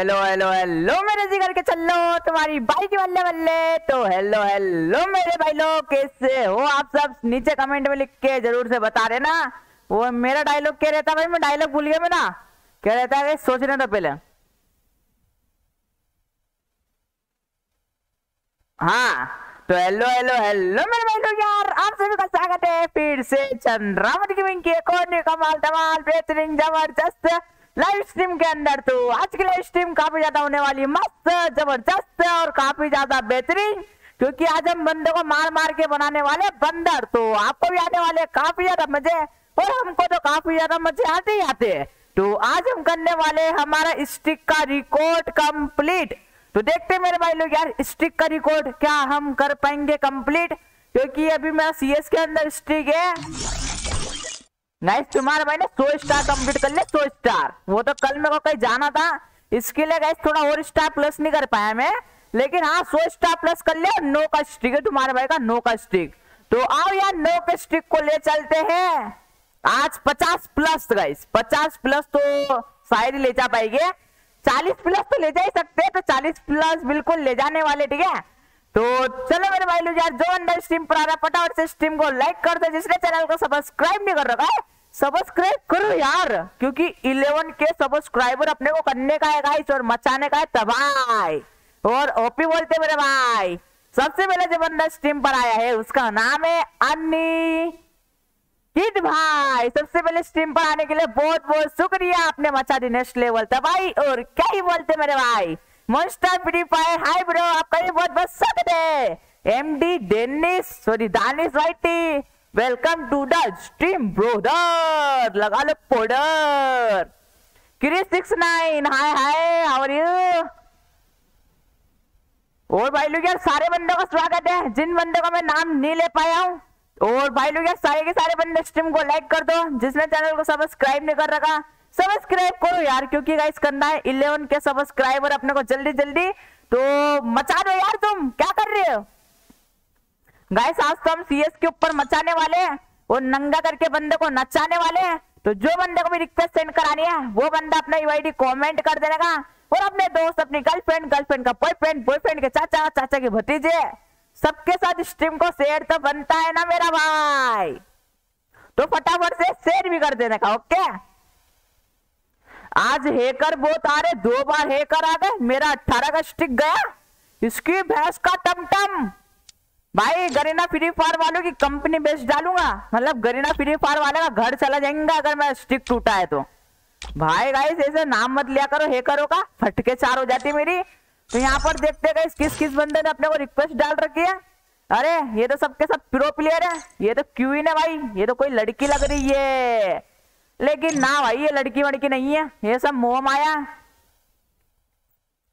Hello hello hello मेरे जिगर के चलो तुम्हारी बाइक बल्ले बल्ले। तो हेलो हेलो मेरे भाई लोग कैसे हो आप सब? नीचे कमेंट में लिख के ज़रूर से बता देना। वो मेरा डायलॉग क्या रहता भाई? मैं डायलॉग भूल गया मैं ना। क्या रहता है? सोचने तो पहले। हाँ तो हेलो हेलो हेलो मेरे भाई लोग यार, आप सभी का स्वागत है। फिर से चंद्रावती की विंग की और कमाल, धमाल, बेहतरीन, ज़बरदस्त। लाइव स्ट्रीम के अंदर तो आज की लाइव स्ट्रीम काफ़ी ज़्यादा होने वाली, मस्त, ज़बरदस्त और काफ़ी ज़्यादा बेहतरीन, क्योंकि आज हम बंदे को मार मार के बनाने वाले बंदर। तो आपको भी आने वाले काफ़ी ज़्यादा मज़े और हमको तो काफ़ी ज़्यादा मज़े आते ही आते हैं। तो आज हम करने वाले हमारा स्टिक का रिकॉर्ड कंप्लीट। तो देखते मेरे भाई लोग यार, स्टिक का रिकॉर्ड क्या हम कर पाएँगे कंप्लीट, क्योंकि अभी मेरा सीएस के अंदर स्टिक है। नाइस तुम्हारे भाई, ने सौ स्टार कंप्लीट कर ले सौ स्टार वो तो कल मेरे को कहीं जाना था, इसके लिए गाइस थोड़ा और स्टार प्लस नहीं कर पाया मैं। लेकिन हाँ सौ स्टार प्लस कर ले नो का स्टिक है तुम्हारे भाई का नो का स्टिक तो आओ यार नो के स्टिक को ले चलते हैं। आज पचास प्लस गाइस पचास प्लस तो शायद ले जा पाएँगे। चालीस प्लस तो ले जा ही सकते हैं तो चालीस प्लस बिल्कुल ले जाने वाले, ठीक है? तो चलो मेरे भाई लोग यार, जो अंदर स्ट्रीम पर आ रहा फटाफट से स्ट्रीम को लाइक कर दो, जिसने चैनल को सब्सक्राइब नहीं कर रखा है सब्सक्राइब करो यार, क्योंकि 11 के सब्सक्राइबर अपने को करने का है गाइस और मचाने का है तबाही और ओपी बोलते मेरे भाई, सबसे पहले जो बंदा स्ट्रीम पर आया है, उसका नाम है अन्नी। किड भाई, सबसे पहले स्ट्रीम पर आने के लिए बहुत बहुत शुक्रिया, आपने मचा दी नेक्स्ट लेवल भाई, और क्या ही बोलते मेरे भाई। Monster Free Fire hi bro आपका भी बहुत बहुत स्वागत है। MD Dennis sorry Danish YT welcome to the stream brother लगा लो powder Chris six nine hi hi how are you और भाई लोग यार, सारे बंदों का स्वागत है, जिन बंदों का मैं नाम नहीं ले पाया हूँ। और भाई लोग यार, सारे के सारे बंदे स्ट्रीम को लाइक कर दो, जिसने चैनल को सब्सक्राइब नहीं कर रखा सब्सक्राइब करो यार, क्योंकि गाइस करना है 11 के सब्सक्राइबर अपने को जल्दी जल्दी। तो मचा दो यार तुम, क्या कर रहे हो? गाइस आज तो हम सीएस के ऊपर मचाने वाले हैं और नंगा करके बंदे को नचाने वाले हैं। तो जो बंदे को भी रिक्वेस्ट सेंड करानी है, वो बंदा अपना यूआईडी कमेंट कर देने का और अपने दोस्त, अपनी गर्लफ्रेंड गर्लफ्रेंड का बॉयफ्रेंड बॉयफ्रेंड के चाचा चाचा के भतीजे, सबके साथ स्ट्रीम को शेयर तो बनता है ना मेरा भाई। तो फटाफट से शेयर भी कर देने का ओके आज हेकर बहुत आ रहे, दो बार हेकर आ गए, मेरा अट्ठारह का स्टिक गया। इसकी भैंस का टमटम। भाई, गरीना फ्री फायर वालों की कंपनी बेच डालूँगा। मतलब गरीना फ्री फायर वाले का घर चला जाएँगे अगर मैं स्टिक टूटा है तो। भाई गाइस ऐसे नाम मत लिया करो हेकरों का। फटके चार हो जाती मेरी। तो यहाँ पर देखते गए किस किस बंदे ने अपने को रिक्वेस्ट डाल रखी है। अरे, ये तो सबके सब प्रो प्लेयर है। ये तो क्यू ही ना भाई। ये तो कोई लड़की लग रही है। लेकिन ना भाई, ये लड़की वड़की नहीं है। ये सब मोह माया।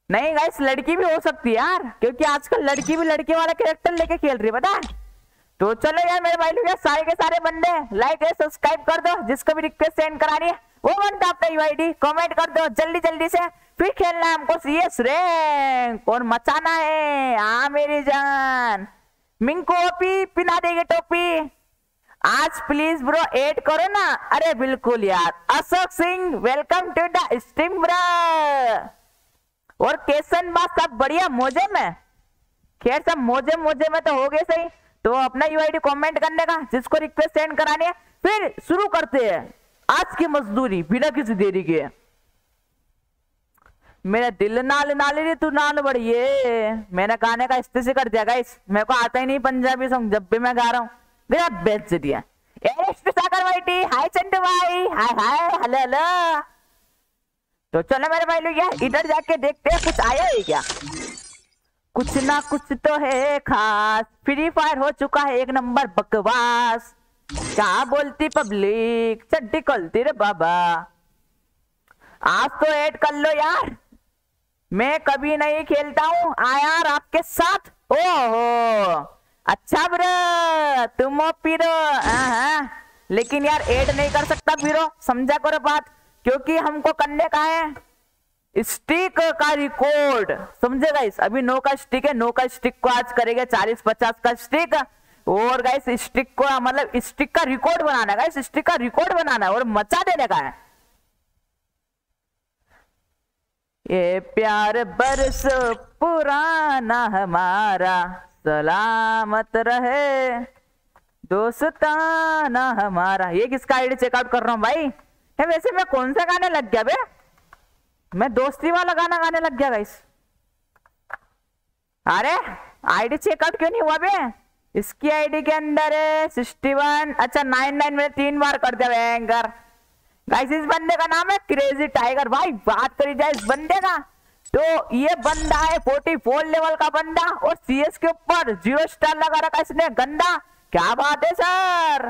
नहीं गाइस लड़की भी हो सकती है यार, क्योंकि आजकल लड़की भी लड़के वाला कैरेक्टर लेके खेल रही है बता तो चलो यार, मेरे भाई लोग सारे के सारे बंदे लाइक है सब्सक्राइब कर दो, जिसको भी रिक्वेस्ट सेंड करानी है, वो बंदा अपना यूआईडी कमेंट कर दो, जल्दी जल्दी से। फिर खेलना हमको सीएस रैंक और मचाना है। हाँ मेरी जान। मिंको ओपी, पिना देगी टोपी। आज प्लीज़ ब्रो ऐड करो ना। अरे बिल्कुल यार। Ashok Singh welcome to the stream bro और केसन बात सब बढ़िया, मोजे में? खैर, सब मोजे मोजे में तो हो गए सही। तो अपना यूआईडी कमेंट करने का, जिसको रिक्वेस्ट सेंड करानी है, फिर शुरू करते हैं। आज की मजदूरी, बिना किसी देरी के। मेरा दिल नाल नाली रे, तू नाल बढ़िए। मैंने गाने का इस्तेसे कर दिया गाइस मेरे को आता ही नहीं पंजाबी सॉन्ग जब भी मैं गा रहा हूँ। मेरा बेच दिया। सागर वाइटी हाय चंदू भाई, हाय हाय, हेलो हेलो। तो चलो मेरे भाई लोग यार इधर जाके देखते हैं, कुछ आया है क्या? कुछ ना कुछ तो है खास। फ्री फायर हो चुका है एक नंबर बकवास। क्या बोलती पब्लिक? चड्डी कलती रे बाबा। आज तो ऐड कर लो यार। मैं कभी नहीं खेलता हूँ आयार आपके साथ। ओहो। अच्छा ब्रो तुम पीरो। हाँ, हाँ। लेकिन यार ऐड नहीं कर सकता पीरो समझा करो बात क्योंकि हमको करने का है। स्टिक का रिकॉर्ड समझेगा इस अभी नो का स्टिक है नो का स्टिक को आज करेंगे चालीस पचास का स्टिक और गाइस स्टिक को मतलब स्टिक का रिकॉर्ड बनाना है गाइस स्टिक का रिकॉर्ड बनाना है और मचा देने का है। ये प्यार बरस पुराना हमारा। सलामत रहे। दोस्ताना हमारा। ये किसका आईडी चेकआउट कर रहा हूँ भाई? है, वैसे मैं कौन सा गाने लग गया बे? मैं दोस्ती वाला गाना गाने लग गया गाइस अरे आईडी चेकआउट क्यों नहीं हुआ बे? इसकी आईडी के अंदर है, सिक्सटी वन। अच्छा नाइन नाइन मैंने तीन बार कर दिया भयंकर। गाइस इस बंदे का नाम है क्रेजी टाइगर भाई, बात करी जाए इस बंदे का। तो ये बंदा है फोर्टी फोर लेवल का बंदा और सीएस के ऊपर ज़ीरो स्टार लगा रखा इसने, गंदा। क्या बात है सर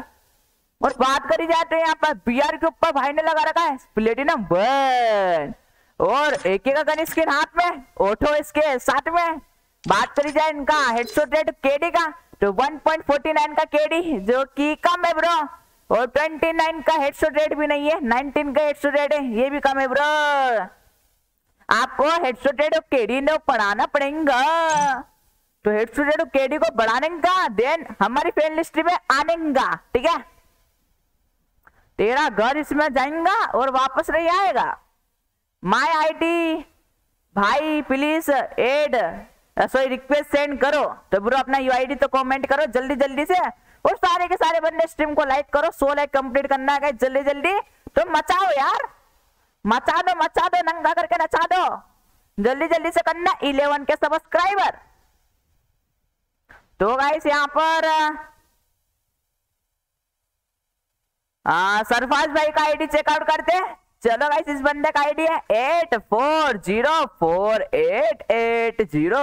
और बात करी जाते तो यहाँ पर बीआर के ऊपर भाई ने लगा रखा है प्लेटिनम वन और एक एक गन इसके हाथ में ओठो इसके साथ में। बात करी जाए इनका हेडशॉट रेट केडी का तो 1.49 का केडी जो कि कम है ब्रो और 29 का हेडशॉट रेट भी नहीं है 19 का हेडशॉट रेट है, ये भी कम है ब्रो आपको हेडशॉट रेट और केडी ने पढ़ाना पड़ेगा। तो हेडशॉट रेट और केडी को बढ़ाने का देन हमारी फ्रेंड लिस्ट में आने का ठीक है? तेरा घर इसमें जाएगा और वापस नहीं आएगा। माय आईडी भाई please add sorry request send करो। तो ब्रो, अपना यू यूआईडी तो कमेंट करो जल्दी जल्दी से। और सारे के सारे बंदे स्ट्रीम को लाइक करो, सो लाइक कंप्लीट करना है जल्दी जल्दी। तो मचाओ यार। मचा दो मचा दो नंगा करके नचा दो जल्दी जल्दी से करना, इलेवन के सब्सक्राइबर। तो गाइस यहाँ पर सरफाज भाई का आईडी चेकआउट करते चलो गाइस इस बंदे का आईडी है eight four zero four eight eight zero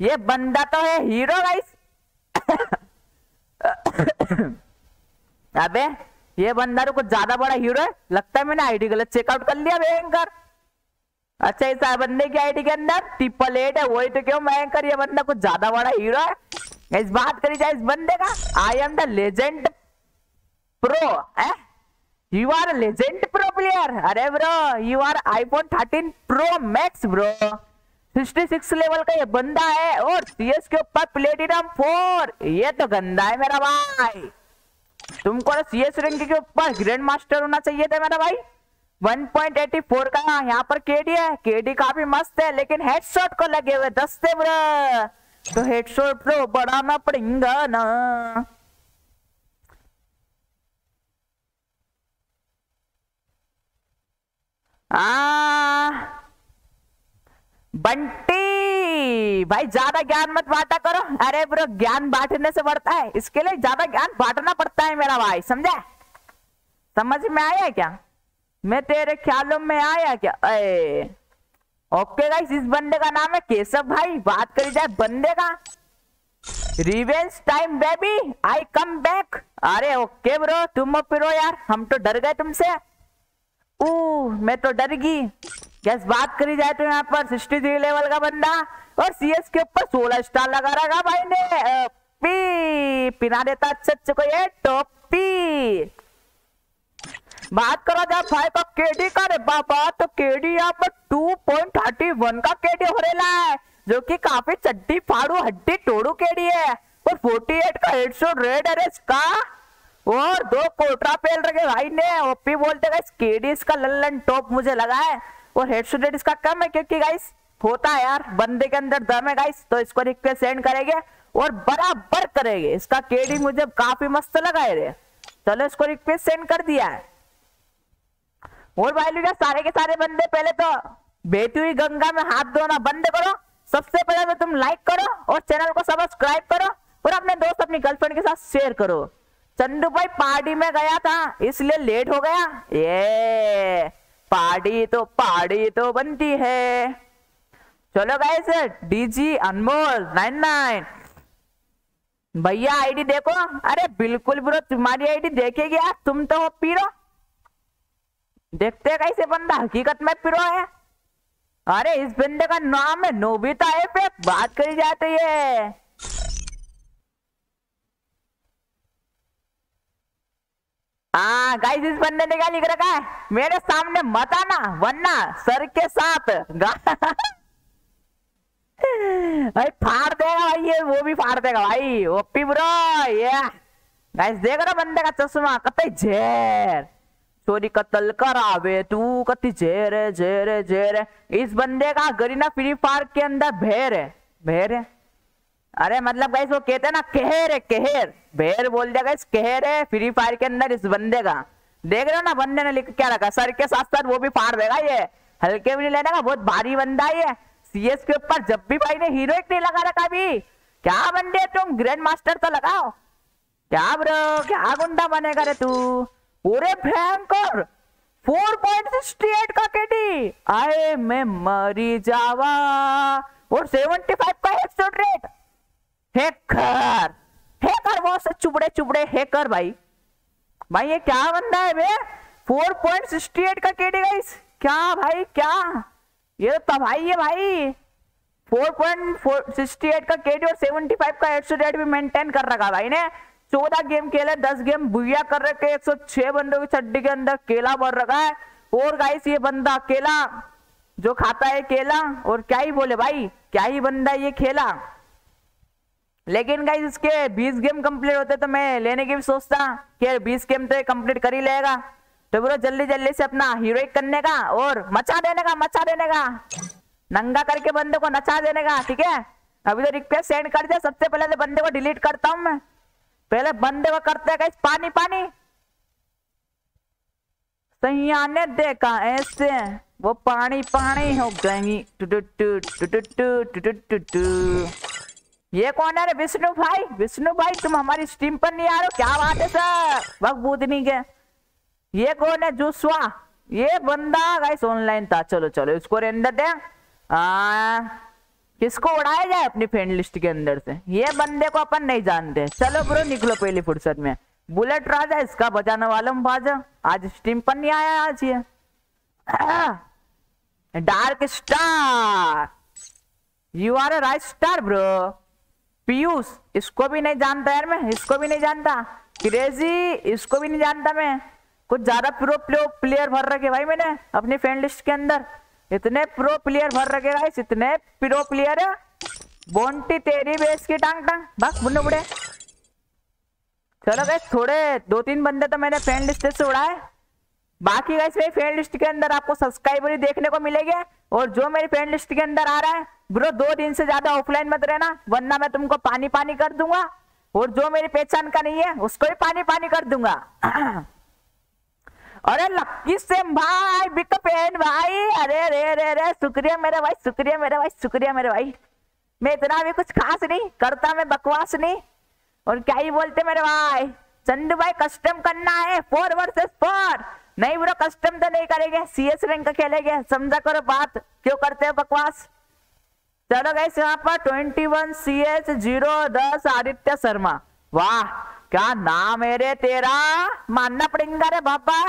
ये बंदा तो है हीरो गाइस अबे ये बंदा तो कुछ ज़्यादा बड़ा हीरो है? लगता है मैंने आईडी गलत चेकआउट कर लिया भयंकर। अच्छा इस बंदे की आईडी के अंदर ट्रिपल एट है वही तो क्यों भयंकर? ये बंदा कुछ ज़्यादा बड़ा हीरो है। इस बात करी जाए इस बंदे का। I am the legend pro है? You are legend pro player अरे bro you are iPhone 13 pro max bro 66 level का ये बंदा है और सीएस के ऊपर प्लेटिनम फोर ये तो गंदा है मेरा भाई। तुमको तो सीएस रैंक के ऊपर ग्रैंड मास्टर होना चाहिए था मेरा भाई। 1.84 का यहाँ पर केडी है। केडी काफ़ी मस्त है लेकिन हेडशॉट को लगे हुए दस्ते ब्रो। तो हेडशॉट प्रो बढ़ाना पड़ेगा ना। आ, बंटी, भाई ज़्यादा ज्ञान मत बांटा करो। अरे ब्रो, ज्ञान बांटने से बढ़ता है। इसके लिए ज़्यादा ज्ञान बांटना पड़ता है मेरा भाई, समझा? समझ में आया क्या? मैं तेरे ख्यालों में आया क्या? अरे, ओके गाइस इस बंदे का नाम है केशव भाई। बात करी जाए बंदे का। Revenge time baby I come back अरे, ओके ब्रो, तुम फिरो यार, हम तो डर गए तुमसे। ओ मैं तो डर गई। गैस बात करी जाए तो यहाँ पर सिक्सटी थ्री लेवल का बंदा और सीएस के ऊपर सोलह स्टार लगा रखा भाई ने। पी, पिना देता अच्छे अच्छे को ये टोपी। बात करो जब भाई का केडी का रे बाबा तो केडी यहाँ पर टू पॉइंट थर्टी वन का केडी हो रहा है, जो कि काफ़ी चड्डी फाड़ू, हड्डी तोड़ू केडी है। और फोर्टी एट का हेडशॉट रेड है इसका। और दो कोटरा पेल रखे भाई ने, ओपी बोलते केडी इसका लल्लन टॉप मुझे लगा है। और हेडशॉट रेट इसका कम है क्योंकि गाइस होता है यार, बंदे के अंदर दम है गाइस तो इसको रिक्वेस्ट सेंड करेंगे और बराबर करेंगे। इसका केडी मुझे काफ़ी मस्त लगा है चलो इसको रिक्वेस्ट सेंड कर दिया है। और भाई लोग सारे के सारे बंदे पहले तो बेटी हुई गंगा में हाथ धोना बंद करो। सबसे पहले तो तुम लाइक करो और चैनल को सब्सक्राइब करो और अपने दोस्त अपनी गर्लफ्रेंड के साथ शेयर करो। चंदू भाई पार्टी में गया था, इसलिए लेट हो गया। ये पार्टी तो पार्टी तो बनती है। चलो guys DG Anmol nine nine भैया आईडी देखो। अरे बिल्कुल ब्रो, तुम्हारी आईडी देखेगी यार, तुम तो हो पीरो। देखते कैसे बंदा हकीकत में पीरो है। अरे इस बंदे का नाम है नोबिता है बात करी जाती है। हाँ गाइस इस बंदे ने क्या लिख रखा है? मेरे सामने मत आना, वरना सर के साथ भाई, फाड़ देगा भाई, ये, वो भी फाड़ देगा भाई। ओपी ब्रो, ये। गाइस देख रहा बंदे का चश्मा? कतई झेर। चोरी कत्ल करावे, तू कति जेरे जेरे जेरे इस बंदे का गरीना फ्री फायर के अंदर भेर है। भेर है? अरे मतलब गाइस वो कहते हैं ना, कहर है, कहर। भेर बोल दिया गाइस कहर है फ्री फायर के अंदर इस बंदे का। देख रहे हो ना, बंदे ने लिख क्या रखा? सर के साथ साथ वो भी फाड़ देगा ये। हल्के भी नहीं लेने का, बहुत भारी बंदा ये। सीएस के ऊपर जब भी भाई ने हीरोइक नहीं लगा रखा अभी। क्या बंदे तुम? ग्रैंड मास्टर तो लगाओ। क्या ब्रो क्या गुंडा बनेगा रे तू? पूरे भयंकर। फोर पॉइंट सिक्सटी एट का केडी आए मैं मरी जावा। और सेवेंटी फाइव का हेडशॉट रेट हैकर हैकर वो से चुबड़े चुबड़े हैकर भाई। भाई, ये क्या बंदा है बे? फोर पॉइंट सिक्सटी एट का केडी गाइस क्या भाई, क्या? ये तो भाई है भाई। Four point four sixty eight का केडी और सेवेंटी फाइव का हेडशॉट रेट भी मेंटेन कर रखा भाई ने। चौदह गेम खेले, दस गेम बुया कर रखे, एक सौ छह बंदों की छड्डी के अंदर केला भर रखा है। और गाइस ये बंदा केला, जो खाता है केला, और क्या ही बोले भाई, क्या ही बंदा ये खेला। लेकिन गाइस इसके 20 गेम कंप्लीट होते तो मैं लेने की भी सोचता कि 20 गेम तो कंप्लीट कर ही लेगा। तो बोलो, जल्दी जल्दी से अपना हीरोइक करने का और मचा देने का, मचा देने का। नंगा करके बंदे को नचा देने का, ठीक है? अभी तो रिक्वेस्ट सेंड कर दिया। सबसे पहले तो बंदे को डिलीट करता हूँ मैं। पहले बंदे को करते हैं पानी पानी। सैया ने देखा ऐसे, वो पानी पानी हो जाएँगी टूट टू टू टू टू टूट गई ये कौन है विष्णु भाई विष्णु भाई तुम हमारी स्टीम पर नहीं आ रहे हो? क्या बात है सर वक्त बूदनी के ये कौन है जूसवा ये बंदा गाइस ऑनलाइन था। चलो चलो इसको रेंडर दे। आ, किसको उड़ाया जाए अपनी फ्रेंड लिस्ट के अंदर से? ये बंदे को अपन नहीं जानते। चलो ब्रो निकलो पहली फुर्सत में। बुलेट राजा इसका बजाने वाला हूँ बाजा। आज स्टीम पर नहीं आया आज ये। Dark star you are a right star bro Piyush, इसको भी नहीं जानता यार मैं, इसको भी नहीं जानता। क्रेजी, इसको भी नहीं जानता मैं। कुछ ज़्यादा प्रो प्लेयर भर रखे भाई मैंने अपनी फ्रेंड लिस्ट के अंदर। इतने प्रो प्लेयर भर रखे गाइस इतने प्रो प्लेयर है। बोंटी तेरी बेस की टांग टांग। बस बुन्ने बुढ़े। चलो गाइस थोड़े दो तीन बंदे तो मैंने फ्रेंड लिस्ट से उड़ाए बाकी गाइस मेरी फ्रेंड लिस्ट के अंदर आपको सब्सक्राइबर देखने को मिलेगा। और जो मेरी फ्रेंड लिस्ट के अंदर आ रहा है ब्रो, दो दिन से ज़्यादा ऑफलाइन मत रहना, वरना मैं तुमको पानी पानी कर दूँगा, और जो मेरी पहचान का नहीं है, उसको भी पानी पानी कर दूँगा। अरे लक्की सेम भाई बिग पेन भाई, अरे रे रे रे, शुक्रिया मेरे भाई, शुक्रिया मेरे भाई, शुक्रिया मेरे भाई। मैं इतना भी कुछ खास नहीं, करता मैं बकवास नहीं, और क्या ही बोलते मेरे भाई। चंदू भाई कस्टम करना है फोर वर्सेस फोर नहीं ब्रो कस्टम तो नहीं करेंगे सीएस रैंक खेलेंगे, समझा करो बात, क्यों करते हो बकवास? चलो गए यहाँ पर twenty one C S zero दस आदित्य शर्मा। वाह, क्या नाम है रे तेरा? मानना पड़ेगा रे बाबा।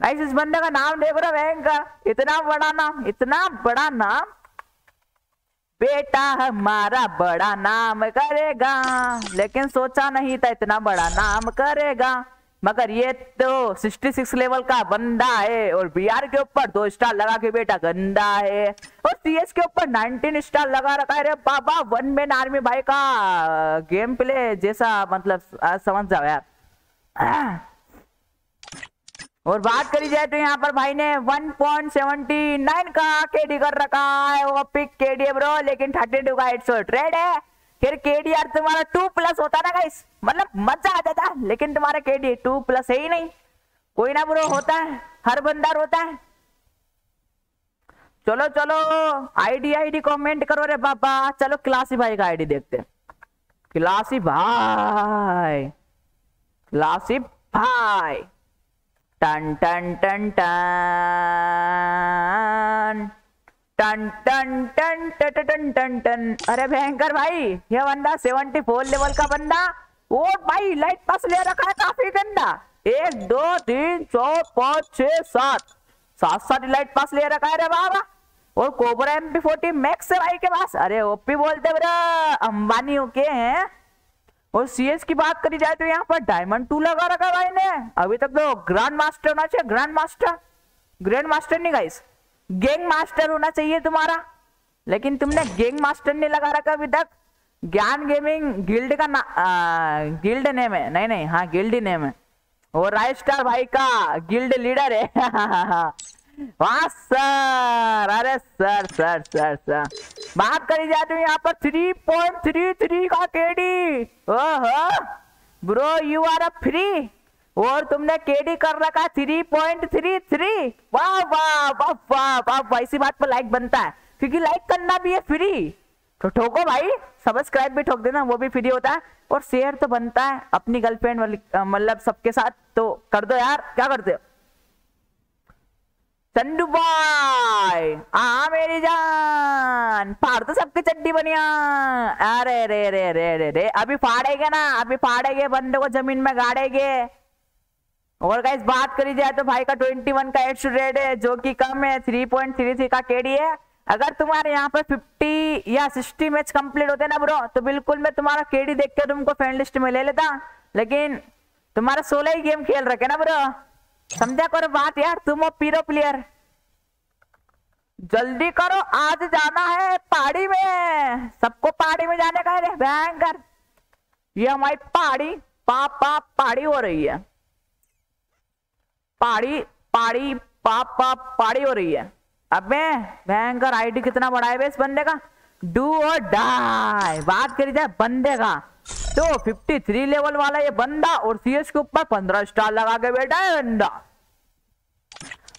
गाइस इस बंदे का नाम देख रहे भयंकर इतना बड़ा नाम, इतना बड़ा नाम। बेटा हमारा बड़ा नाम करेगा, लेकिन सोचा नहीं था इतना बड़ा नाम करेगा। मगर ये तो 66 लेवल का बंदा है और बीआर के ऊपर दो स्टार लगा के बेटा गंदा है। और सीएस के ऊपर 19 स्टार लगा रखा है। रे बाबा वन मैन आर्मी भाई का गेम प्ले जैसा मतलब समझ जाओ यार। और बात करी जाए तो यहाँ पर भाई ने 1.79 का केडी कर रखा है। वो पिक केडी ब्रो लेकिन 32 का हेडशॉट रेड है। फिर केडी यार तुम्हारा टू प्लस होता ना गाइस मतलब मज़ा आ जाता, लेकिन तुम्हारा केडी टू प्लस है ही नहीं। कोई ना ब्रो होता है। हर बंदा रोता है। चलो चलो। आईडी आईडी कमेंट करो रे बाबा। चलो क्लासी भाई का आईडी देखते क्लासी भाई। क्लासी भाई। टन टन टन टन। टन टन टन टन टन टन टन अरे भयंकर भाई, ये बंदा सेवेंटी फोर लेवल का बंदा। ओ भाई लाइट पास ले रखा है काफ़ी गंदा। एक, दो, तीन, चार, पाँच, छह, सात। सात सात लाइट पास ले रखा है रे बाबा। और cobra M P forty max है भाई के पास। अरे ओपी बोलते बरा अंबानी ओके हैं। और सीएस की बात करी जाए तो यहाँ पर डायमंड टू लगा रखा भाई ने। अभी तक तो ग्रैंड मास्टर होना चाहिए ग्रैंड मास्टर ग्रैंड मास्टर नहीं गाइस गैंग मास्टर होना चाहिए तुम्हारा। लेकिन तुमने गैंग मास्टर नहीं लगा रखा अभी तक। ज्ञान गेमिंग गिल्ड का ना गिल्ड नेम है। नहीं नहीं हाँ गिल्ड नेम है। वो राइट स्टार भाई का गिल्ड लीडर है। वाह सर अरे सर सर सर सर बात करी जाती हूँ यहाँ पर थ्री पॉइंट थ्री थ्री का केडी ओहो! Bro you are a free और तुमने केडी कर रखा थ्री पॉइंट थ्री थ्री वाह वाह वाह वाह वाह वाह, इसी बात पर लाइक बनता है। क्योंकि लाइक करना भी है फ्री तो ठोको भाई सब्सक्राइब भी ठोक देना, वो भी फ्री होता है। और शेयर तो बनता है अपनी गर्लफ्रेंड मतलब सबके साथ। तो कर दो यार, क्या करते हो? चंदू भाई आ मेरी जान। फाड़ तो सबकी चड्डी बनिया। अरे, रे रे रे रे रे, अभी फाड़ेगे ना, अभी फाड़ेगे, बंदे को ज़मीन में गाड़ेगे। और गाइस बात करी जाए तो भाई का 21 का एट रेड है, जो कि कम है 3.33 का केडी है। अगर तुम्हारे यहाँ पे 50 या 60 मैच कंप्लीट होते ना ब्रो तो बिल्कुल मैं तुम्हारा केडी देख के तुमको फ्रेंड लिस्ट में ले लेता। लेकिन तुम्हारा सोलह ही गेम खेल रखे ना ब्रो समझा करो बात यार, तुम हो पीरो प्लेयर जल्दी करो, आज जाना है पहाड़ी में। सबको पहाड़ी में जाने का है भयंकर। ये हमारी पहाड़ी पाप पाप, पहाड़ी हो रही है। पहाड़ी पहाड़ी पाप पाप पहाड़ी हो रही है। अब भयंकर आईडी कितना बड़ा है इस बंदे का? डू और डाई बात करी जाए बंदे का। तो 53 लेवल वाला ये बंदा और सीएस के ऊपर 15 स्टार लगा के बैठा है बंदा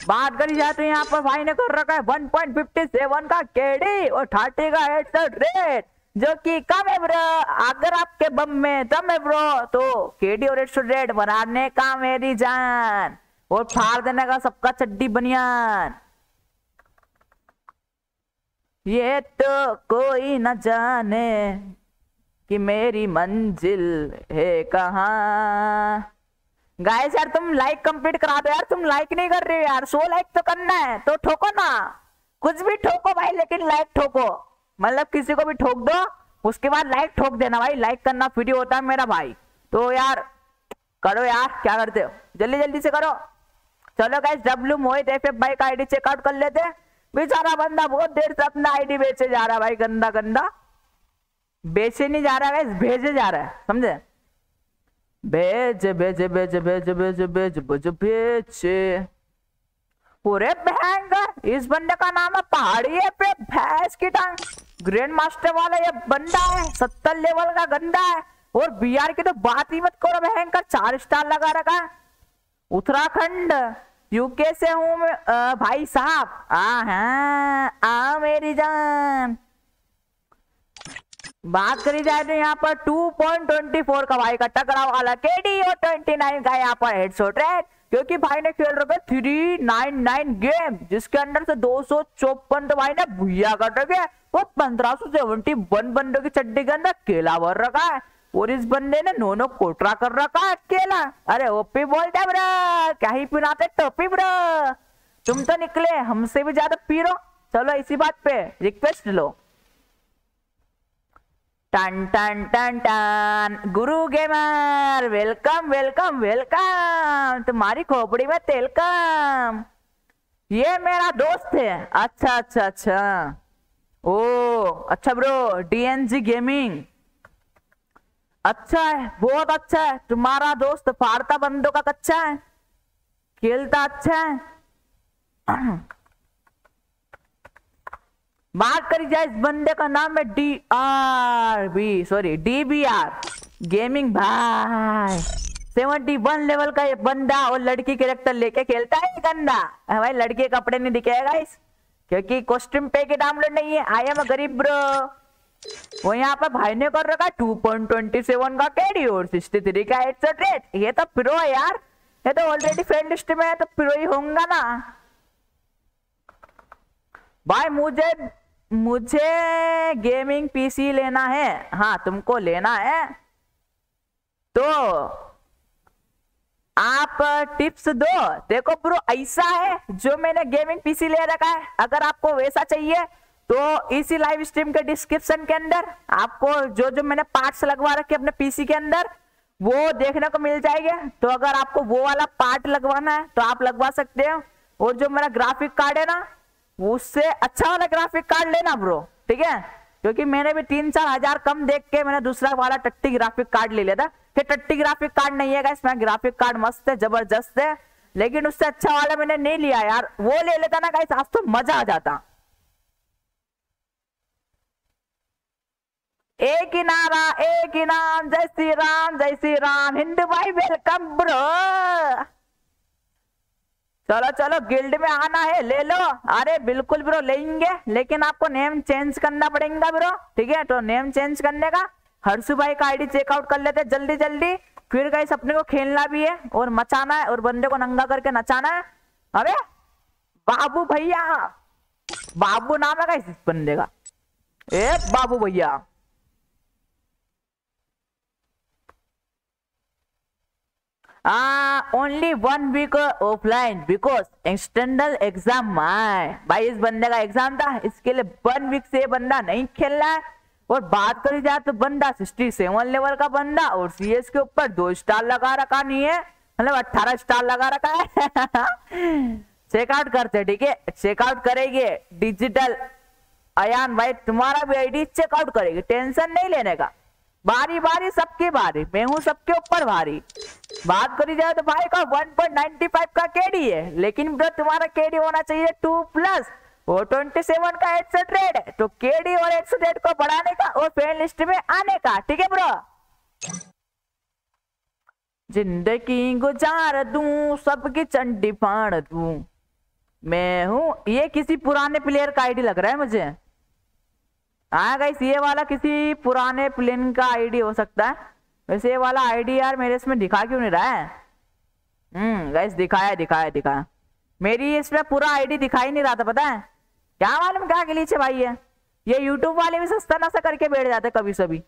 बात करी जाए तो यहाँ पर भाई ने कर रखा है 1.57 का केडी और 30 का हेडसेट रेट जो कि कम है ब्रो अगर आपके बम में दम है ब्रो तो केडी और एट हेडसेट रेट बनाने का मेरी जान। और फाड़ देने का सबका चड्डी बनियान। ये तो कोई न जाने कि मेरी मंजिल है कहा। गाइस यार, तुम लाइक कंप्लीट करा दो यार, तुम लाइक नहीं कर रहे यार। सो लाइक तो करना है तो ठोको ना। कुछ भी ठोको भाई, लेकिन लाइक ठोको। मतलब किसी को भी ठोक दो, उसके बाद लाइक ठोक देना भाई। लाइक करना फ्री होता है मेरा भाई। तो यार, करो यार, क्या करते हो? जल्दी जल्दी से करो। चलो guys W Mohit F F भाई का आईडी चेकआउट कर लेते। बेचारा बंदा बहुत देर से अपना आईडी बेचे जा रहा है भाई, गंदा गंदा। बेचे नहीं जा रहा है भेजे जा रहा है, समझे? भेज भेज भेज भेज भेज भेज भेज, भेजे। पूरे भयंकर, इस बंदे का नाम है पहाड़ी है, पे भैंस की टांग। ग्रैंड मास्टर वाला ये बंदा है, सत्तर लेवल का गंदा है। और बिहार की तो बात ही मत करो, भयंकर, चार स्टार लगा रखा है। उत्तराखंड यूके से हूँ भाई साहब। आ हाँ आ मेरी जान। बात करी जाए तो यहाँ पर 2.24 का भाई का टकराव वाला केडी और 29 का यहाँ पर हेडशॉट है, क्योंकि भाई ने खेल रखे थ्री नाइन नाइन गेम जिसके अंदर से दो सौ चौपन तो भाई ने भूया कर रखे वो पंद्रह सौ सेवेंटी वन बंदों की चड्डी के अंदर केला भर रखा है। और इस बंदे ने नो नो कोटरा कर रखा है केला अरे ओपी बोलते ब्रो, क्या ही पिनाते टोपी ब्रो। तुम तो निकले, हमसे भी ज़्यादा पी रो चलो इसी बात पे रिक्वेस्ट लो। टन टन टन ton, Guru gamer welcome welcome welcome तुम्हारी खोपड़ी में तेलकम ये मेरा दोस्त है। अच्छा अच्छा अच्छा। ओ अच्छा ब्रो डीएनजी गेमिंग अच्छा है, बहुत अच्छा है। तुम्हारा दोस्त फाड़ता बंदों का कच्चा है। खेलता अच्छा है। बात करी जाए इस बंदे का नाम है D R B sorry D B R. Gaming भाई। सेवेंटी वन लेवल का ये बंदा और लड़की कैरेक्टर लेके खेलता है गंदा। भाई, लड़के कपड़े नहीं दिखेगा इस, क्योंकि कॉस्ट्यूम पे के डाउनलोड नहीं है। आई एम गरीब ब्रो वो यहाँ पर भाई ने कर रखा टू पॉइंट ट्वेंटी सेवन का कैडी और सिक्सटी थ्री का एट रेट ये तो प्रो है यार। ये तो ऑलरेडी फ्रेंड लिस्ट में है तो प्रो ही होगा ना। भाई, मुझे मुझे गेमिंग पीसी लेना है। हाँ तुमको लेना है। तो आप टिप्स दो। देखो ब्रो ऐसा है जो मैंने गेमिंग पीसी ले रखा है। अगर आपको वैसा चाहिए तो इसी लाइव स्ट्रीम के डिस्क्रिप्शन के अंदर, आपको जो जो मैंने पार्ट्स लगवा रखे अपने पीसी के अंदर, वो देखने को मिल जाएगा। तो अगर आपको वो वाला पार्ट लगवाना है तो आप लगवा सकते हो। और जो मेरा ग्राफिक कार्ड है ना, उससे अच्छा वाला ग्राफिक कार्ड लेना ब्रो ठीक है? क्योंकि मैंने भी तीन चार हज़ार कम देख के मैंने दूसरा वाला टट्टी ग्राफिक कार्ड ले लिया था। कि टट्टी ग्राफिक कार्ड नहीं है इसमें ग्राफिक कार्ड मस्त है, ज़बरदस्त है। लेकिन उससे अच्छा वाला मैंने नहीं लिया यार। वो ले लेता ना गाइस आज तो मज़ा आ जाता। एक ही नारा, एक ही नाम, जय श्री राम जय श्री राम हिंदू भाई वेलकम ब्रो चलो चलो गिल्ड में आना है, ले लो। अरे, बिल्कुल ब्रो लेंगे, लेकिन आपको नेम चेंज करना पड़ेगा ब्रो ठीक है तो नेम चेंज करने का, हर्षु भाई का आईडी चेकआउट कर लेते जल्दी जल्दी। फिर गाइस अपने को खेलना भी है, और मचाना है, और बंदे को नंगा करके नचाना है। अरे बाबू भैया। बाबू नाम है गाइस इस बंदे का। ए, Babu Bhaiya. Only one week offline because external exam भाई इस बंदे का एग्ज़ाम था, इसके लिए वन वीक से बंदा नहीं खेल रहा है। और बात करी जाए तो बंदा सिक्सटी सेवन लेवल का बंदा और सीएस के ऊपर दो स्टार लगा रखा नहीं है। मतलब अट्ठारह स्टार लगा रखा है। चेकआउट करते, ठीक है? चेकआउट करेंगे। डिजिटल अयान भाई, तुम्हारा भी आईडी चेकआउट करेगी। टेंशन नहीं लेने का। बारी बारी सबकी बारी मैं हूँ सबके ऊपर भारी। बात करी जाए तो भाई का 1.95 का केडी है। लेकिन ब्रो, तुम्हारा केडी होना चाहिए टू प्लस वो 27 का हेडसेट रेड है तो केडी और हेडसेट रेड को बढ़ाने का और फ्रेंड लिस्ट में आने का। ठीक है ब्रो? ज़िंदगी गुजार दूँ, सबकी चंडी फाड़ दूँ। मैं हूँ, ये किसी पुराने प्लेयर का आईडी लग रहा है मुझे? हाँ गाइस ये वाला किसी पुराने प्लेन का आईडी हो सकता है। वैसे ये वाला आईडी यार मेरे इसमें दिखा क्यों नहीं रहा है? हम्म गाइस दिखाया दिखाया दिखाया। मेरी इसमें पूरा आईडी दिखाई नहीं रहा था, पता है? क्या मालूम क्या गिलीच है भाई है ये यूट्यूब वाले भी सस्ता नसा करके बैठ जाते कभी सभी।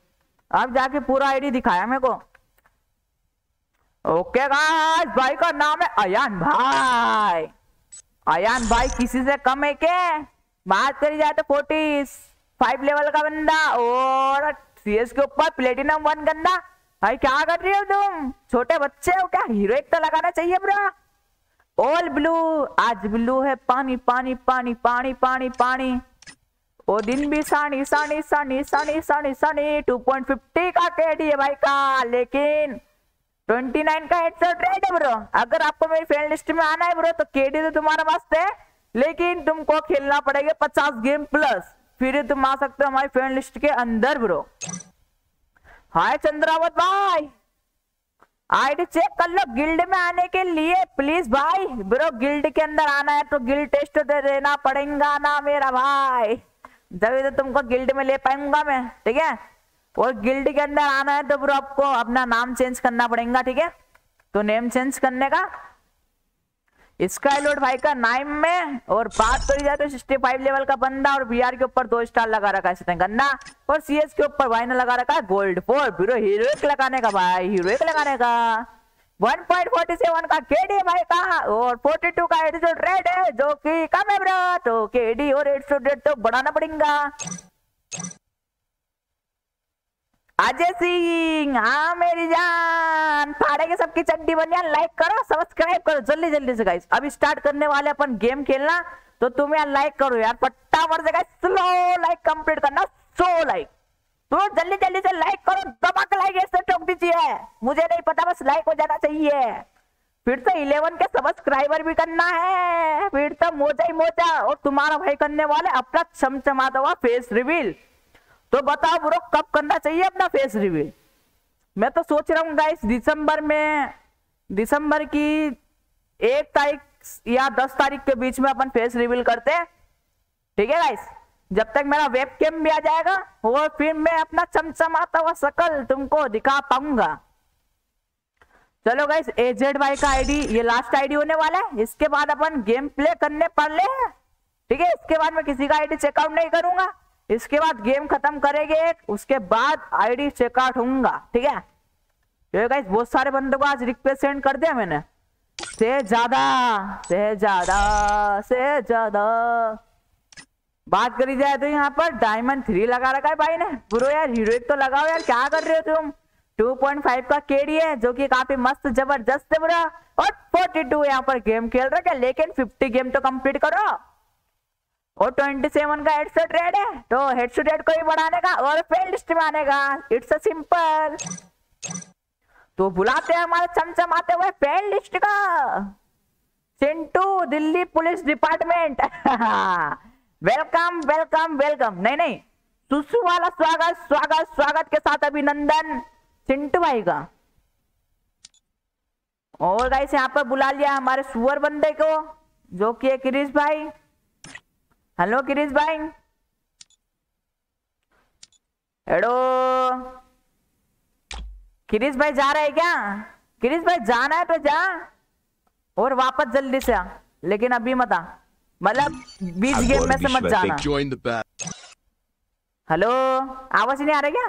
अब जाके पूरा आईडी दिखाया मेरे को। ओके गाइस भाई का नाम है अयान भाई। अयान भाई किसी से कम है के बात करी जाए तो फोर्टी फाइव लेवल का बंदा और सीएस के ऊपर प्लेटिनम वन गंदा। भाई, क्या कर रही हो तुम? छोटे बच्चे हो क्या? हीरो एक तो लगाना चाहिए ब्रा ऑल ब्लू आज ब्लू है, पानी पानी पानी पानी पानी पानी। ओ दिन भी सानी सानी सानी सानी सानी सानी टू पॉइंट फिफ्टी का केडी है भाई का, लेकिन ट्वेंटी नाइन का हेडसेट रेड है ब्रो अगर आपको मेरी फ्रेंड लिस्ट में आना है ब्रो तो केडी तो तुम्हारा मस्त है, लेकिन तुमको खेलना पड़ेगा पचास गेम प्लस फिर तुम आ सकते हो हमारी फ्रेंड लिस्ट के अंदर ब्रो हाय चंद्रावत भाई। आईडी चेक कर लो गिल्ड में आने के लिए प्लीज़ भाई। ब्रो गिल्ड के अंदर आना है तो गिल्ड टेस्ट दे देना पड़ेगा ना मेरा भाई। जब तो तुमको गिल्ड में ले पाऊँगा मैं, ठीक है? और गिल्ड के अंदर आना है तो ब्रो आपको अपना नाम चेंज करना पड़ेगा, ठीक है? तो नेम चेंज करने का स्काई लोड भाई का नाइम में, और बात करी जाए तो सिक्सटी फाइव लेवल का बंदा, और बीआर के ऊपर दो स्टार लगा रखा है गन्ना और सीएस के ऊपर भाई ने लगा रखा है गोल्ड फोर ब्रो हीरोइक लगाने का भाई हीरोइक लगाने का। 1.47 का केडी भाई का, और 42 का एटीट्यूड रेड है, जो कि कम है, ब्रो। तो केडी और एटीट्यूड रेड तो बढ़ाना पड़ेगा। अजय सिंह हाँ मेरी जान। फाड़ेंगे सबकी चड्डी बन जान लाइक करो सब्सक्राइब करो। जल्दी जल्दी से गाइस अभी स्टार्ट करने वाले अपन गेम खेलना तो तुम यार लाइक करो यार, फटाफट से गाइस स्लो लाइक कंप्लीट करना सो लाइक तो जल्दी जल्दी से लाइक करो दबा लाइक ऐसे ठोक दीजिए। मुझे नहीं पता, बस लाइक हो जाना चाहिए। फिर तो इलेवन के सब्सक्राइबर भी करना है। फिर तो मोजा ही मोजा, और तुम्हारा भाई करने वाले, अपना चमचमाता हुआ फेस रिवील तो बताओ ब्रो कब करना चाहिए अपना फेस रिवील मैं तो सोच रहा हूँ गाइस दिसंबर में, दिसंबर की एक तारीख या दस तारीख के बीच में अपन फेस रिवील करते हैं। ठीक है गाइस जब तक मेरा वेब कैम भी आ जाएगा, और फिर मैं अपना चमचमाता हुआ शकल तुमको दिखा पाऊँगा। चलो गाइस एजेड भाई का आईडी ये लास्ट आईडी होने वाला है। इसके बाद अपन गेम प्ले करने पड़ ले ठीक है, इसके बाद मैं किसी का आईडी चेकआउट नहीं करूँगा। इसके बाद गेम खत्म करेंगे, उसके बाद आईडी चेकआउट होगा ठीक है? तो गाइस बहुत सारे बंदों को आज रिक्वेस्ट सेंड कर दिया मैंने। से ज़्यादा से ज़्यादा से ज़्यादा। बात करी जाए तो यहाँ पर डायमंड थ्री लगा रखा है भाई ने। बुरो यार हीरोइक तो लगाओ यार, क्या कर रहे हो तुम? 2.5 का केडी है, जो कि काफ़ी मस्त, ज़बरदस्त है बुरा। और 42 टू यहाँ पर गेम खेल रहे हैं लेकिन 50 गेम तो कंप्लीट करो। और 27 का हेडसेट रेड है तो हेडसेट रेड को ही बढ़ाने का और फेल लिस्ट में आने का। इट्स अ सिंपल तो बुलाते हैं हमारे चमचमाते हुए फेल लिस्ट का। Chintu, Delhi police department welcome welcome welcome नहीं नहीं। सुसु वाला स्वागत स्वागत स्वागत के साथ अभिनंदन चिंटू भाई का। और गाइस यहाँ पर बुला लिया हमारे सुअर बंदे को, जो कि है क्रिश भाई। हेलो क्रिश भाई हेलो क्रिश भाई जा रहे हैं क्या? क्रिश भाई जाना है तो जा। और वापस जल्दी से आ। लेकिन अभी मत आ। मतलब बीच गेम में से मत जाना। हेलो आवाज़ नहीं आ रही क्या?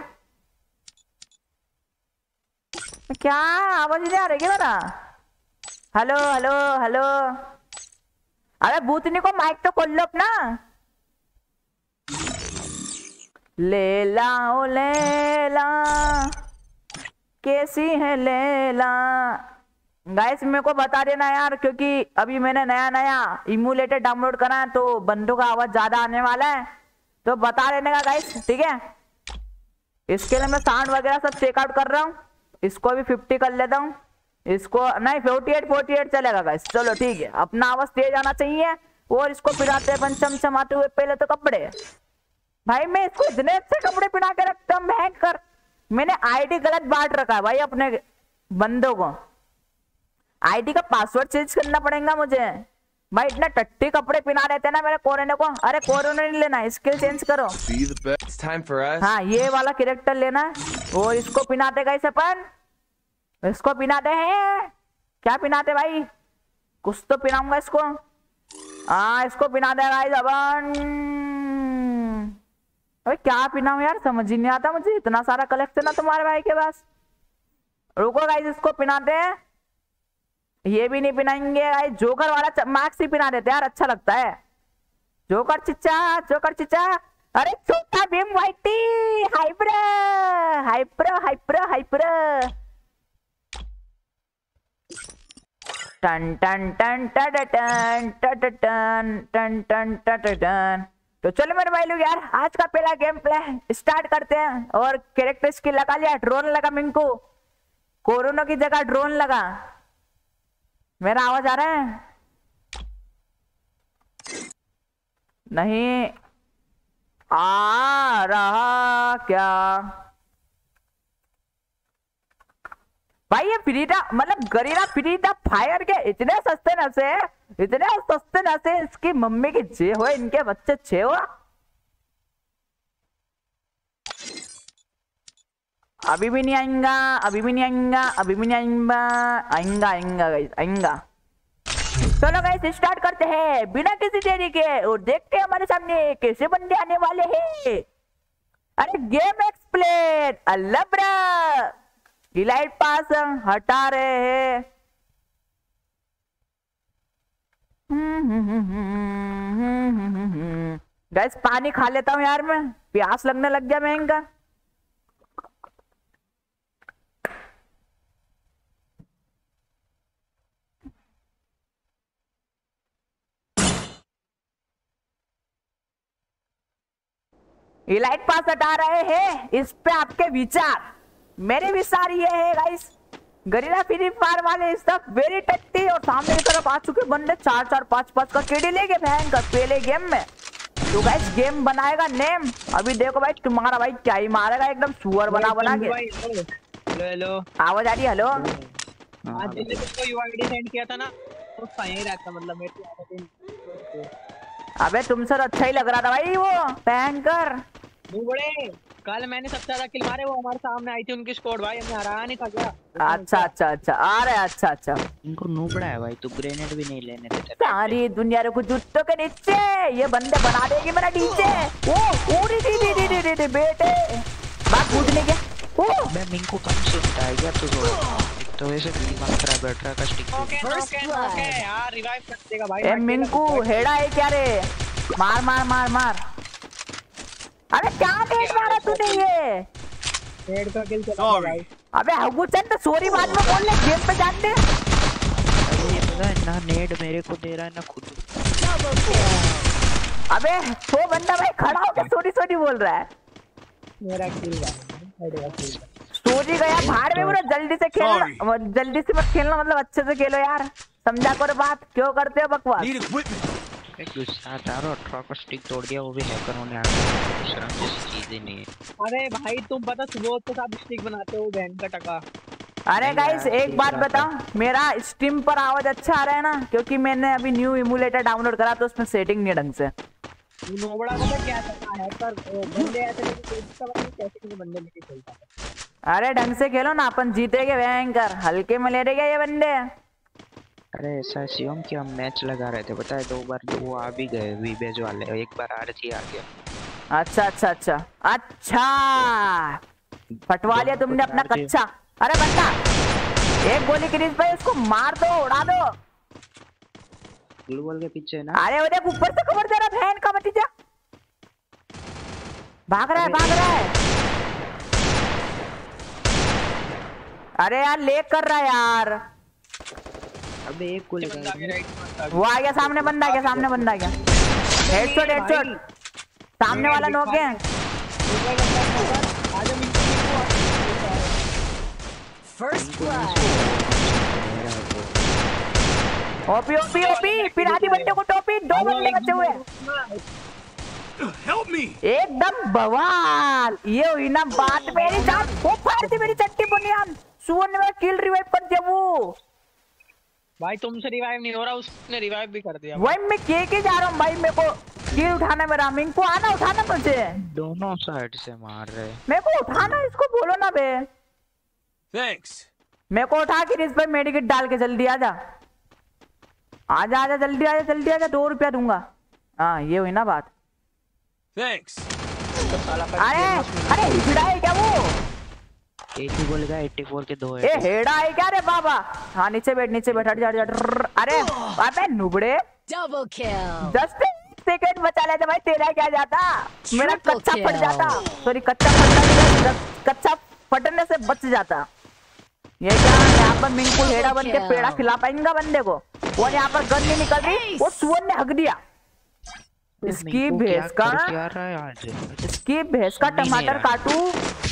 क्या? आवाज़ नहीं आ रही क्या मेरा? हेलो हेलो हेलो अरे भूतनी को माइक तो खोल लो अपना। ले लाओ ले ला कैसी है लेला। गाइस मेरे को बता देना यार, क्योंकि अभी मैंने नया नया इमुलेटर डाउनलोड करा है तो बंदों का आवाज़ ज़्यादा आने वाला है। तो बता देने का गाइस ठीक है? इसके लिए मैं साउंड वगैरह सब चेकआउट कर रहा हूँ। इसको भी फिफ्टी कर लेता हूँ। इसको नहीं फोर्टी एट फोर्टी एट चलेगा गाइस चलो ठीक है। अपना आवाज़ तेज आना चाहिए और इसको पिराते पंचम चमाते हुए। पहले तो कपड़े। भाई मैं इसको इतने अच्छे कपड़े पहना के रखता हूँ कर। मैंने आईडी गलत बांट रखा है भाई अपने बंदों को। आईडी का पासवर्ड चेंज करना पड़ेगा मुझे। भाई इतने टट्टी कपड़े पहना देते ना मेरे कोरोने को। अरे कोरोने नहीं लेना स्किल चेंज करो। हाँ ये वाला कैरेक्टर लेना है। और इसको पिनाते गए अपन। इसको पिनाते हैं क्या पिनाते भाई? कुछ तो पिनाऊँगा इसको। हाँ इसको पिना दे भाई जबान अरे क्या पिनाऊं यार? समझ ही नहीं आता मुझे। इतना सारा कलेक्शन है तुम्हारे भाई के पास। रुको गाइस इसको पिनाते हैं। ये भी नहीं पिनाएँगे गाइस जोकर वाला मार्क्स ही पिना देते यार अच्छा लगता है। जोकर चिच्चा जोकर चिच्चा। अरे, Chhota Bheem YT hyper hyper hyper hyper ton टन टन टन टन टन टन टन टन टन तो चलो मेरे भाई लोग यार आज का पहला गेम प्ले स्टार्ट करते हैं और कैरेक्टर स्किल लगा लिया ड्रोन लगा मिंकू कोरोना की जगह ड्रोन लगा मेरा आवाज़ आ रहा है नहीं आ रहा क्या भाई, ये फ्रीडा मतलब गरीना फ्रीडा फायर के इतने सस्ते नशे इतने सस्ते नशे इसकी मम्मी की जे हो, इनके बच्चे छे हो अभी भी नहीं आएँगा, अभी भी नहीं आएँगा, अभी भी नहीं आएँगा आएँगा आएँगा चलो गाइस स्टार्ट करते हैं, बिना किसी देरी के, और देखते हैं हमारे सामने कैसे बंदे आने वाले हैं। अरे गेम एक्सप्लेन अल्लाह डिलाइट पास हटा रहे हैं। गैस पानी खा लेता हूँ यार मैं। प्यास लगने लग गया महँगा इलाइट पास हटा रहे हैं। इस पे आपके विचार। मेरे विचार ये है गाइस गरीला फ्री फायर वाले इस तक वेरी टट्टी और सामने की तरफ़ आ चुके बंदे चार चार पाँच पाँच का केडी लेके बहन का पहले गेम में तो गाइस गेम बनाएगा नेम अभी देखो भाई तुम्हारा भाई क्या ही मारेगा एकदम सुअर बना बना के हेलो हेलो आवाज़ आ रही है हेलो आज जिसने तुमको यूआईडी सेंड किया था ना वो सही रहता मतलब मेरे अबे तुमसे तो अच्छा ही लग रहा था भाई वो पहन कर बड़े कल मैंने सबसे ज़्यादा किल मारे वो हमारे सामने आई थी उनकी स्क्वाड भाई हमें हराया नहीं था क्या? अच्छा अच्छा अच्छा आ रहा है अच्छा अच्छा। इनको नूबड़ा है भाई तू ग्रेनेड भी नहीं लेने देते। सारी दुनिया रे कुछ जुत्तों के नीचे। ये बंदे बना देगी मेरा नीचे ओ पूरी दी दी दी दी दी बेटे। बात पूछने के ओ। मैं मिंको कम सुनता है क्या तू तो वैसे भी मत करा बैठ रहा का स्टिक ओके ओके ओके यार रिवाइव कर देगा भाई ए मिंकू हेड़ा है क्या रे? मार मार मार मार। अबे क्या देख मारा तूने ये? हेड का किल चला भाई। अबे हगू चंद सॉरी बाद में बोल ले गेम पे जान दे। ये पता है ना नेड मेरे को दे रहा है ना खुद अबे वो बंदा भाई खड़ा होकर सोनी सोनी बोल रहा है। मेरा किल गया सोनी गया बाहर में पूरा जल्दी से खेलना जल्दी से मत खेलना मतलब अच्छे से खेलो यार। समझा करो बात क्यों करते हो बकवास? गुस्सा था और ट्रक स्टिक तोड़ दिया वो भी हैकर होने आ गया शर्म जैसी चीज़ ही नहीं है। अरे भाई तुम पता सुबह तो साथ स्टिक बनाते हो बहन का टका। अरे गाइस एक बात। बताओ मेरा स्ट्रीम पर आवाज़ अच्छा आ रहा है ना क्योंकि मैंने अभी न्यू इमुलेटर डाउनलोड करा तो उसमें सेटिंग नहीं ढंग से। नोबड़ा पता क्या करता है? पर बंदे ऐसे नहीं कोई का पता नहीं कैसे बंदे लेके चलता है अरे ढंग से खेलो ना अपन जीतेगे भयंकर। हल्के में ले रहे क्या ये बंदे? अरे ऐसा शिवम कि हम मैच लगा रहे थे पता है? दो बार दो आ भी गए वीबेज वाले एक बार आर जी आ गया। अच्छा अच्छा अच्छा। अच्छा! फटवा लिया तुमने अपना कच्चा। अरे बंदा एक गोली क्रिस भाई उसको मार दो उड़ा दो। ग्लूबल के पीछे ना? अरे वो देख ऊपर से खबर दे रहा बहन का भतीजा। भाग रहा है भाग रहा है। अरे यार लेक कर रहा है यार। अबे एक का मारता वो आ गया सामने बंदा आ गया सामने बंदा आ गया। हेडशॉट हेडशॉट सामने वाला नोक है। ओपी ओपी ओपी पिराती बंदे को टोपी। दो बंदे बचे हुए Help me. एकदम बवाल। ये हुई ना बात मेरी। जान वो फाड़ दी मेरी चट्टी बुनियान सुवन में किल रिवाइव कर दिया वो। भाई तुमसे रिवाइव नहीं हो रहा उसने रिवाइव भी कर दिया। वही मैं के के जा रहा हूँ भाई मेरे को किल उठाना मेरा मिंग को आना उठाना मुझे। दोनों साइड से मार रहे। मेरे को उठाना इसको बोलो ना बे। Thanks. मेरे को उठा के इस पर मेडिकेट डाल के जल्दी आजा आजा आजा जल्दी आजा जल्दी आजा दो रुपया दूँगा। हाँ ये हुई ना बात। Thanks. अरे अरे हिजड़ा है क्या वो? का 84 के दो ए है हेड़ा है क्या रे बाबा? हाँ नीचे बैठ नीचे बैठ हट जा अरे अबे नुबड़े। Double kill. जस्ट सेकंड बचा लेते भाई तेरा क्या जाता? मेरा कच्चा फट जाता। सॉरी कच्चा कच्चा फटने से बच जाता। ये क्या यहाँ पर मिंकू हेड़ा बन के पेड़ा खिला पाएँगा बंदे को? वो यहाँ पर गन नहीं निकल रही वो सुअर ने हक दिया। इसकी भैंस का है इसकी भैंस ही टमाटर काटू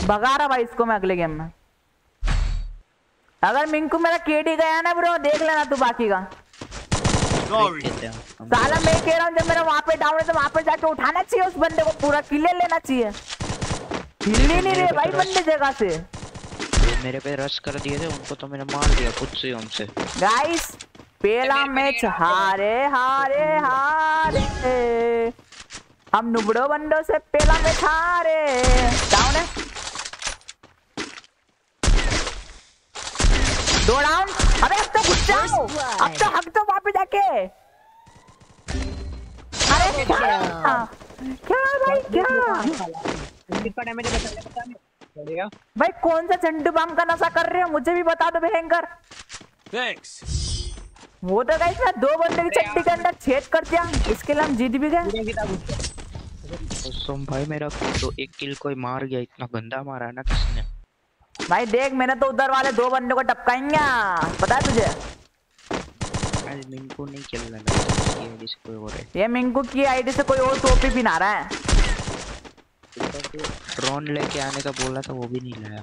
भगा रहा भाई इसको मैं अगले गेम में। अगर मिंकू मेरा केडी गया ना ब्रो देख लेना तू बाकी का। साला मैं कह रहा हूँ जब मेरा वहाँ पे डाउन है तो वहाँ पे जाके उठाना चाहिए उस बंदे को पूरा किले लेना चाहिए। हिल ही नहीं रहे भाई बंदे जगह से। मेरे पे रश कर दिए थे उनको तो मैंने मार दिया खुद से हमसे। गाइस पहला मैच हारे हारे हारे। हम नुबड़ो बंदों से पहला मैच हारे। डाउन है। दो डाउन अबे अब तो घुस जाओ। अब तो हक तो वहाँ पे जाके। अरे क्या? क्या भाई क्या? भाई कौन सा झंडू बम का नशा कर रहे हो? मुझे भी बता दो भयंकर। Thanks. वो तो गाइस मैं दो बंदे की चट्टी के अंदर छेद कर दिया। इसके लिए हम जीत भी गए। सोम भाई मेरा तो एक किल कोई मार गया इतना गंदा मारा है ना। किसने भाई देख मैंने तो उधर वाले दो बंदे को टपकाएँगे। पता है तुझे? आज मिनको नहीं खेल रहा है जिस कोई और है। ये मिंकू की आईडी से कोई और टोपी पिना रहा है। ड्रोन लेके आने का बोला था वो भी नहीं लाया।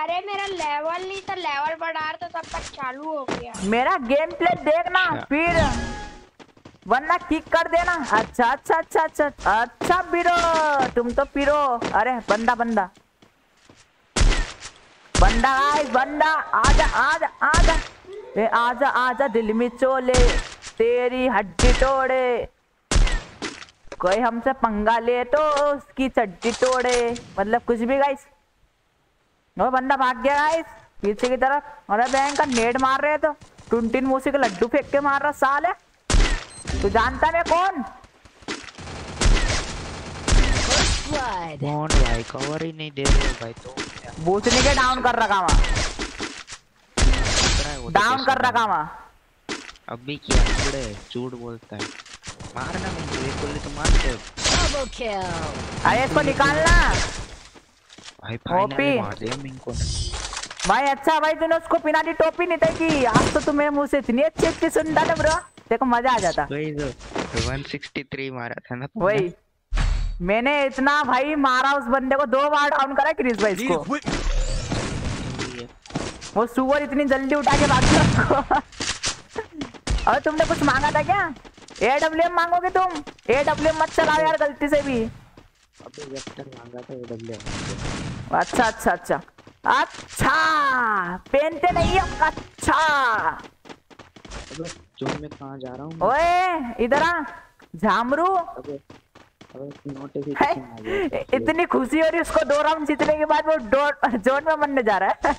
अरे मेरा लेवल नहीं था लेवल बढ़ा रहा था तब तक चालू हो गया। मेरा गेम प्ले देखना अच्छा। फिर। वरना किक कर देना। अच्छा अच्छा अच्छा अच्छा अच्छा पीरो। तुम तो पीरो। अरे बंदा बंदा। बंदा आए बंदा। आजा आजा आजा। ए आजा आजा दिल में चोले। तेरी हड्डी तोड़े। कोई हमसे पंगा ले तो उसकी चड्डी तोड़े। मतलब कुछ भी गाइस वो बंदा भाग गया गाइस पीछे की तरफ़। अरे बैंक का नेट मार रहे तो। टुनटिन मूसी के लड्डू फेंक के मार रहा साल। है तू जानता है मैं कौन? कौन भाई? कवर ही नहीं दे रहे भाई तो। क्या के डाउन कर रखा वहाँ। वो तो डाउन कर रखा डाउन? वहाँ। अभी क्या बड़े झूठ बोलता है। मारना एक गोली तो मार दे. अरे इसको निकालना। भाई ओपी। फाइनली मार दिया मिनको भाई अच्छा भाई तूने उसको पिना दी टोपी नहीं था कि आज तो तू मेरे मुँह से इतनी अच्छी अच्छी सुनता था ब्रो। देखो मज़ा आ जाता। वही तो 163 मारा था ना वही। मैंने इतना भाई मारा उस बंदे को दो बार डाउन करा क्रिस भाई इसको। वो सुअर इतनी जल्दी उठा के भाग गया। अरे तुमने कुछ मांगा था क्या? ए डब्ल्यू एम मांगोगे तुम? ए डब्ल्यू एम मत चलाओ यार गलती से भी। अबे वेक्टर मांगा था एडब्ल्यू अच्छा अच्छा अच्छा। अच्छा! पहनते नहीं हो अच्छा अबे जोन में कहाँ जा रहा हूँ ओए इधर आ। झामरू। अबे अबे है, इतनी खुशी हो रही उसको दो राउंड जीतने के बाद वो जोन में मरने जा रहा है।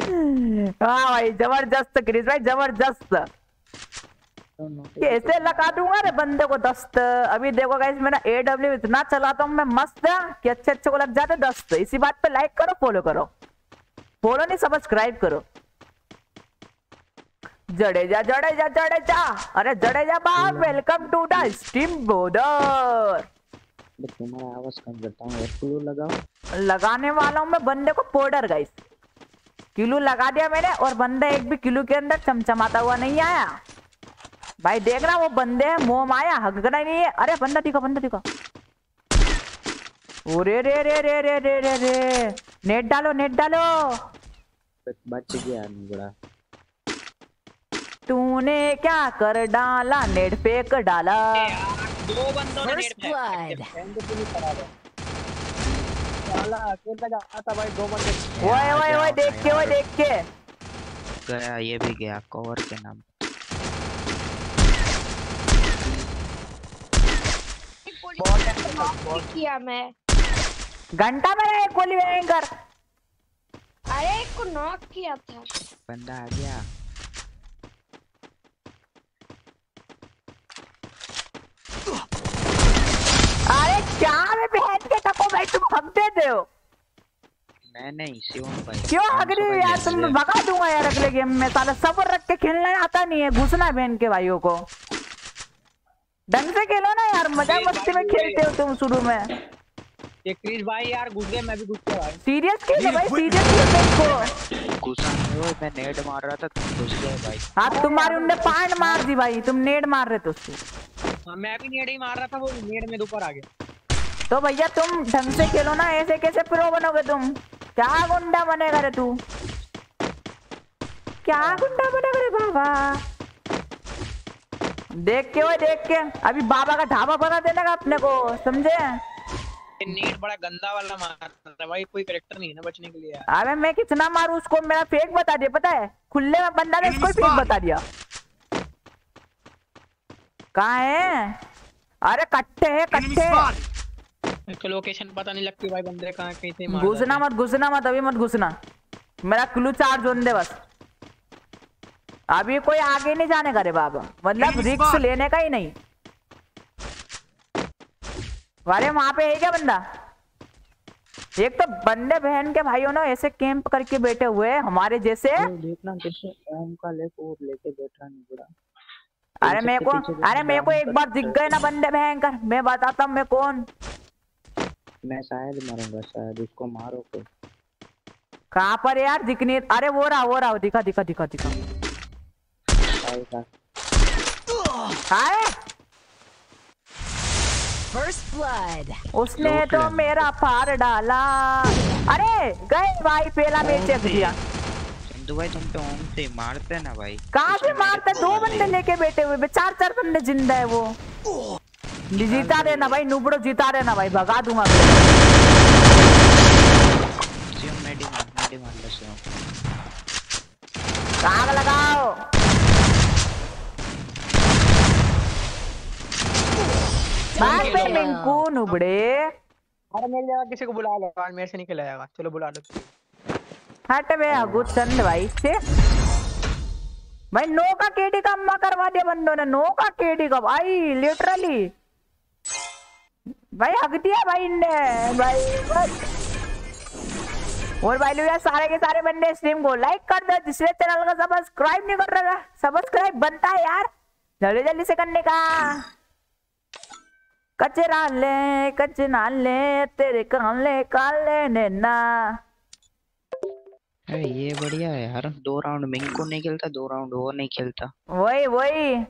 हाँ भाई ज़बरदस्त क्रिस भाई ज़बरदस्त। तो कैसे लगा दूँगा रे बंदे को दस्त। अभी देखो गाइस मेरा ए डब्ल्यू इतना चलाता हूँ मैं मस्त कि अच्छे अच्छे को लग जाते दस्त। इसी बात पे लाइक करो फॉलो करो। फॉलो नहीं सब्सक्राइब करो। जडेजा जडेजा जडेजा। अरे जडेजा बाप welcome to the stream border तुम्हारा आवाज़ कम करता हूँ फ्लू लगाओ। लगाने वाला हूँ मैं बंदे को पाउडर गाइस किलो लगा दिया मैंने और बंदा एक भी किलो के अंदर चमचमाता हुआ नहीं आया। भाई देख रहा वो बंदे है मोम आया हगना ही नहीं है। अरे बंदा दिखा बंदा दिखा। ओरे रे रे रे रे रे रे रे नेट डालो नेट डालो। बच गया बड़ा तूने क्या कर डाला? नेट फेंक डाला। दो बंदों ने नेट फेंक ओए ओए ओए देख के ओए देख के। गया ये भी गया कवर के नाम किया मैं। घंटा मेरा एक गोली भयंकर अरे एक को नॉक किया था। बंदा आ गया। अरे क्या मैं बहन के टको भाई तुम हक देते हो। मैं नहीं शिवम भाई। क्यों हग रही हो यार? तुम भगा दूँगा यार अगले गेम में। साला सबर रख के खेलना आता नहीं है घुसना है बहन के भाइयों को। ढंग से खेलो ना यार मज़ा मस्ती में खेलते हो तुम शुरू में। ये क्रिस भाई यार घुस गए मैं भी घुस गया भाई। सीरियस खेलो भाई सीरियस खेलो इसको घुसा हुआ मैं नेट मार रहा था तुम घुस गए भाई। हाँ तुम्हारी उनने पांड मार दी भाई तुम नेड मार रहे थे उसको हाँ, मैं भी नेड़ ही मार रहा था वो नेड़ में दोपहर आ गया। तो भैया तुम ढंग से खेलो ना ऐसे कैसे प्रो बनोगे तुम? क्या गुंडा बनेगा रे तू? क्या गुंडा बनेगा रे बाबा? देख के वो देख के। अभी बाबा का ढाबा बना देने का अपने को समझे? ये नेट बड़ा गंदा वाला मार रहा भाई कोई करेक्टर नहीं है ना बचने के लिए अबे मैं कितना मारू उसको? मेरा फेक बता दिया पता है? खुले में बंदा ने उसको फेक बता दिया। कहा है? अरे कट्टे है कट्टे। इसको लोकेशन पता नहीं लगती भाई बंदे कहाँ कैसे मार घुसना मत घुसना मत अभी मत घुसना। मेरा क्लू चार्ज होने दे बस। अभी कोई आगे नहीं जाने का रे बाबा। मतलब रिक्स लेने का ही नहीं। अरे वहाँ पे है क्या बंदा? एक तो बंदे बहन के भाइयों ने ऐसे कैंप करके बैठे हुए हैं, हमारे जैसे। देखना किसने का लेके और लेके बैठा नहीं बड़ा अरे मेरे को अरे मेरे को एक बार दिख गए ना बंदे बहन भयंकर मैं बताता हूँ मैं कौन। मैं शायद मरूँगा शायद उसको मारो को कहाँ पर यार? दिख नहीं अरे वो रहा वो रहा दिखा दिखा दिखा दिखा। आएगा First blood. उसने तो मेरा फार डाला। अरे गए भाई पहला मैच चेक दिया चंदू भाई तुम तो ओम से मारते ना भाई। कहाँ से मारते? दो बंदे लेके बैठे हुए चार चार बंदे ज़िंदा है वो। जीता देना भाई नुबड़ो जीता देना भाई भगा दूँगा मेडी मेडी मार लो शिवम आग लगाओ। बात पे मिंकू नुबड़े अरे मेरी जगह किसी को बुला लो यार मेरे से नहीं खेला जाएगा चलो बुला लो हट बे अगू चंद भाई से भाई नो का केडी का अम्मा करवा दिया बंदों ने नो का केडी का भाई लिटरली भाई हक दिया भाई ने भाई बस। और भाई लोग यार सारे के सारे बंदे स्ट्रीम को लाइक कर दो जिसने चैनल का सब्सक्राइब नहीं कर रहा सब्सक्राइब बनता है यार। जल्दी जल्दी से करने का। कचरा ले कचना ले तेरे काले काले नैना। अरे ये बढ़िया है यार। दो राउंड मिंको नहीं खेलता दो राउंड वो नहीं खेलता। वही वही।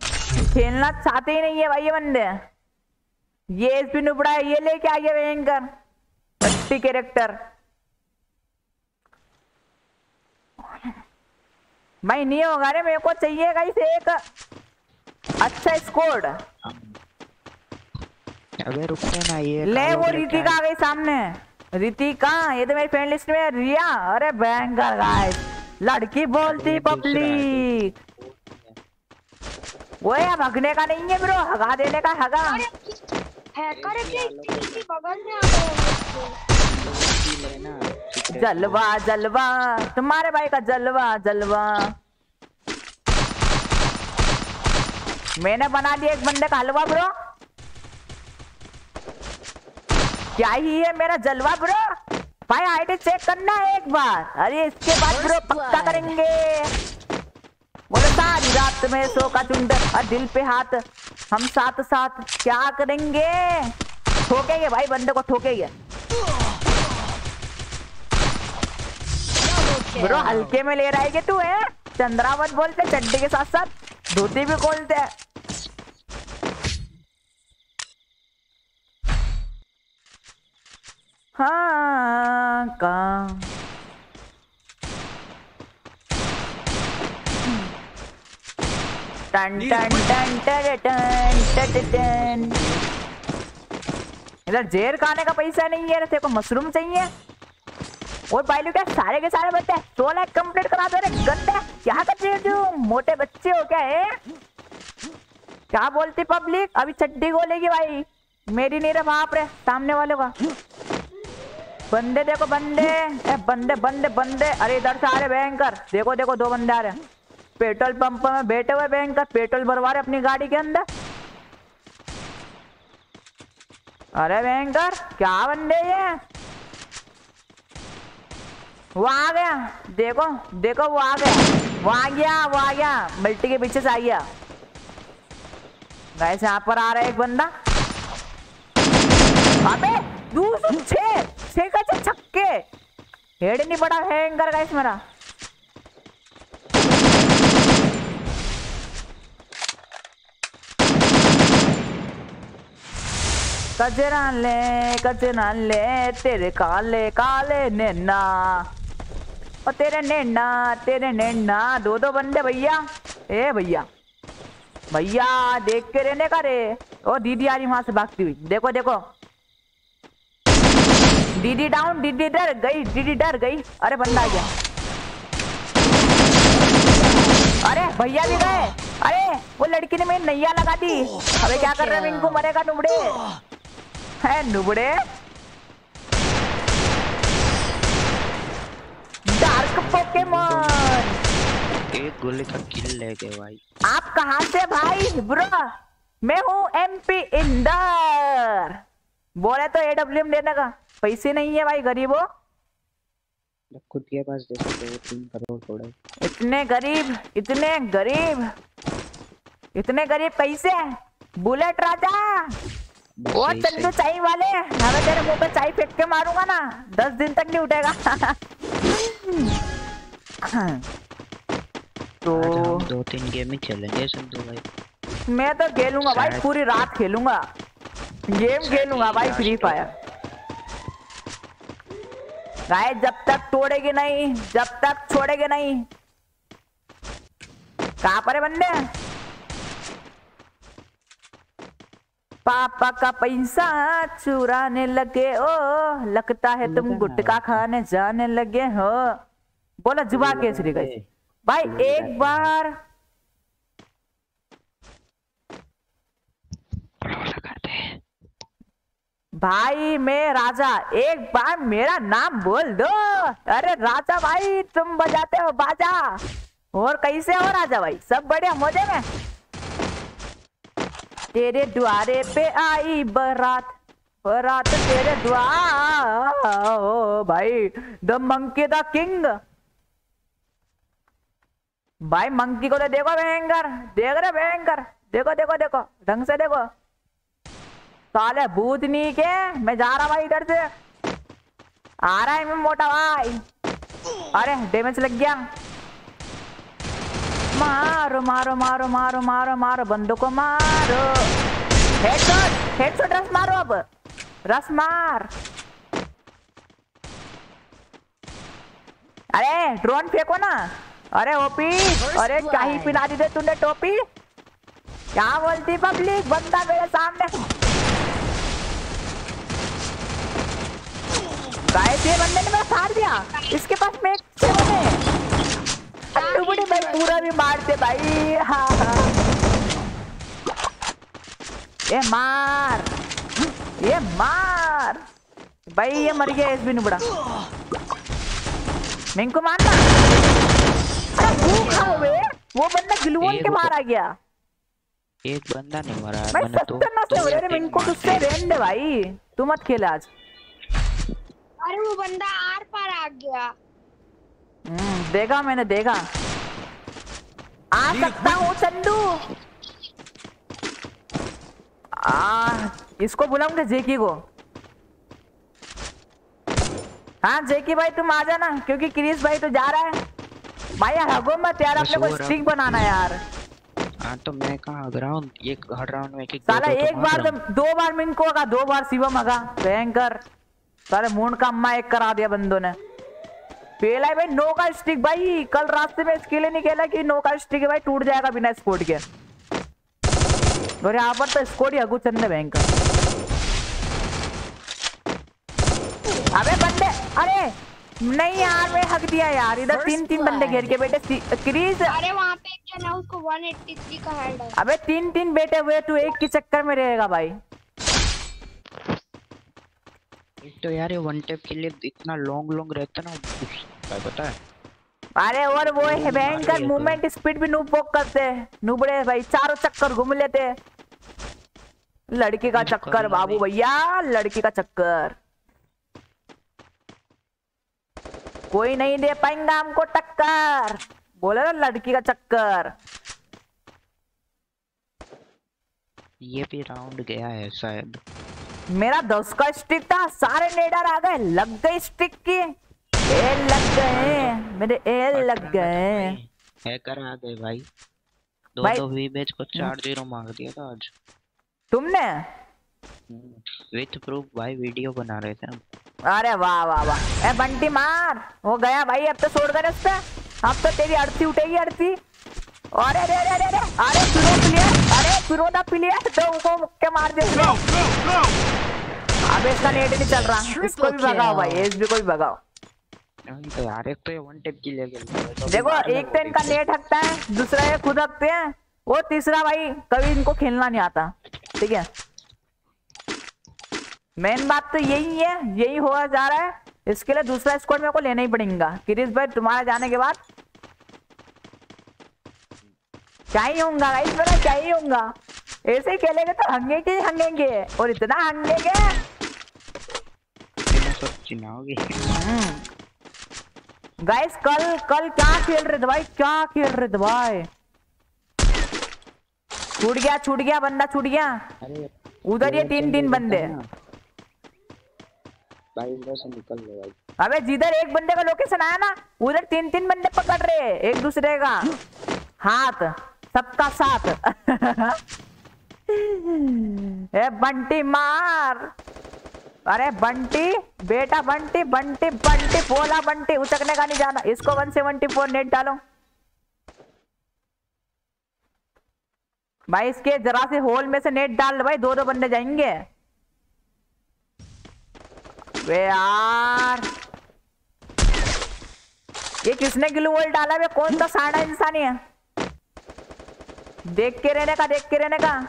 खेलना चाहते ही नहीं है भाई ये बंदे। ये एसपी नुबड़ा है ये लेके आ गया भयंकर। टट्टी कैरेक्टर भाई नहीं होगा रे मेरे को चाहिए गाइस एक। अच्छा स्कोर अबे रुक जा ना ये ले वो रीतिका आ गई सामने। रीतिका ये तो मेरी फ्रेंड लिस्ट में है। रिया अरे भयंकर गाइस लड़की बोलती है, पब्लिक वो यार भगने का नहीं है ब्रो हगा देने का हगा। हैकर है इतनी इतनी बगल में आ गए जलवा जलवा। तुम्हारे भाई का जलवा जलवा। मैंने बना दिया एक बंदे का हलवा ब्रो क्या ही है मेरा जलवा ब्रो? भाई आईडी चेक करना है एक बार। अरे इसके बाद ब्रो पक्का करेंगे। बोले सारी रात में सो का चुंडर और दिल पे हाथ। हम साथ साथ क्या करेंगे? ठोकेंगे भाई बंदे को ठोकेंगे। ब्रो हल्के में ले रहा है तू है? चंद्रावत बोलते चड्डी के साथ साथ धोती भी खोलते हैं का टन टन टन टन टन टन टन। इधर जेर खाने का पैसा नहीं है तेरे को मशरूम चाहिए। और भाई लोग क्या सारे के सारे बच्चे सोलह कंप्लीट करा दे रहे गंदे। क्या कर रहे हो मोटे बच्चे हो क्या है। क्या बोलती पब्लिक अभी चड्डी खोलेगी भाई। मेरी नहीं रे बाप रे सामने वालों का। बंदे, देखो बंदे। ए, बंदे बंदे बंदे। अरे, इधर से आ रहे भयंकर। देखो देखो, दो बंदे आ रहे पेट्रोल पंप में बैठे हुए भयंकर। पेट्रोल भरवा रहे अपनी गाड़ी के अंदर। अरे, भयंकर, क्या बंदे ये वो आ गया। देखो देखो, वो आ गया। वो आ गया, वो आ गया। मल्टी के पीछे से आ गया वैसे यहाँ पर आ रहा है एक बंदा। अबे दूसरे छक्के। हेड नहीं पड़ा गाइस मेरा। कजरा ले कजरा ले, तेरे काले काले नैना। और तेरे नैना तेरे नैना, दो दो बंदे भैया। ए, भैया। भैया, देख के रहने का रे। ओ, दीदी आ रही वहाँ से भागती हुई। देखो देखो। दीदी डाउन दीदी डर गई डीडी डर गई। अरे बंदा आ गया। अरे भैया भी गए। अरे वो लड़की ने मेरी नैया लगा दी। अबे क्या कर रहे हैं? इनको मरेगा नुबड़े। है नुबड़े? डार्क पोकेमोन एक गोली का किल ले गए भाई। आप कहाँ से भाई? ब्रो मैं हूँ एमपी इंदर बोले तो एडब्ल्यूएम देने का। पैसे नहीं है भाई गरीबो। खुद के पास तीन करोड़ थोड़े इतने गरीब इतने गरीब इतने गरीब पैसे बुलेट राजा वो यही चंदू चाय वाले हमें तेरे मुँह पे चाय फेंक के मारूँगा ना दस दिन तक नहीं उठेगा। तो दो तीन गेम ही खेलेंगे संधू भाई। मैं तो खेलूँगा भाई पूरी रात खेलूँगा। गेम खेलूँगा भाई फ्री फायर गाय जब तक तोड़ेगी नहीं जब तक छोड़ेगी नहीं। कहाँ पर है बंदे? पापा का पैसा चुराने लगे ओ लगता है तुम गुटका खाने जाने लगे हो। बोला जुबा केसरी गई भाई एक बार लगाते हैं भाई मैं राजा, एक बार मेरा नाम बोल दो। अरे राजा भाई, तुम बजाते हो बाजा। और कैसे हो राजा भाई? सब बढ़िया, मज़े में? तेरे द्वारे पे आई बरात बरात तेरे द्वार। ओ भाई, द मंकी द किंग। भाई, मंकी को तो देखो भयंकर, देख रहे भयंकर। देखो देखो देखो, ढंग से देखो। साले भूत नहीं के? मैं जा रहा भाई इधर से। आ रहा है मैं मोटा भाई। अरे डैमेज लग गया। मारो मारो मारो मारो मारो मारो बंदों को मारो। हेडशॉट हेडशॉट रस मारो अब। रस मार। अरे ड्रोन फेंको ना। अरे ओपी अरे, क्या ही पिला दी दे तूने टोपी क्या बोलती पब्लिक बंदा मेरे सामने। गाइस ये बंदे ने मेरा साथ दिया। इसके पास में एक सेवन है टुकड़ी भाई पूरा भी मारते भाई। हाँ हाँ। ये मार। ये मार। भाई ये मर गया एस भी नुबड़ा मिंकू मारना अरे भूखा हो बे वो बंदा ग्लून के आ गया। एक बंदा नहीं मरा भाई मैंने तो सत्तर दो हो या रहे तीन मिंकू मार तुझसे। रेंड भाई। तू मत खेल आज। अरे वो बंदा आर पार आ गया। हम्म, देखा मैंने देखा। आ सकता हूँ चंदू। आ इसको बुलाऊँगा जेकी को? हाँ जेकी भाई तुम आ जाना क्योंकि क्रिस भाई तो जा रहा है। भाई यार हगो मत यार अपने को स्टिक बनाना है यार। हाँ तो मैं कहाँ ग्राउंड एक हर राउंड में एक एक साला दो- दो तो एक बार तो दो बार मिंको होगा दो बार शिवम होगा भयंकर। सारे मून का अम्मा एक करा दिया बंदों ने। पेला है भाई नो का स्टिक भाई। कल रास्ते में इसके लिए नहीं खेला कि नो का स्टिक भाई टूट जाएगा बिना स्कोड के। और यहाँ पर तो स्कोड ही हगू चंदे भयंकर अबे बंदे अरे नहीं यार मैं हक दिया यार। इधर तीन तीन बंदे घेर के बैठे क्रीज अरे वहाँ पे एक जन है उसको 183 का हेड है। अबे तीन तीन बेटे हुए तू एक के चक्कर में रहेगा भाई। एक तो यार ये वन टैप के लिए इतना लॉन्ग लॉन्ग रहता ना उसका पता है। अरे और वो है मार भयंकर मूवमेंट स्पीड भी नूब पोक करते हैं। नुबड़े भाई चारों चक्कर घूम लेते हैं। लड़की का चक्कर बाबू भैया लड़की का चक्कर। कोई नहीं दे पाएँगा हमको टक्कर। बोले ना लड़की का चक्कर। ये भी राउंड गया है शायद। मेरा दस का स्टिक था सारे नेडर आ गए लग गए स्टिक की। ए लग गए मेरे ए लग गए। हैकर आ गए भाई। दो भाई- दो वी बैच को चार ज़ीरो मांग दिया था आज। तुमने? विथ प्रूफ भाई वीडियो बना रहे थे हम। अरे वाह वाह वाह। ए बंटी मार। वो गया भाई अब तो छोड़ कर उस पे। अब तो तेरी अर्थी उठेगी अर्थी अरे अरे अरे अरे अरे अरे फिरो प्लेयर अरे फिरो द प्लेयर तो उनको मुक्के मार दे। अब इसका नेट नहीं चल रहा। इसको भी भगाओ भाई एस भी को भी भगाओ। तो यार एक तो ये वन टैप के हैं, अभी देखो एक तो इनका नेट हकता है दूसरा ये खुद हकते हैं वो तीसरा भाई कभी इनको खेलना नहीं आता ठीक है? मेन बात तो यही है यही हुआ जा रहा है। इसके लिए दूसरा स्क्वाड मेरे को लेना ही पड़ेगा। किरीश भाई तुम्हारे जाने के बाद। क्या ही होगा गाइस मेरा क्या ही होगा ऐसे ही खेलेंगे तो हंगे के ही हंगेंगे और इतना हंगेंगे। सब चिनाओगे। गाइस कल कल क्या खेल रहे थे भाई? क्या खेल रहे थे भाई? छूट गया छूट गया बंदा छूट गया। उधर ये तीन तीन बंदे। भाई इधर से निकल लो भाई। अबे जिधर एक बंदे का लोकेशन आया ना उधर तीन तीन बंदे पकड़ रहे एक दूसरे का। हाथ सबका साथ। ए बंटी मार। अरे बंटी, बेटा बंटी बंटी बंटी, बोला बंटी, उचकने का नहीं जाना। इसको 174 नेट डालो। भाई इसके जरा से होल में से नेट डाल भाई दो दो बंदे जाएँगे। वे यार। ये किसने ग्लू वॉल डाला? वे कौन सा साड़ा इंसान है? देख के रहने का, देख के रहने का।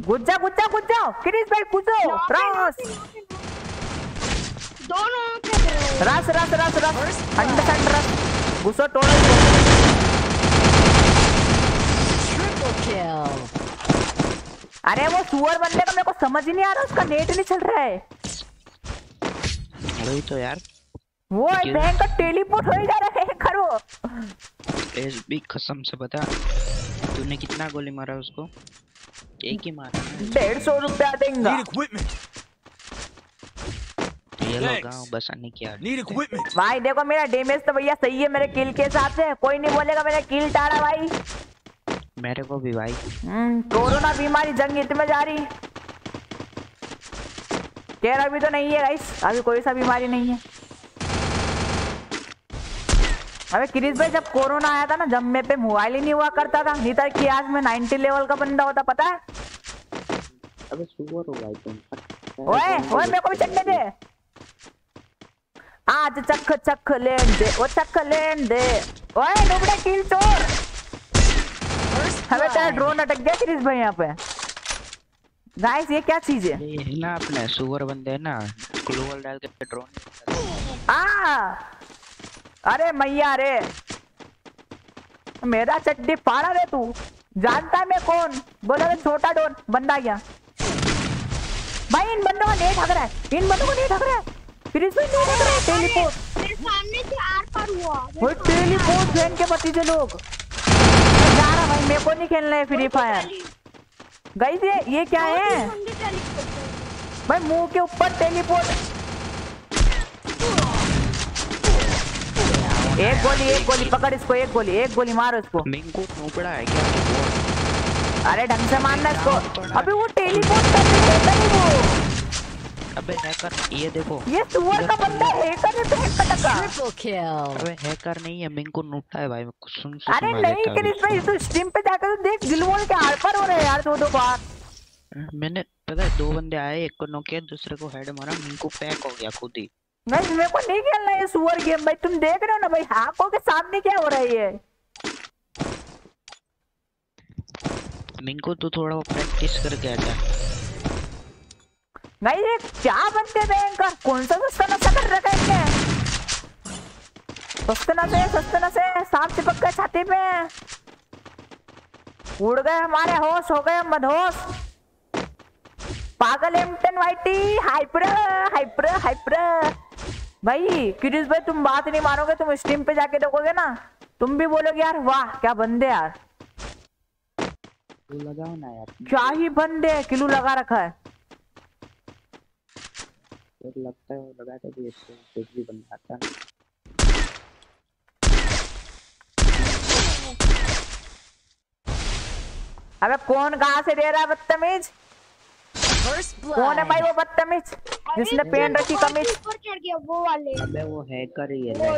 घुस जा घुस जा घुस जाओ क्रिस भाई घुसो रस दोनों। रस रस रस रस हंड्रेड रस घुसो तोड़ो इसको। Triple अरे वो सुअर बनने का मेरे को समझ ही नहीं आ रहा उसका नेट नहीं चल रहा है। वही तो यार वो बैंक का टेलीपोर्ट हो ही जा रहा है करो। एस भी कसम से बता तूने कितना गोली मारा उसको? एक ही मारा डेढ़ सौ रुपया देंगे। Equipment. भाई देखो मेरा डैमेज तो भैया सही है मेरे किल के हिसाब से। कोई नहीं बोलेगा मेरा किल टाड़ा भाई। मेरे को भी भाई। हम्म, कोरोना बीमारी जंग में जा रही। केयर अभी तो नहीं है गाइस अभी कोई सा बीमारी नहीं है। अबे क्रिस भाई जब कोरोना आया था ना जब मेरे पे मोबाइल ही नहीं हुआ करता था नहीं था कि आज मैं 90 लेवल का बंदा होता पता है? अबे सुअर हो भाई तुम। ओए ओए मेरे को भी चखने दे। आज चख चख लेन दे ओ चख लेन दे। ओए नुबड़े किल चोर। हमें तेरा ड्रोन अटक गया क्रिस भाई यहाँ पे। गाइस ये क्या चीज़ है? ये ना अपने सुअर बंदे ना ग्लोबल डाल के ड्रोन आ! अरे मैया रे मेरा चड्डी फाड़ा रे तू। जानता है मैं कौन? बोला रे छोटा डोन बंदा गया भाई इन बंदों को नहीं ठग रहा है। इन बंदों को नहीं ठग रहा है। फिर इसमें नहीं ठग रहा है? टेलीपोर्ट मेरे सामने से आर पार हुआ। वो टेलीपोर्ट फ़ैन के भतीजे लोग। मैं जा रहा भाई मेरे को नहीं खेलना है फ्री फायर गाइस ये ये क्या है? भाई मुँह के ऊपर टेलीपोर्ट एक गोली एक गोली पकड़ इसको एक गोली एक गोली मारो इसको। मिंकू नोबड़ा है क्या? अरे ढंग से मारना इसको। अबे वो टेलीपोर्ट कर देता है वो। अबे हैकर ये देखो। ये सुअर का बंदा हैकर है तो हैकर टका Triple kill. अबे हैकर नहीं है मिंकू नोबड़ा है भाई मैं कुछ सुन सुन अरे नहीं क्रिस भाई तू स्ट्रीम पे जाकर तो देख गिलवॉल के आर पार हो रहे हैं यार दो दो बार। मैंने पता है दो बंदे आए एक को नोकिया दूसरे को हेड मारा मिंकू पैक हो गया खुद ही। नहीं मेरे को नहीं खेलना ये सुअर गेम भाई। तुम देख रहे हो ना भाई हाकों के सामने क्या हो रहा है ये? मिंकू तू थोड़ा प्रैक्टिस करके आ जा। नहीं ये क्या बनते भयंकर कौन सा सस्ता नशा कर रखा है सस्ते नशे सस्ते नशे सांप चिपक गए छाती पे उड़ गए हमारे होश हो गए मदहोश पागल एमटन वाइटी हाइपर हाइपर हाइपर भाई क्रिस भाई तुम बात नहीं मानोगे तुम स्ट्रीम पे जाके देखोगे ना तुम भी बोलोगे यार वाह क्या बंदे यार। लगाओ ना यार क्या ही बंदे किलू लगा रखा है। लगता है वो लगाते भी कुछ भी बन जाता है। अबे कौन कहाँ से दे रहा है बदतमीज? कौन है भाई वो बदतमीज जिसने पहन रखी कमीज। ऊपर चढ़ गया वो वाले। अबे वो हैकर ही है ले।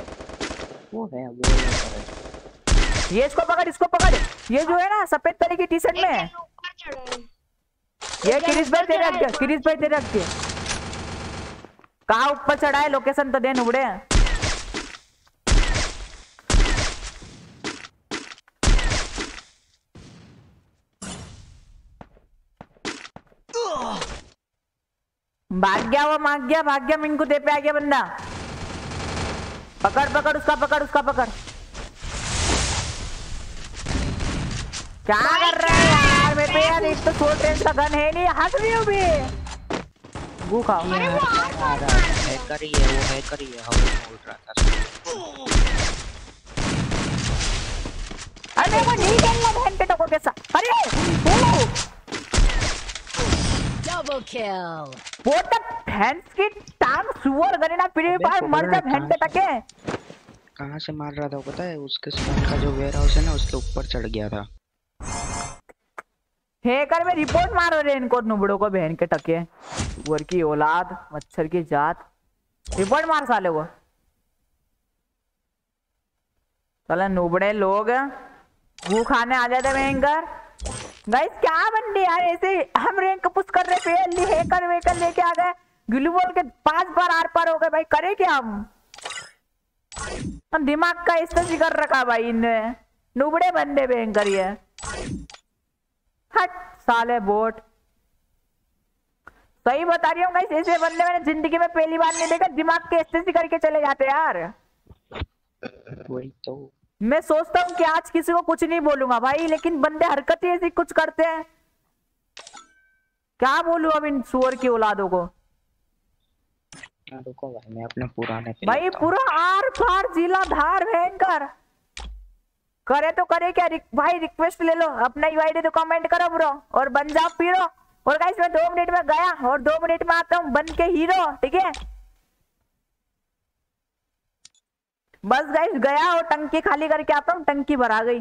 वो है वो हैकर है। ये इसको पकड़ इसको पकड़। ये जो है ना सफ़ेद कलर की टी शर्ट में है। ऊपर चढ़े ये किरिस भाई तेरे रख के किरिस भाई तेरे रख के कहाँ ऊपर चढ़ा है? लोकेशन तो दे नुबड़े भाग गया वो मांग गया भाग गया मिंकू दे पे आ गया बंदा। पकड़ पकड़ उसका पकड़ उसका पकड़। क्या कर रहा है यार? मेरे पे यार एक तो शॉर्ट रेंज का गन है नहीं हट रही हूँ भी वो खाओ अरे वो आर पार मार हैकर ही? है वो हैकर ही है। हवा में उड़ रहा था। अरे को नहीं खेलना बहन के टको के साथ अरे वो Double kill. वो तो भैंस की टांग सुअर गरीना फ्री फायर मर जा बहन के टके कहाँ से मार रहा था पता है? उसके सामने का जो वेयर हाउस है ना उसके ऊपर चढ़ गया था। हैकर में रिपोर्ट मारो रे इनको नुबड़ों को बहन के टके। सुअर की औलाद मच्छर की जात। रिपोर्ट मार साले वो। चलो नुबड़े लोग वो खाने आ जाते भयंकर। गाइस क्या बंदे यार ऐसे हम रैंक पुश कर रहे पे हैकर वेकर लेके आ गए। ग्लूबॉल के पाँच बार आर पार हो गए, भाई, करे क्या हम? हम दिमाग का इस्तेमाल कर रखा भाई इनने। नुबड़े बंदे भयंकर ये। हट, साले बोट। सही बता रही हूँ गाइस ऐसे बंदे मैंने ज़िंदगी में पहली बार नहीं देखा, दिमाग के इस्तेमाल करके चले जाते यार। वही तो। मैं सोचता हूँ कि आज किसी को कुछ नहीं बोलूँगा भाई लेकिन बंदे हरकतें ऐसी कुछ करते हैं। क्या बोलूँ अब इन सुअर की औलादों को? हाँ, रुको भाई मैं अपने पुराने भाई पूरा आर पार जिला धार भयंकर। करे तो करे क्या रिक, भाई रिक्वेस्ट ले लो अपना यूआईडी तो कमेंट करो ब्रो और बन जाओ पीरो। और गाइस मैं दो मिनट में गया और दो मिनट में आता हूँ बन के हीरो ठीक है? बस गाइस गया और टंकी खाली करके आता हूँ टंकी भरा गई।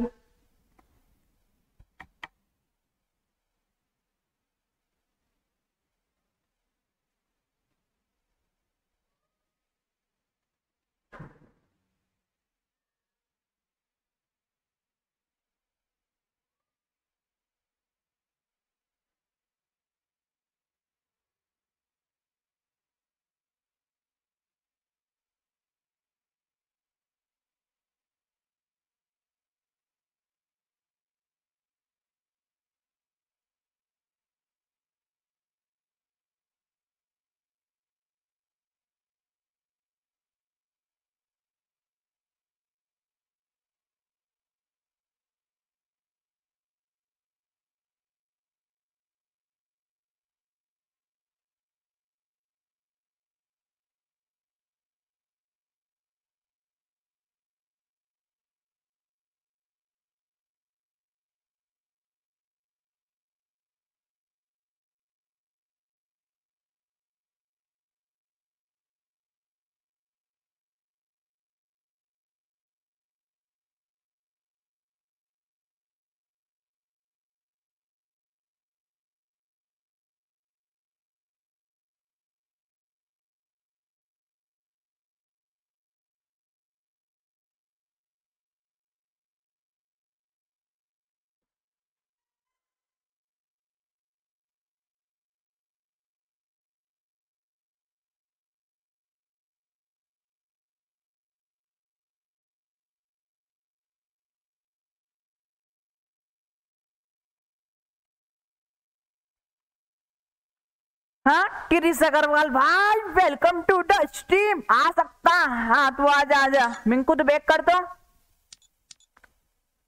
हाँ किरीस अग्रवाल भाई वेलकम टू द स्ट्रीम आ सकता हाँ तू आजा आजा मिंकू तो बेक कर दो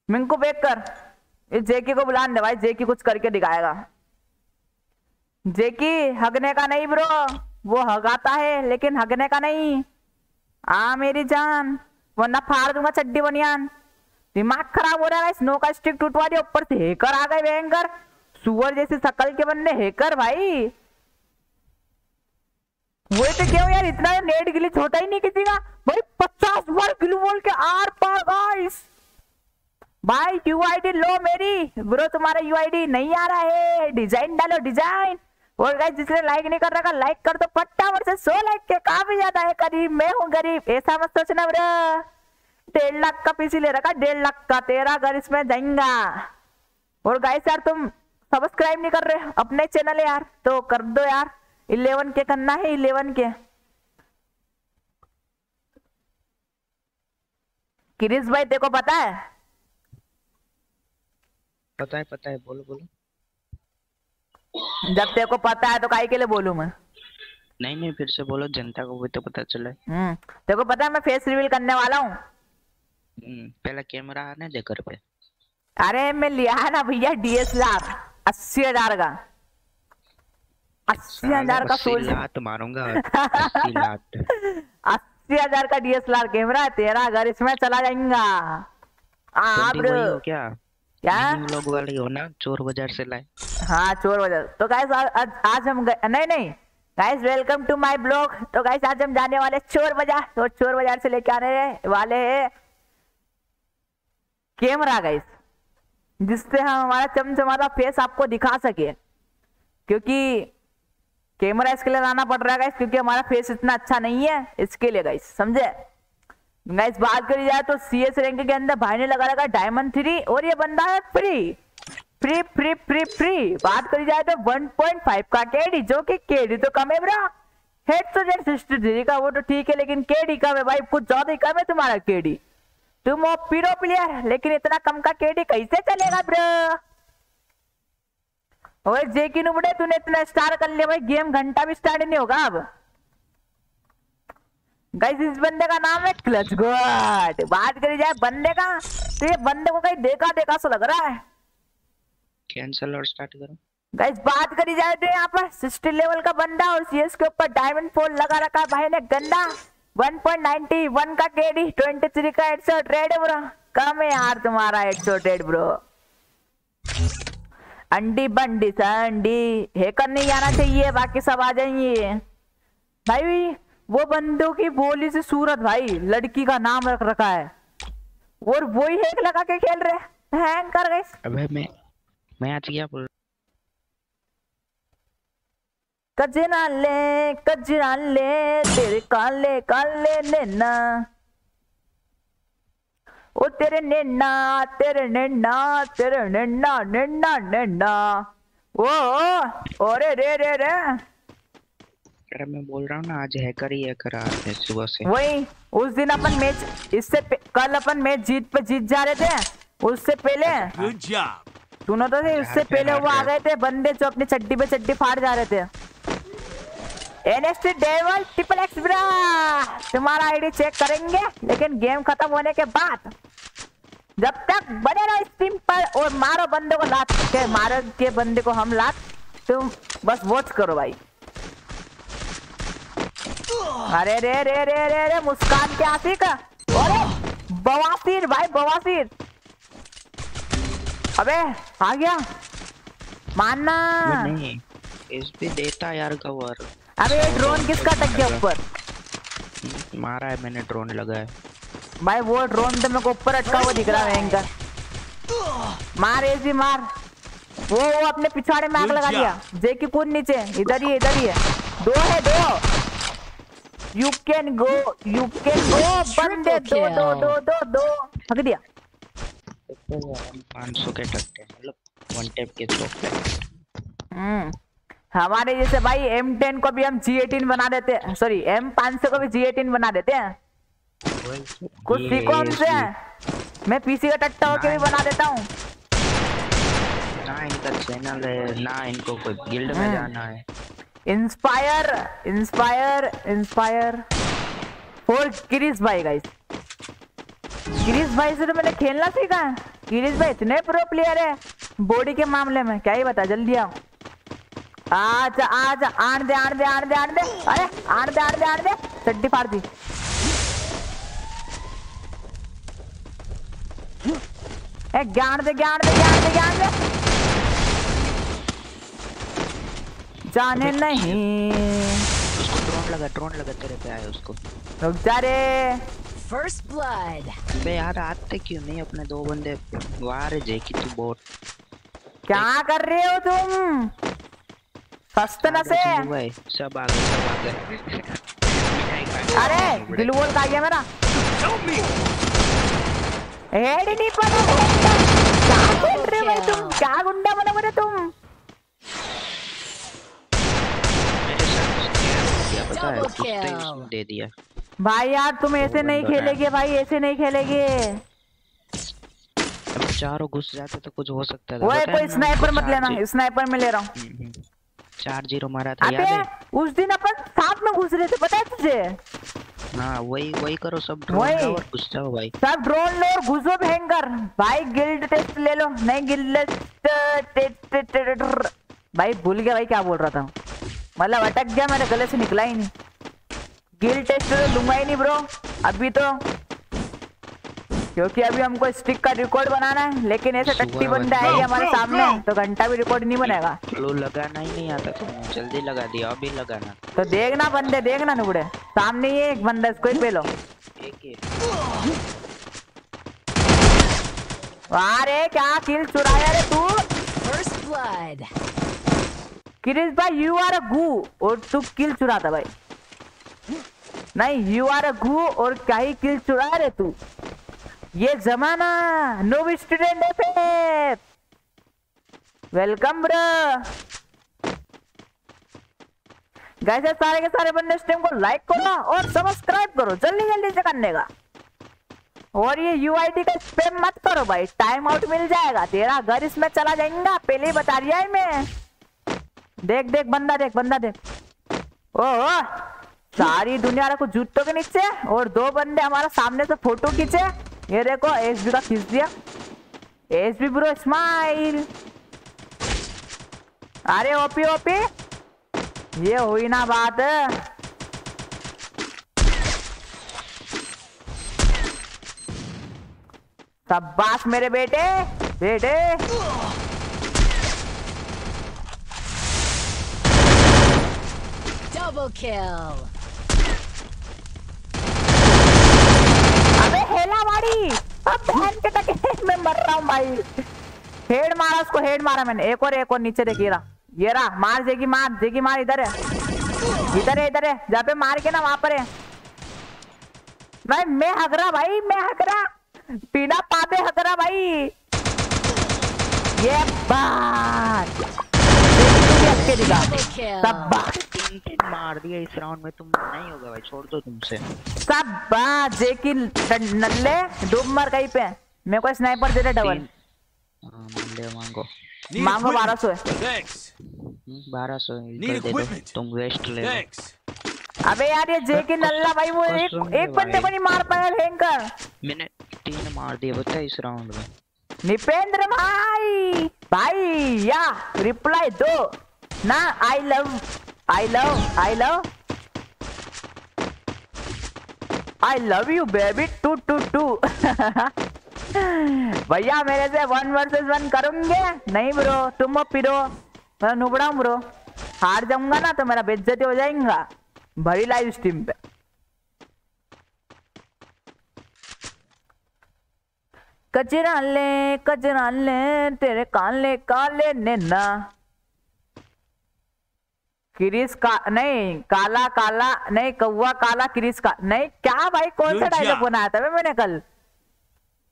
मिंकू बेक कर। इस जेकी को बुलाने दे भाई, जेकी कुछ करके दिखाएगा। जेकी, हगने का नहीं ब्रो। वो हगाता है, लेकिन हगने का नहीं। आ मेरी जान, वरना फाड़ दूँगा चड्डी बनियान। दिमाग खराब हो रहा है स्नो का स्टिक टूटवा दिया, ऊपर से हेकर आ गए, भयंकर। सुअर जैसे शकल के बनने हेकर भाई। वो तो क्यों यार, इतना नेट गिलिच होता ही नहीं किसी का। भाई पचास बार ग्लू वॉल के आर पार गाइस भाई यूआईडी लो मेरी। ब्रो, तुम्हारा यूआईडी नहीं आ रहा है। डिज़ाइन डालो डिज़ाइन और गाइस जिसने लाइक नहीं कर रखा लाइक कर दो। फटाफट से सौ लाइक के काफ़ी ज़्यादा है। करीब मैं हूँ गरीब। ऐसा मत सोचना, ब्रो। डेढ़ लाख का पीसी ले रखा, डेढ़ लाख का। तेरा घर इसमें जाएगा। और गाइस यार, तुम सब्सक्राइब नहीं कर रहे अपने चैनल यार। तो कर दो यार। इलेवन के करना है इलेवन के। किरीश भाई देखो पता है? पता है पता है बोलो बोलो। जब तेरे को पता है तो काहे के लिए बोलूँ मैं? नहीं नहीं फिर से बोलो जनता को भी तो पता चले हम्म तेरे को पता है मैं फेस रिवील करने वाला हूँ? हम्म, पहला कैमरा आने दे घर पे। अरे मैं लिया है ना भैया डीएसएलआर अस्सी हज़ार का। अस्सी हज़ार का सोच लात मारूँगा अस्सी लात। अस्सी हज़ार का डीएसएलआर कैमरा है तेरा घर इसमें चला जाएगा। आप क्या? क्या? लोग वाले हो ना चोर बाज़ार से लाए। हाँ चोर बाज़ार। तो गाइस आज, आज हम नहीं नहीं। Guys welcome to my blog तो गाइस आज हम जाने वाले चोर बाज़ार। तो चोर बाज़ार से लेके आने वाले हैं कैमरा गाइस जिससे हम हमारा चमचमाता फेस आपको दिखा सके। क्योंकि कैमरा इसके लिए लाना पड़ रहा है गाइस क्योंकि हमारा फेस इतना अच्छा नहीं है। इसके लिए गाइस समझे? गाइस बात करी जाए तो सी एस रैंक के अंदर भाई ने लगा रखा डायमंड थ्री और ये बंदा है free free free free free बात करी जाए तो 1.5 का केडी जो कि केडी तो कम है ब्रा। हेड तो जेड सिक्सटी थ्री का, वो तो ठीक है, लेकिन केडी कम है भाई, कुछ ज़्यादा ही कम है तुम्हारा केडी तुम हो पीरो प्लेयर लेकिन इतना कम का केडी कैसे चलेगा ब्रो? ओए जेकी नुबड़े तूने इतना स्टार कर लिया भाई गेम घंटा भी स्टार्ट नहीं होगा अब। गाइस इस बंदे का नाम है क्लच गॉड बात करी जाए बंदे का तो ये बंदे को कहीं देखा देखा सो लग रहा है। कैंसिल और स्टार्ट करो। गाइस बात करी जाए तो यहाँ पर सिक्सटी लेवल का बंदा और सीएस के ऊपर डायमंड फोल लगा रखा है भाई ने गंदा। 1.91 का केडी 23 का हेडशॉट रेड ब्रो कम है यार तुम्हारा हेडशॉट रेड ब्रो अंडी बंडी संडी हैकर नहीं आना चाहिए बाकी सब आ जाइए भाई वो बंदों की बोली से सूरत भाई। लड़की का नाम रख रखा है। और वो ही हैक लगा के खेल रहे हैंग कर गए अबे मैं मैं आज क्या बोल कजरा ले कजरा ले तेरे काले काले नैना ओ तेरे नैना तेरे नैना तेरे नैना नैना नैना ओ ओ अरे रे रे रे। अरे मैं बोल रहा हूँ ना आज हैकर ही हैकर आ रहे सुबह से। वही उस दिन अपन मैच इससे कल अपन मैच जीत पे जीत जा रहे थे उससे पहले। सुनो तो सही उससे पहले वो आ गए। गए थे बंदे जो अपनी चड्डी पे चड्डी फाड़ जा रहे थे। NST devil triple X bro तुम्हारा आईडी चेक करेंगे, लेकिन गेम खत्म होने के बाद जब तक बने रहो स्ट्रीम पर और मारो बंदे को लात के, मारो के बंदे को हम लात, तुम बस वॉच करो भाई। अरे रे रे रे रे रे, मुस्कान के आशिक। अरे, बवासीर भाई, बवासीर। अबे, आ गया। मानना। नहीं इस भी देता यार कवर अबे ये ड्रोन किसका टक गया ऊपर? मारा है मैंने ड्रोन लगाया भाई वो ड्रोन तो मेरे को ऊपर अटका हुआ दिख रहा है भयंकर। मार ऐसी मार। वो वो अपने पिछाड़े में आग लगा दिया। जे की कूद नीचे। इधर ही इधर ही है। दो है दो। You can go you can go बंदे दो दो दो दो दो। हक दिया। पाँच सौ के टक्के मतलब वन टेप के चौक पे। हम्म। हमारे जैसे भाई M10 को भी हम G18 बना देते हैं। सॉरी M500 को भी G18 बना देते हैं। कुछ सीखो हमसे मैं पीसी का टट्टा होके भी बना देता हूँ। ना इनका चैनल है। ना इनको कोई गिल्ड में हम्म। जाना है। Inspire inspire inspire for Girish भाई गाइस गिरीश भाई से तो मैंने खेलना सीखा। है गिरीश भाई इतने प्रो प्लेयर है। बॉडी के मामले में क्या ही बता जल्दी आओ। आजा आजा आन दे आन दे आन दे आन दे। अरे आन दे आन दे आन दे। चड्डी फाड़ दी। ए ज्ञान दे ज्ञान दे ज्ञान दे ज्ञान दे। जाने नहीं। उसको ड्रोन लगा ड्रोन लगा तेरे पे आया उसको। रुक जा रे। First blood. बे यार आते क्यों नहीं अपने दो बंदे? वार जे की तू बोट क्या कर रहे हो तुम? सस्तन से। भाई सब आ गए सब आ गए अरे। दिल बोल का गया मेरा. हेड नहीं पड़ा क्या खेल रहे हो तुम? क्या? गुंडा बना बने तुम? दे दिया। भाई यार तुम ऐसे नहीं खेलेगे भाई ऐसे नहीं खेलेगे। चारों घुस जाते तो कुछ हो सकता है कोई स्नाइपर मत लेना स्नाइपर में ले रहा हूँ। हम्म, हम्म। चार ज़ीरो मारा था याद है? उस दिन अपन साथ में घुस रहे थे पता है तुझे? हाँ वही वही करो सब ड्रोन और घुस जाओ भाई। सब ड्रोन लो और घुसो भयंकर। भाई गिल्ड टेस्ट ले लो। नहीं गिल्ड टेस्ट भाई भूल गया भाई क्या बोल रहा था। मतलब अटक गया मेरे गले से निकला ही नहीं। गिल्ड टेस्ट तो लूँगा ही नहीं ब्रो अभी तो क्योंकि अभी हमको स्टिक का रिकॉर्ड बनाना है लेकिन ऐसे टट्टी बंदा आएगी हमारे सामने तो घंटा भी रिकॉर्ड नहीं बनेगा। लगाना ही नहीं आता तुम जल्दी लगा दिया अभी लगाना। तो देखना बंदे देखना नुबड़े। सामने ही एक बंदा इसको ही पे लो अरे क्या किल चुराया रे तू? First blood. किरीश भाई यू आर अ गू और तू किल चुराता भाई। नहीं यू आर अ गू और क्या ही किल चुरा रे तू? ये जमाना नो स्टूडेंट है वेलकम ब्रो। गाइस सारे के सारे बंदे स्ट्रीम को लाइक करो और सब्सक्राइब करो, जल्दी जल्दी से करने का। और ये यूआईडी का स्पैम मत करो भाई टाइम आउट मिल जाएगा। तेरा घर इसमें चला जाएगा, पहले ही बता दिया है मैं। देख देख, बंदा देख बंदा देख। ओह, सारी दुनिया रखो, जूतों के नीचे और दो बंदे हमारा सामने से फ़ोटो खींचे। ये देखो एस बी का खींच दिया एस बी ब्रो स्माइल अरे ओपी ओपी ये हुई ना बात। शाबाश मेरे बेटे बेटे। Double kill. हेलावाड़ी अब बहन के तक मैं मर रहा हूँ भाई। हेड मारा उसको, हेड मारा मैंने। एक और एक और नीचे दे गिरा ये रहा, मार जेगी मार जेगी, मार इधर है। इधर है इधर है। जहाँ पे मार के ना, वहाँ पर है। भाई, मैं हक रहा, भाई, मैं हक रहा। बिना पापे हक रहा, भाई। ये बात। के दिखा Double बात तीन तीन मार दिया इस राउंड में तुम नहीं होगा भाई छोड़ दो तुमसे। सब बात जेकी नल्ले डूब मर कहीं पे। मेरे को स्नाइपर दे दे डबल हाँ, मांगो। मांगो equipment. बारह सौ है। Thanks. बारह सौ Need दे दो। तुम वेस्ट ले अबे यार ये जेकी नल्ला भाई वो एक एक बंदे को नहीं मार पाया भयंकर। मैंने तीन मार दिए पता है इस राउंड में। निपेंद्र भाई भाई या रिप्लाई दो। ना I love I love I love I love you baby too too too. भैया, मेरे से वन वर्सेस वन करूँगे? नहीं ब्रो तुम पिरो मैं नुबड़ा हूँ ब्रो हार जाऊँगा ना तो मेरा बेज्जती हो जाएगा. भरी लाइव स्ट्रीम पे. कचरा ले कचरा ले, तेरे काले काले नैना क्रिस का नहीं काला काला नहीं कौवा काला क्रिस का नहीं क्या भाई कौन सा डायलॉग बनाया था मैंने कल?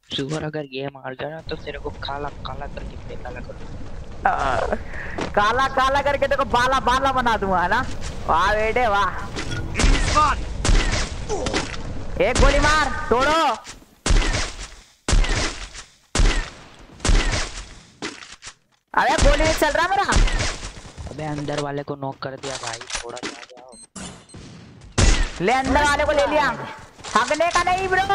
सुअर अगर ये मार गया ना तो तेरे को काला काला करके फेंका लगा। आ, काला काला करके देखो बाला बाला बना दूँगा ना? वाह बेटे वाह। एक गोली मार तोड़ो। अरे गोली नहीं चल रहा मेरा? अबे अंदर वाले को नॉक कर दिया भाई, थोड़ा जा जाओ ले अंदर वाले को ले लिया। हगने का नहीं ब्रो।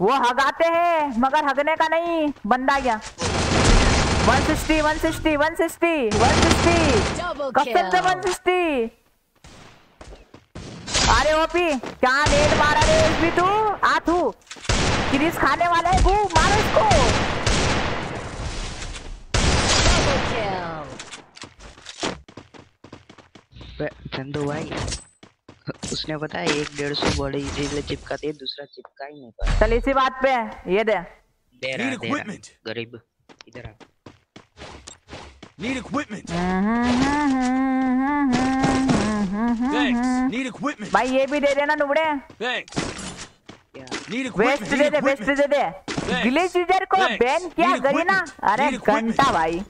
वो हगाते हैं, मगर हगने का नहीं। बंदा गया। 160 160 160 160 Double कसम 160 अरे ओपी, क्या रेड मारा रे भी तू? आ तू। क्रिस खाने वाला है तू मारो इसको Double kill. बे, चंदू भाई। उसने बताया एक डेढ़ सौ बॉडी चिपका दी दूसरा चिपका ही नहीं पा चल इसी बात पे ये दे। भाई ये भी दे देना नुबड़े। Thanks. वेस्ट दे दे वेस्ट दे दे। ग्लिच इधर को बैन किया करी ना अरे घंटा भाई।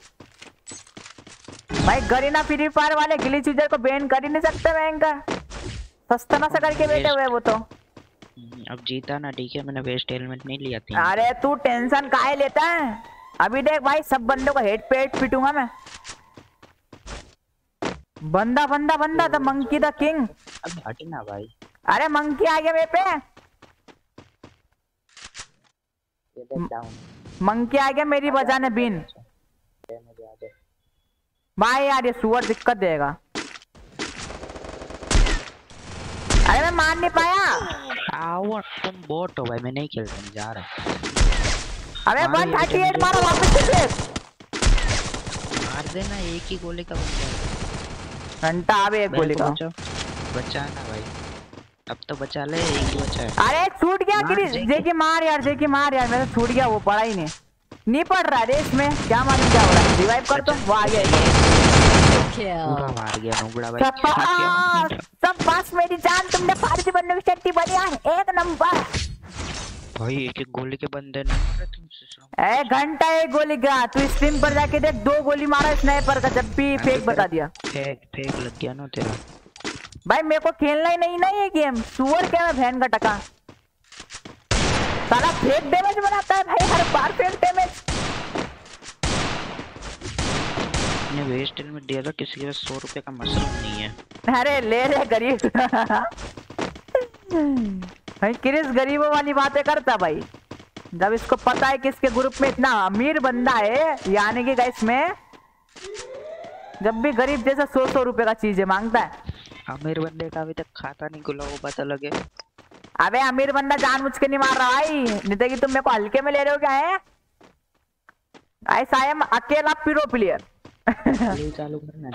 भाई गरीना फ्री फायर वाले ग्लिच यूज़र को बैन कर ही नहीं सकते भयंकर सस्ता ना सा करके बैठे हुए वो तो। अब जीता ना ठीक है मैंने वेस्ट हेलमेट नहीं लिया थी। अरे तू टेंशन काहे लेता है? अभी देख भाई सब बंदों को हेड पे हेड पिटूँगा मैं। बंदा बंदा बंदा द मंकी द किंग अब हट ना भाई। अरे मंकी आ गया मेरे पे। ये देख डाउन मंकी आ गया मेरी बजाने बीन। गया भाई यार ये सुअर दिक्कत देगा। अरे मैं मार नहीं पाया। आओ तुम बोट हो भाई मैं नहीं खेलता मैं जा रहा हूँ। अबे मारो वापस से। मार देना एक ही गोली का बंदा घंटा अबे एक गोली का बचा ना भाई। अब तो बचा ले एक ही बचा है। अरे छूट गया मार गिरी जेकी। जेकी मार यार जेकी मार यार मेरा छूट गया वो पड़ा ही नहीं। नहीं पड़ रहा रेस में क्या मालूम क्या हो रहा है? रिवाइव कर तो वो आ गया Double पूरा मार गया नुबड़ा भाई। शाबाश सब पास मेरी जान तुमने फारसी बनने की शक्ति बढ़िया है एक नंबर। भाई एक एक गोली के बंदे। ए घंटा एक गोली का तू स्क्रीन पर जाके देख दो गोली मारा स्नाइपर का जब भी फेक बता दिया। फेक फेक लग गया ना तेरा। भाई मेरे को खेलना ही नहीं ना ये गेम सुअर क्या मैं बहन का टका। साला फेक डैमेज बनाता है भाई हर बार फेक डैमेज ने वेस्ट हेलमेट दिया था किसी के पास सौ रुपए का मशरूम नहीं है। अरे ले रे गरीब। भाई क्रिस गरीबों वाली बातें करता भाई। जब इसको पता है कि इसके ग्रुप में इतना अमीर बंदा है यानी कि गाइस में जब भी गरीब जैसा सौ सौ रुपए का चीज़ें माँगता है। अमीर बंदे का अभी तक खाता नहीं खुला वो पता लगे। अबे अमीर बंदा जानबूझ के नहीं मार रहा भाई। नहीं कि तुम मेरे को हल्के में ले रहे हो क्या है? आई एम अकेला पिरो प्लेयर चालू करना।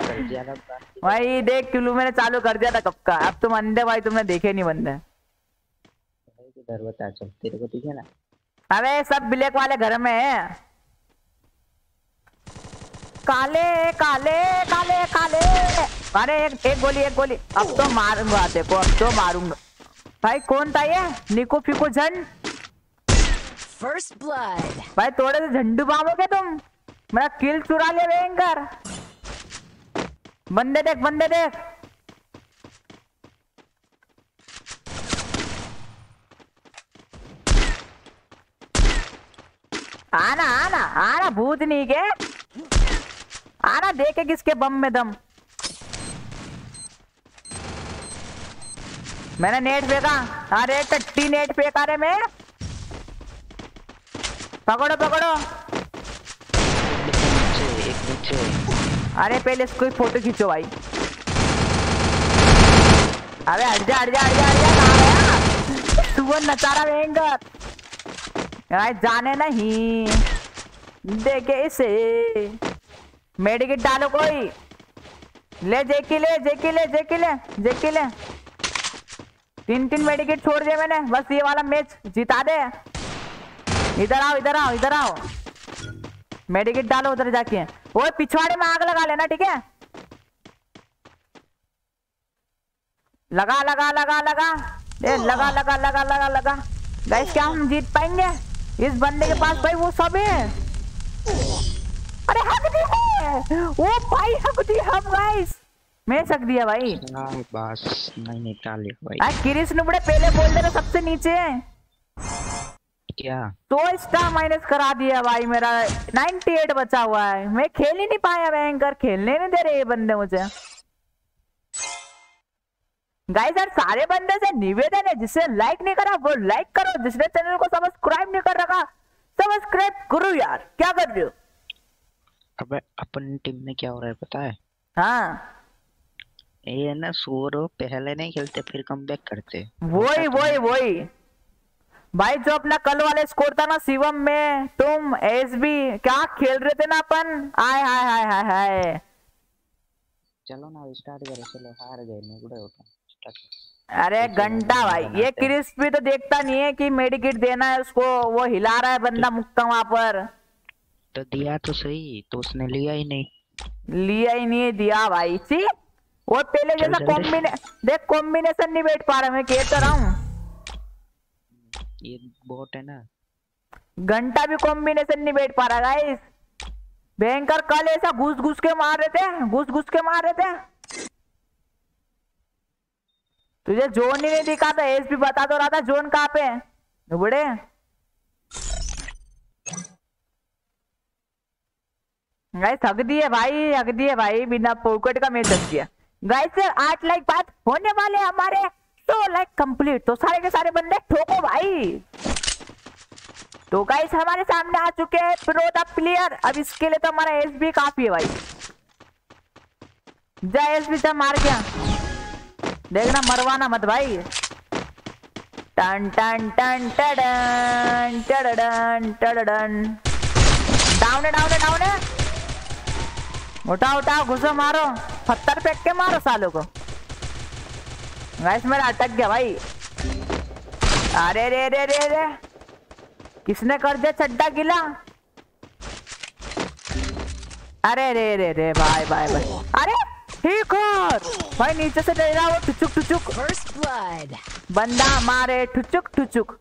भाई देख क्लू मैंने चालू कर दिया था कब का। अब तुम अंधे भाई तुमने देखे नहीं बंदे। बता चल तेरे को दिखे ना? अबे सब ब्लैक वाले घर में है। काले काले काले काले। अरे एक एक गोली एक गोली। अब तो मारूँगा देखो अब तो मारूँगा। भाई कौन था ये? निको फिको झंड First blood. भाई थोड़े से झंडू बामोगे तुम? मेरा किल चुरा ले भयंकर। बंदे देख बंदे देख। आना आना आना भूतनी के। आना देखे किसके बम में दम। मैंने नेट फेंका अरे टट्टी नेट फेंका रे मैं पकड़ो पकड़ो। अरे, पहले इसको ही फ़ोटो खींचो भाई। अबे, हट जा हट जा हट जा हट जा गया सुबह नचारा भयंकर। यार जाने नहीं। देखे इसे। मेडिकेट डालो कोई। ले, जेकी ले जेकी ले जेकी ले जेकी ले। तीन तीन मेडिकेट छोड़ दिए मैंने। बस ये वाला मैच जिता दे। इधर आओ इधर आओ इधर आओ। मेडिकेट डालो उधर जाके। वो पिछवाड़े में आग लगा लेना, ठीक है? लगा लगा लगा लगा। ए, लगा लगा लगा लगा लगा। गाइस क्या हम जीत पाएँगे? इस बंदे के पास भाई वो सब है। अरे, हक दी है। वो भाई, हक दी हम गाइस मैं सक दिया भाई। हाँ बस नहीं निकाल लिया भाई। आज किरिस नुबड़े पहले बोल दे रहे सबसे नीचे है। क्या? तो स्टार माइनस करा दिया भाई मेरा। 98 बचा हुआ है। मैं खेल ही नहीं पाया भयंकर। खेलने नहीं दे रहे ये बंदे मुझे। गाइस यार सारे बंदे से निवेदन है जिसने लाइक नहीं करा वो लाइक करो। जिसने चैनल को सब्सक्राइब नहीं कर रखा सब्सक्राइब करो यार। क्या कर रहे हो? अबे अपन टीम में क्या हो रहा है पता है? हाँ। ये है ना सोरो पहले नहीं खेलते फिर कम करते। वही वही वही भाई जो अपना कल वाले स्कोर था ना शिवम में तुम एस बी क्या खेल रहे थे ना अपन? आय हाय हाय हाय हाय चलो ना स्टार्ट करो चलो हार गए मैं बुढ़े होता स्टार्ट अरे घंटा भाई ये क्रिस्प भी तो देखता नहीं है कि मेडिकेट देना है उसको वो हिला रहा है बंदा मुक्का वहाँ पर। तो दिया तो सही तो उसने लिया ही नहीं। लिया ही नहीं दिया भाई। सी वो पहले जैसा। कॉम्बिने देख। कॉम्बिनेशन नहीं बैठ पा रहा मैं कह तो रहा हूँ। ये बोट है ना। घंटा भी कॉम्बिनेशन नहीं बैठ पा रहा गाइस भयंकर कल ऐसा घुस घुस के मार रहे थे घुस घुस के मार रहे थे। तुझे जोन ही नहीं दिखा था एस भी बता तो रहा था जोन कहाँ पे है? नुबड़े गाइस थक दिए भाई थक दिए भाई बिना पॉकेट का मैच थक दिया। गाइस आठ लाइक बात होने वाले हमारे। सो लाइक कंप्लीट तो सारे के सारे बंदे ठोको भाई। तो गाइस हमारे सामने आ चुके हैं प्रो द प्लेयर अब इसके लिए तो हमारा एस भी काफ़ी है भाई। जा एस भी जब मार गया देखना, मरवाना मत भाई। टन टन टन, टडन टडन टडन डाउन डाउन डाउन है। उठाओ उठाओ घुसो मारो। पत्थर फेंक के मारो सालों को। गाइस मेरा अटक गया भाई। अरे रे रे रे रे। किसने कर दिया चड्डा गिला? अरे रे रे रे भाई भाई भाई। अरे ठीक है। भाई नीचे से दे रहा वो टुचुक टुचुक. बंदा मारे ठुचुक ठुचुक।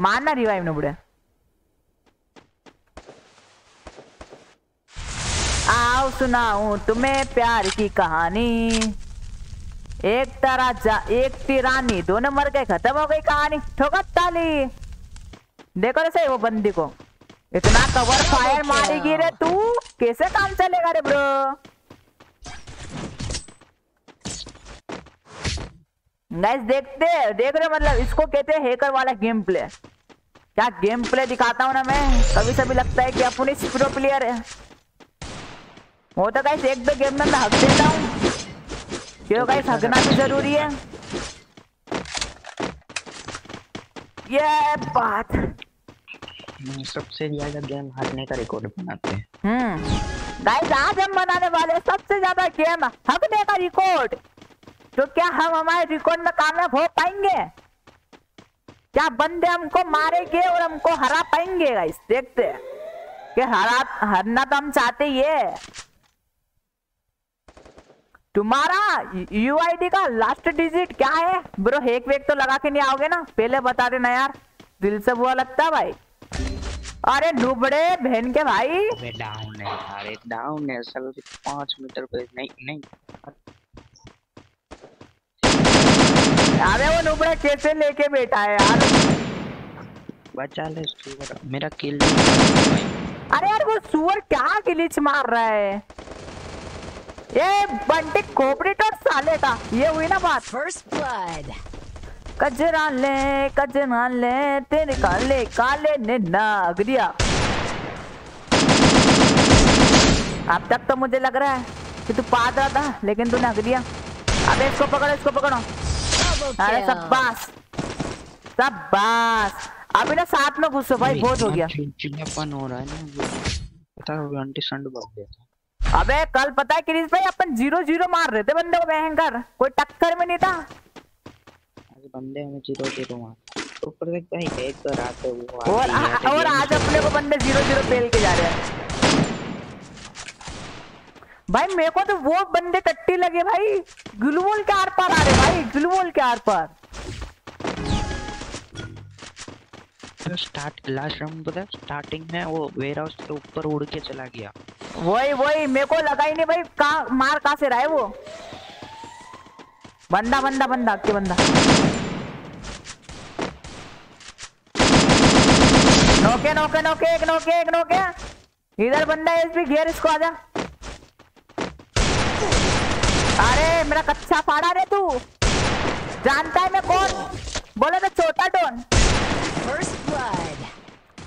मारना रिवाइव ने बुढ़े। आओ सुनाऊं तुम्हें प्यार की कहानी। एक तरह जा एक तिरानी दोनों मर गए खत्म हो गई कहानी ठोकर ताली। देखो रे सही वो बंदी को। इतना कवर फायर मारेगी रे तू कैसे काम चलेगा रे ब्रो? गाइस देखते देख रहे मतलब इसको कहते हैं हैकर वाला गेम प्ले क्या गेम प्ले दिखाता हूँ ना मैं? कभी कभी लगता है कि अपन ही प्रो प्लेयर है। वो तो गाइस एक दो गेम में मैं हक देता हूँ। क्यों गाइस हकना भी ज़रूरी है। ये बात। सबसे ज़्यादा गेम हारने का रिकॉर्ड बनाते हैं। हम्म। गाइस आज हम बनाने वाले सबसे ज़्यादा गेम हकने का रिकॉर्ड तो क्या हम हमारे रिकॉर्ड में कामयाब हो पाएँगे? क्या बंदे हमको मारेंगे और हमको हरा पाएँगे गाइस देखते हैं। कि हरा हरना तो हम चाहते ही है। तुम्हारा यूआईडी का लास्ट डिजिट क्या है? ब्रो हेक वेक तो लगा के नहीं आओगे ना? पहले बता देना यार। दिल से बुरा लगता है भाई। अरे नुबड़े बहन के भाई। अबे डाउन है एक डाउन है। सब पाँच मीटर पे नहीं नहीं। अरे वो नुबड़े कैसे लेके बैठा है यार? बचा ले सुअर मेरा किल अरे यार वो सुअर क्या गिलिच मार रहा है? ये बंटी खोपड़ी टोट साले का ये हुई ना बात। First blood. कजरा ले कजरा ले तेरे काले काले ने नाग दिया। अब तक तो मुझे लग रहा है कि तू पाद रहा था लेकिन तू नग दिया। अबे इसको पकड़ो इसको पकड़ो। अरे kill. सबबास सबबास अभी ना साथ में घुसो भाई बहुत हो गया। चिड़चिड़ापन हो रहा है ना। पता है आंटी संड भाग गया था। अबे कल पता है क्रिस भाई अपन ज़ीरो ज़ीरो मार रहे थे बंदे को भयंकर। कोई टक्कर में नहीं था? आज बंदे हमें ज़ीरो ज़ीरो मार ऊपर देख भाई एक बार आते वो और आ, और आज अपने को बंदे ज़ीरो ज़ीरो पेल के जा रहे हैं। भाई मेरे को तो वो बंदे टट्टी लगे भाई। गुलवोल के आर पार आ रहे भाई गुलवोल के आर पार। स्टार्ट लास्ट राउंड पता है स्टार्टिंग में वो वेयर हाउस के ऊपर उड़ के चला गया। वही वही मेरे को लगा ही नहीं भाई कहा मार कहा से रहा है वो? बंदा बंदा बंदा के बंदा। नोके नोके नोके एक नोके एक नोके। इधर बंदा है एसपी घेर इसको आजा। अरे मेरा कच्चा फाड़ा रे तू। जानता है मैं कौन? बोले तो छोटा टोन।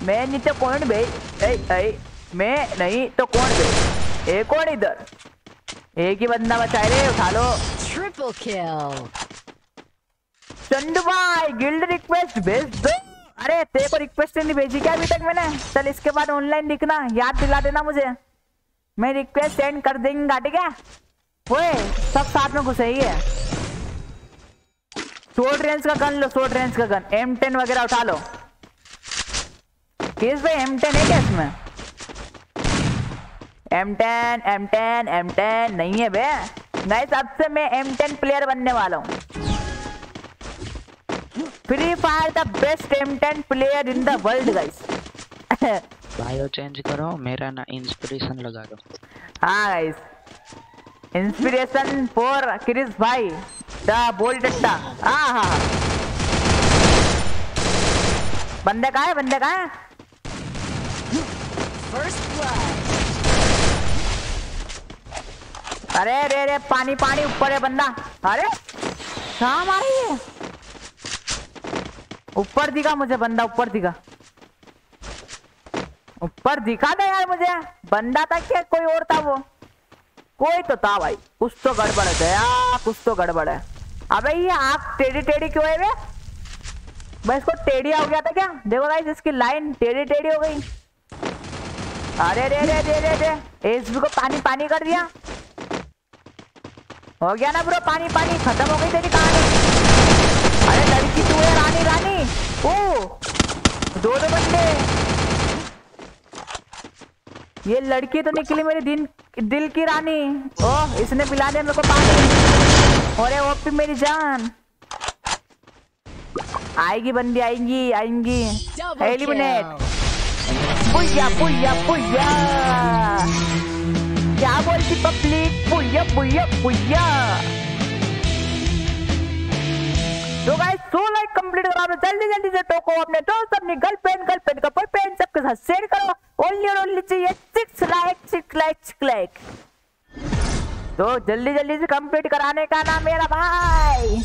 मैं नीचे कौन ए, मैं नहीं तो कौन बे ए कौन इधर? एक ही बंदा बचाए रे उठा लो। Triple kill. चंदू भाई गिल्ड रिक्वेस्ट भेज दो। अरे तेरे को रिक्वेस्ट नहीं भेजी क्या अभी तक मैंने? चल इसके बाद ऑनलाइन दिखना याद दिला देना मुझे। मैं रिक्वेस्ट सेंड कर देंगे ठीक है? ओए सब साथ में घुसे ही है। शॉर्ट रेंज का गन लो शॉर्ट रेंज का गन एम टेन वगैरह उठा लो। केस भाई एम टेन है क्या इसमें? M ten M ten M ten नहीं है बे नहीं सबसे मैं एम टेन प्लेयर बनने वाला हूँ। Free fire the best M ten player in the world guys bio change करो मेरा ना इंस्पिरेशन लगा दो। हाँ गाइस इंस्पिरेशन फॉर क्रिस भाई द बोल्ड अड्डा हाँ हाँ. बंदे कहाँ है बंदे कहाँ है? First blood. अरे रे रे पानी पानी ऊपर है बंदा अरे कहाँ मारी है ऊपर दिखा मुझे बंदा ऊपर दिखा ऊपर दिखा था यार मुझे बंदा था क्या कोई और था वो कोई तो था भाई कुछ तो गड़बड़ है गया कुछ तो गड़बड़ है अबे ये आग टेढ़ी टेढ़ी क्यों है बे भाई इसको टेढ़ी हो गया था क्या देखो गाइस इसकी लाइन टेढ़ी टेढ़ी हो गई अरे रे रे रे रे रे एसबी को पानी पानी कर दिया हो गया ना ब्रो पानी पानी खत्म हो गई तेरी कहानी। अरे लड़की तू है रानी रानी। ओ दो दो बंदे। ये लड़की तो निकली मेरी दिन दिल की रानी। ओह इसने पिला दिया मेरे को पानी। अरे ओपी मेरी जान। आएगी बंदी आएँगी आएँगी। एलिमिनेट. पुया पुया पुया क्या बोलती पब्लिक पुया पुया पुया तो गाइस सो लाइक कंप्लीट करा दो जल्दी जल्दी से टोको अपने दोस्त, अपनी गर्लफ्रेंड गर्लफ्रेंड का बॉयफ्रेंड सबके साथ शेयर करो। ओनली और ओनली चाहिए six like six like six like तो जल्दी जल्दी से कंप्लीट कराने का नाम मेरा भाई।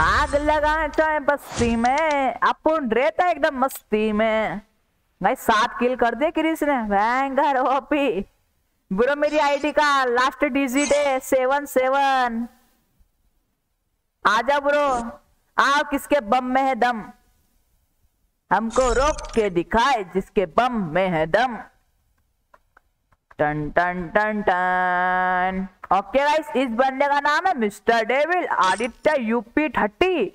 आग लगा चाहे बस्ती में, अपन रहता है एकदम मस्ती में। भाई, सात किल कर दे क्रिस ने। भयंकर ओपी ब्रो, मेरी आईडी का लास्ट डिजिट है सेवन सेवन आजा ब्रो। आओ, किसके बम में है दम? हमको रोक के दिखाए जिसके बम में है दम। टन टन टन टन। ओके गाइस इस बंदे का नाम है mister devil Aditya UP thirty.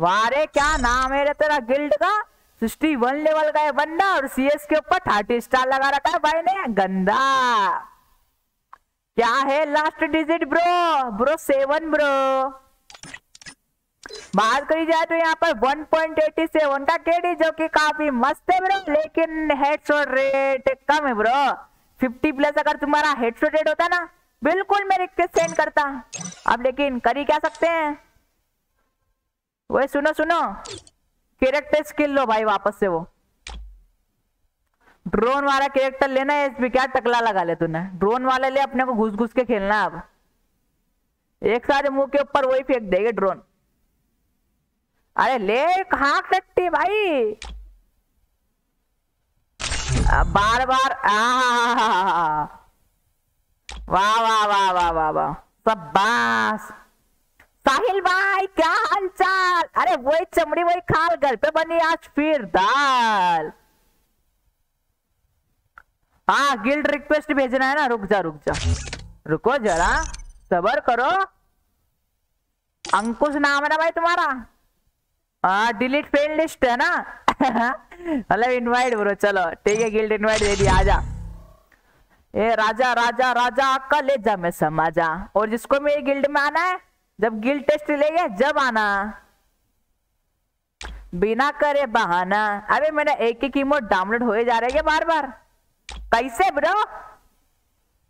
वारे, क्या नाम है तेरा गिल्ड का? सिक्सटी वन लेवल का है बंदा और सीएस के ऊपर थर्टी स्टार लगा रखा है भाई ने, गंदा। क्या है last digit bro bro seven bro बात करी जाए तो यहाँ पर 1.87 का केडी जो कि काफ़ी मस्त है ब्रो लेकिन हेडशॉट रेट कम है ब्रो 50 प्लस अगर तुम्हारा हेडशॉट रेट होता ना, बिल्कुल मैं रिक्वेस्ट सेंड करता। अब लेकिन करी क्या सकते हैं? वो सुनो सुनो। कैरेक्टर स्किल लो भाई वापस से वो। ड्रोन वाला कैरेक्टर लेना है इसमें क्या टकला लगा ले तूने? ड्रोन वाले ले अपने को घुस घुस के खेलना अब। एक साथ मुँह के ऊपर वही फेंक देंगे ड्रोन अरे ले, कहा कट्टी भाई? बार बार वाह वाह वाह वाह वाह वाह। सब बास साहिल भाई, क्या हालचाल? अरे, वही चमड़ी, वही खाल, घर पे बनी आज फिर दाल। हाँ गिल्ड रिक्वेस्ट भेजना है ना, रुक जा रुक जा। रुको जरा, सबर करो। अंकुश नाम है ना भाई तुम्हारा? हाँ डिलीट फेल लिस्ट है ना? मतलब इनवाइट ब्रो चलो, ठीक है गिल्ड इनवाइट दे दिया, आजा। ए, राजा राजा राजा, कलेजा में समा जा और जिसको मेरे गिल्ड में आना है जब गिल्ड टेस्ट लेंगे, जब आना। बिना करे बहाना। अरे मेरा एक एक इमोट डाउनलोड हो जा रहे हैं बार बार कैसे bro?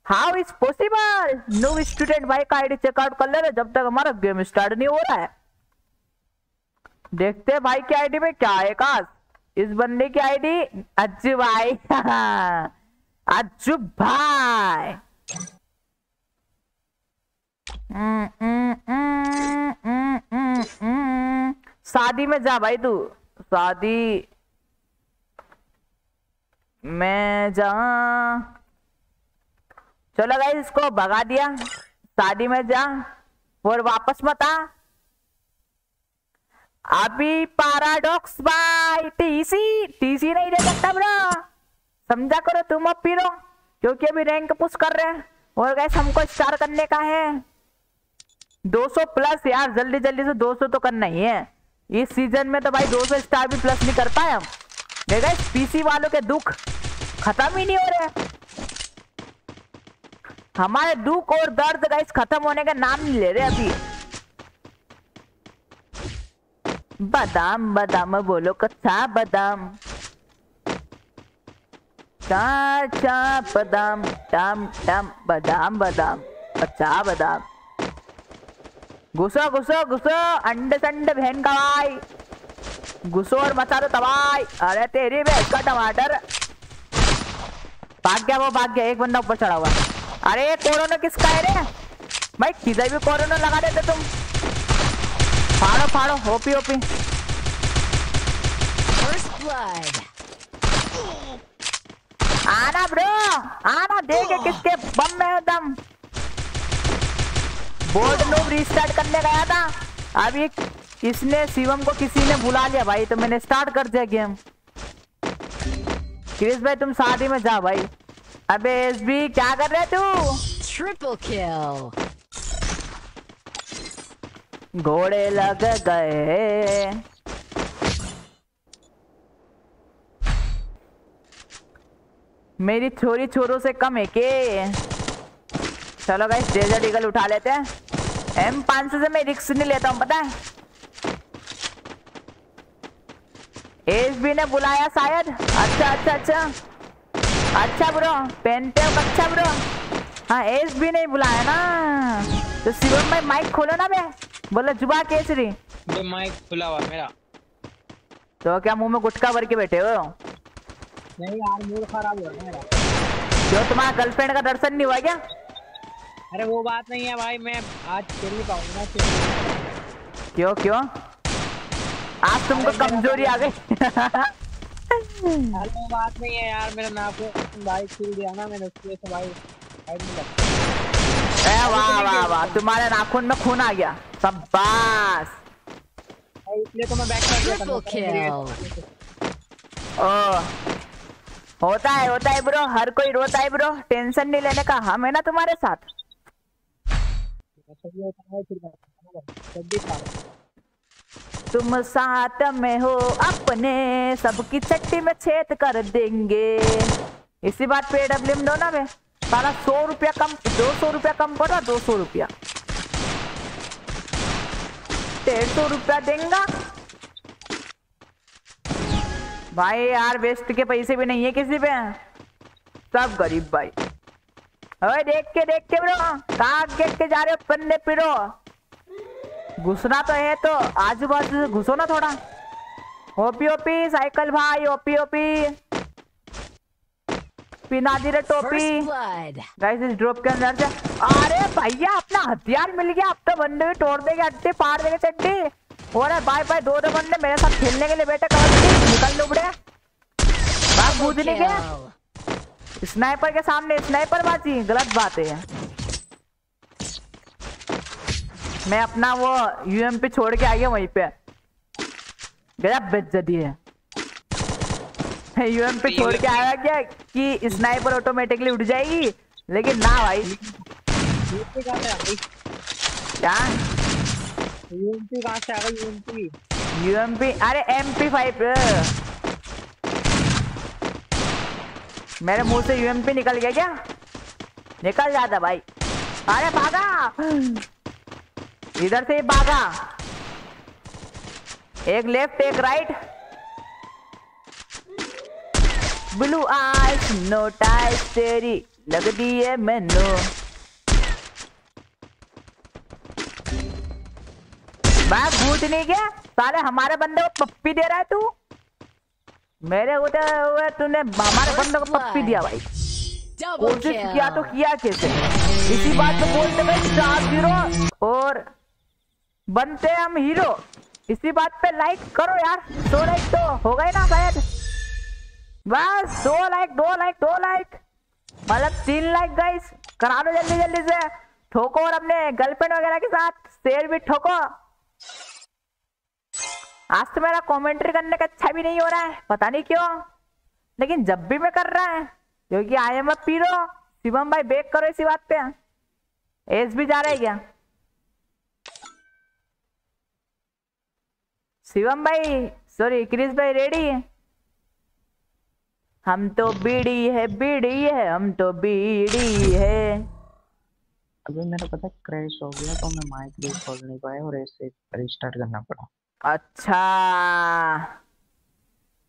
How is possible no student भाई का आईडी चेकआउट कर ले रहे, जब तक हमारा गेम स्टार्ट नहीं हो रहा है। देखते भाई की आईडी में क्या है काश। इस बंदे की आईडी अज्जू भाई। अज्जू भाई हम्म, हम्म, हम्म, हम्म, हम्म, हम्म। शादी में जा भाई तू। शादी मैं जा। चलो भाई इसको भगा दिया। शादी में जा, और वापस मत आ अभी पैराडॉक्स बाय टीसी टीसी नहीं दे सकता ब्रो समझा करो तुम अब पीरो क्योंकि अभी रैंक पुश कर रहे हैं। और गैस हमको स्टार करने का है। 200 प्लस यार, जल्दी जल्दी से 200 तो करना ही है। इस सीज़न में तो भाई 200 स्टार भी प्लस नहीं कर पाए हम। देखा पीसी वालों के दुख? खत्म ही नहीं हो रहे। हमारे दुख और दर्द गाइस खत्म होने का नाम नहीं ले रहे अभी। बादाम बादाम, बोलो कच्चा बादाम। कच्चा बादाम टम टम बादाम बादाम, कच्चा बादाम। घुसो घुसो घुसो अंडे संडे बहन का भाई। घुसो और मचा दो तबाई अरे तेरी भैंस का टमाटर। भाग गया वो भाग गया एक बंदा ऊपर चढ़ा हुआ अरे कोरोना किसका है रे? भाई किधर भी कोरोना लगा देते तुम। फाड़ो फाड़ो ओपी ओपी। First आना ब्रो आना देखे किसके बम में है दम बोर्ड नूब रीस्टार्ट करने गया था। अभी इसने शिवम को किसी ने बुला लिया भाई? तो मैंने स्टार्ट कर दिया गेम क्रिस भाई तुम शादी में जा भाई। अबे एसबी क्या कर रहे तू? Triple kill. घोड़े लग गए। मेरी छोरी छोरों से कम है के? चलो गाइस डेजर्ट ईगल उठा लेते हैं। एम पाँच से मैं रिक्स नहीं लेता हूँ पता है? एस बी ने बुलाया शायद। अच्छा अच्छा अच्छा। अच्छा ब्रो पेंटे अच्छा ब्रो। हाँ एस बी ने बुलाया ना। तो शिवम भाई माइक खोलो ना बे बोलो जुबा केसरी। माइक खुला हुआ मेरा। तो क्या मुँह में गुटखा भर के बैठे हो? नहीं यार मूड खराब हो रहा है मेरा। क्यों तुम्हारा गर्लफ्रेंड का दर्शन नहीं हुआ क्या? अरे वो बात नहीं है भाई मैं आज खेल नहीं पाऊँगा क्यों क्यों? आज तुमको कमज़ोरी आ गई। अरे वो बात नहीं है यार मेरा नाखून भाई छील दिया ना मैंने उसकी से भाई भाई ए वाह वाह वाह तुम्हारे नाखून में खून आ गया। शाबाश। भाई इसलिए तो मैं बैक कर दिया. ओ होता है होता है ब्रो हर कोई रोता है ब्रो टेंशन नहीं लेने का हम है ना तुम्हारे साथ सब ये होता है फिर मैं जब भी खा रहा हूँ। तुम साथ में हो, अपने सबकी चट्टी में छेद कर देंगे। इसी बात पे डब्ल्यू दो ना बे। साला सौ रुपया कम, दो सौ रुपया कम पड़ा दो सौ रुपया। डेढ़ सौ रुपया देंगा। भाई यार वेस्ट के पैसे भी नहीं है किसी पे। सब गरीब भाई। ओए देख के देख के ब्रो कहाँ देख के जा रहे हो पन्ने पिरो। घुसना तो है तो आजू बाजू घुसो ना थोड़ा। ओपी ओपी साइकिल भाई ओपी ओपी। पिना दी रे टोपी। गाइस इस ड्रॉप के अंदर से अरे भैया अपना हथियार मिल गया अब तो बंदे भी तोड़ देंगे अड्डे पार देंगे चड्डी। और बाय बाय दो दो बंदे मेरे साथ खेलने के लिए बैठे कबड्डी निकल लो बड़े Double बूझने के. स्नाइपर के सामने स्नाइपर बाजी गलत बात है। मैं अपना वो यूएमपी छोड़ के आ गया वहीं पे। गया बेज्जती है। यूएमपी छोड़ के आया क्या कि स्नाइपर ऑटोमेटिकली उठ जाएगी? लेकिन ना भाई। यूएमपी कहाँ से आ गई क्या यूएमपी कहाँ से आ गई यूएमपी यूएमपी अरे एम पी फाइव मेरे मुँह से यूएमपी निकल गया क्या? निकल जाता भाई। अरे भागा। इधर से भागा। एक लेफ़्ट, एक राइट। ब्लू आइज़ नो टाइज तेरी लगदी है मैनू। बात भूत नहीं क्या? साले हमारे बंदे को पप्पी दे रहा है तू? मेरे होते हुए तूने हमारे बंदे को पप्पी दिया भाई। कोशिश किया तो किया कैसे? इसी बात को बोलते गए चार ज़ीरो और बनते हम हीरो। इसी बात पे लाइक करो यार। दो लाइक तो हो गए ना शायद। बस दो लाइक दो लाइक दो लाइक मतलब तीन लाइक गाइस करा दो जल्दी जल्दी से। ठोको और अपने गर्लफ्रेंड वगैरह के साथ। शेयर भी ठोको। आज तो मेरा कमेंट्री करने का अच्छा भी नहीं हो रहा है। पता नहीं क्यों। लेकिन जब भी मैं कर रहा है, क्योंकि आई एम पीरो शिवम भाई बेक करो इसी बात पे। एस भी जा रहा है क्या? शिवम भाई सॉरी क्रिस भाई रेडी है हम तो बीड़ी है बीड़ी है, हम तो बीड़ी है। अभी मेरा पता क्रैश हो गया तो मैं माइक भी खोल नहीं पाया और ऐसे रिस्टार्ट करना पड़ा। अच्छा।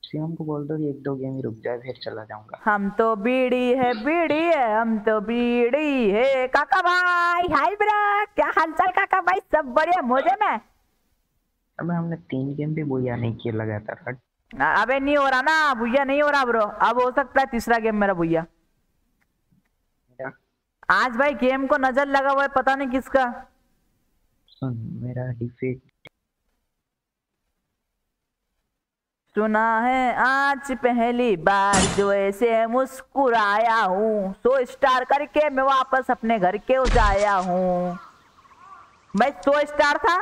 शिवम को बोल दो एक दो गेम ही रुक जाए फिर चला जाऊँगा। हम तो बीड़ी है बीड़ी है हम तो बीड़ी है। काका भाई हाय ब्रा क्या हालचाल काका भाई? सब बढ़िया मज़े में? अबे हमने तीन गेम भी बुया नहीं किए लगातार हट। अबे नहीं हो रहा ना भैया नहीं हो रहा ब्रो। अब हो सकता है तीसरा गेम मेरा भैया मेरा आज भाई गेम को नज़र लगा हुआ है पता नहीं किसका। सुन मेरा डिफीट सुना है आज पहली बार जो ऐसे मुस्कुराया हूँ। सो स्टार करके मैं वापस अपने घर के जाया हूँ? मैं सो स्टार था?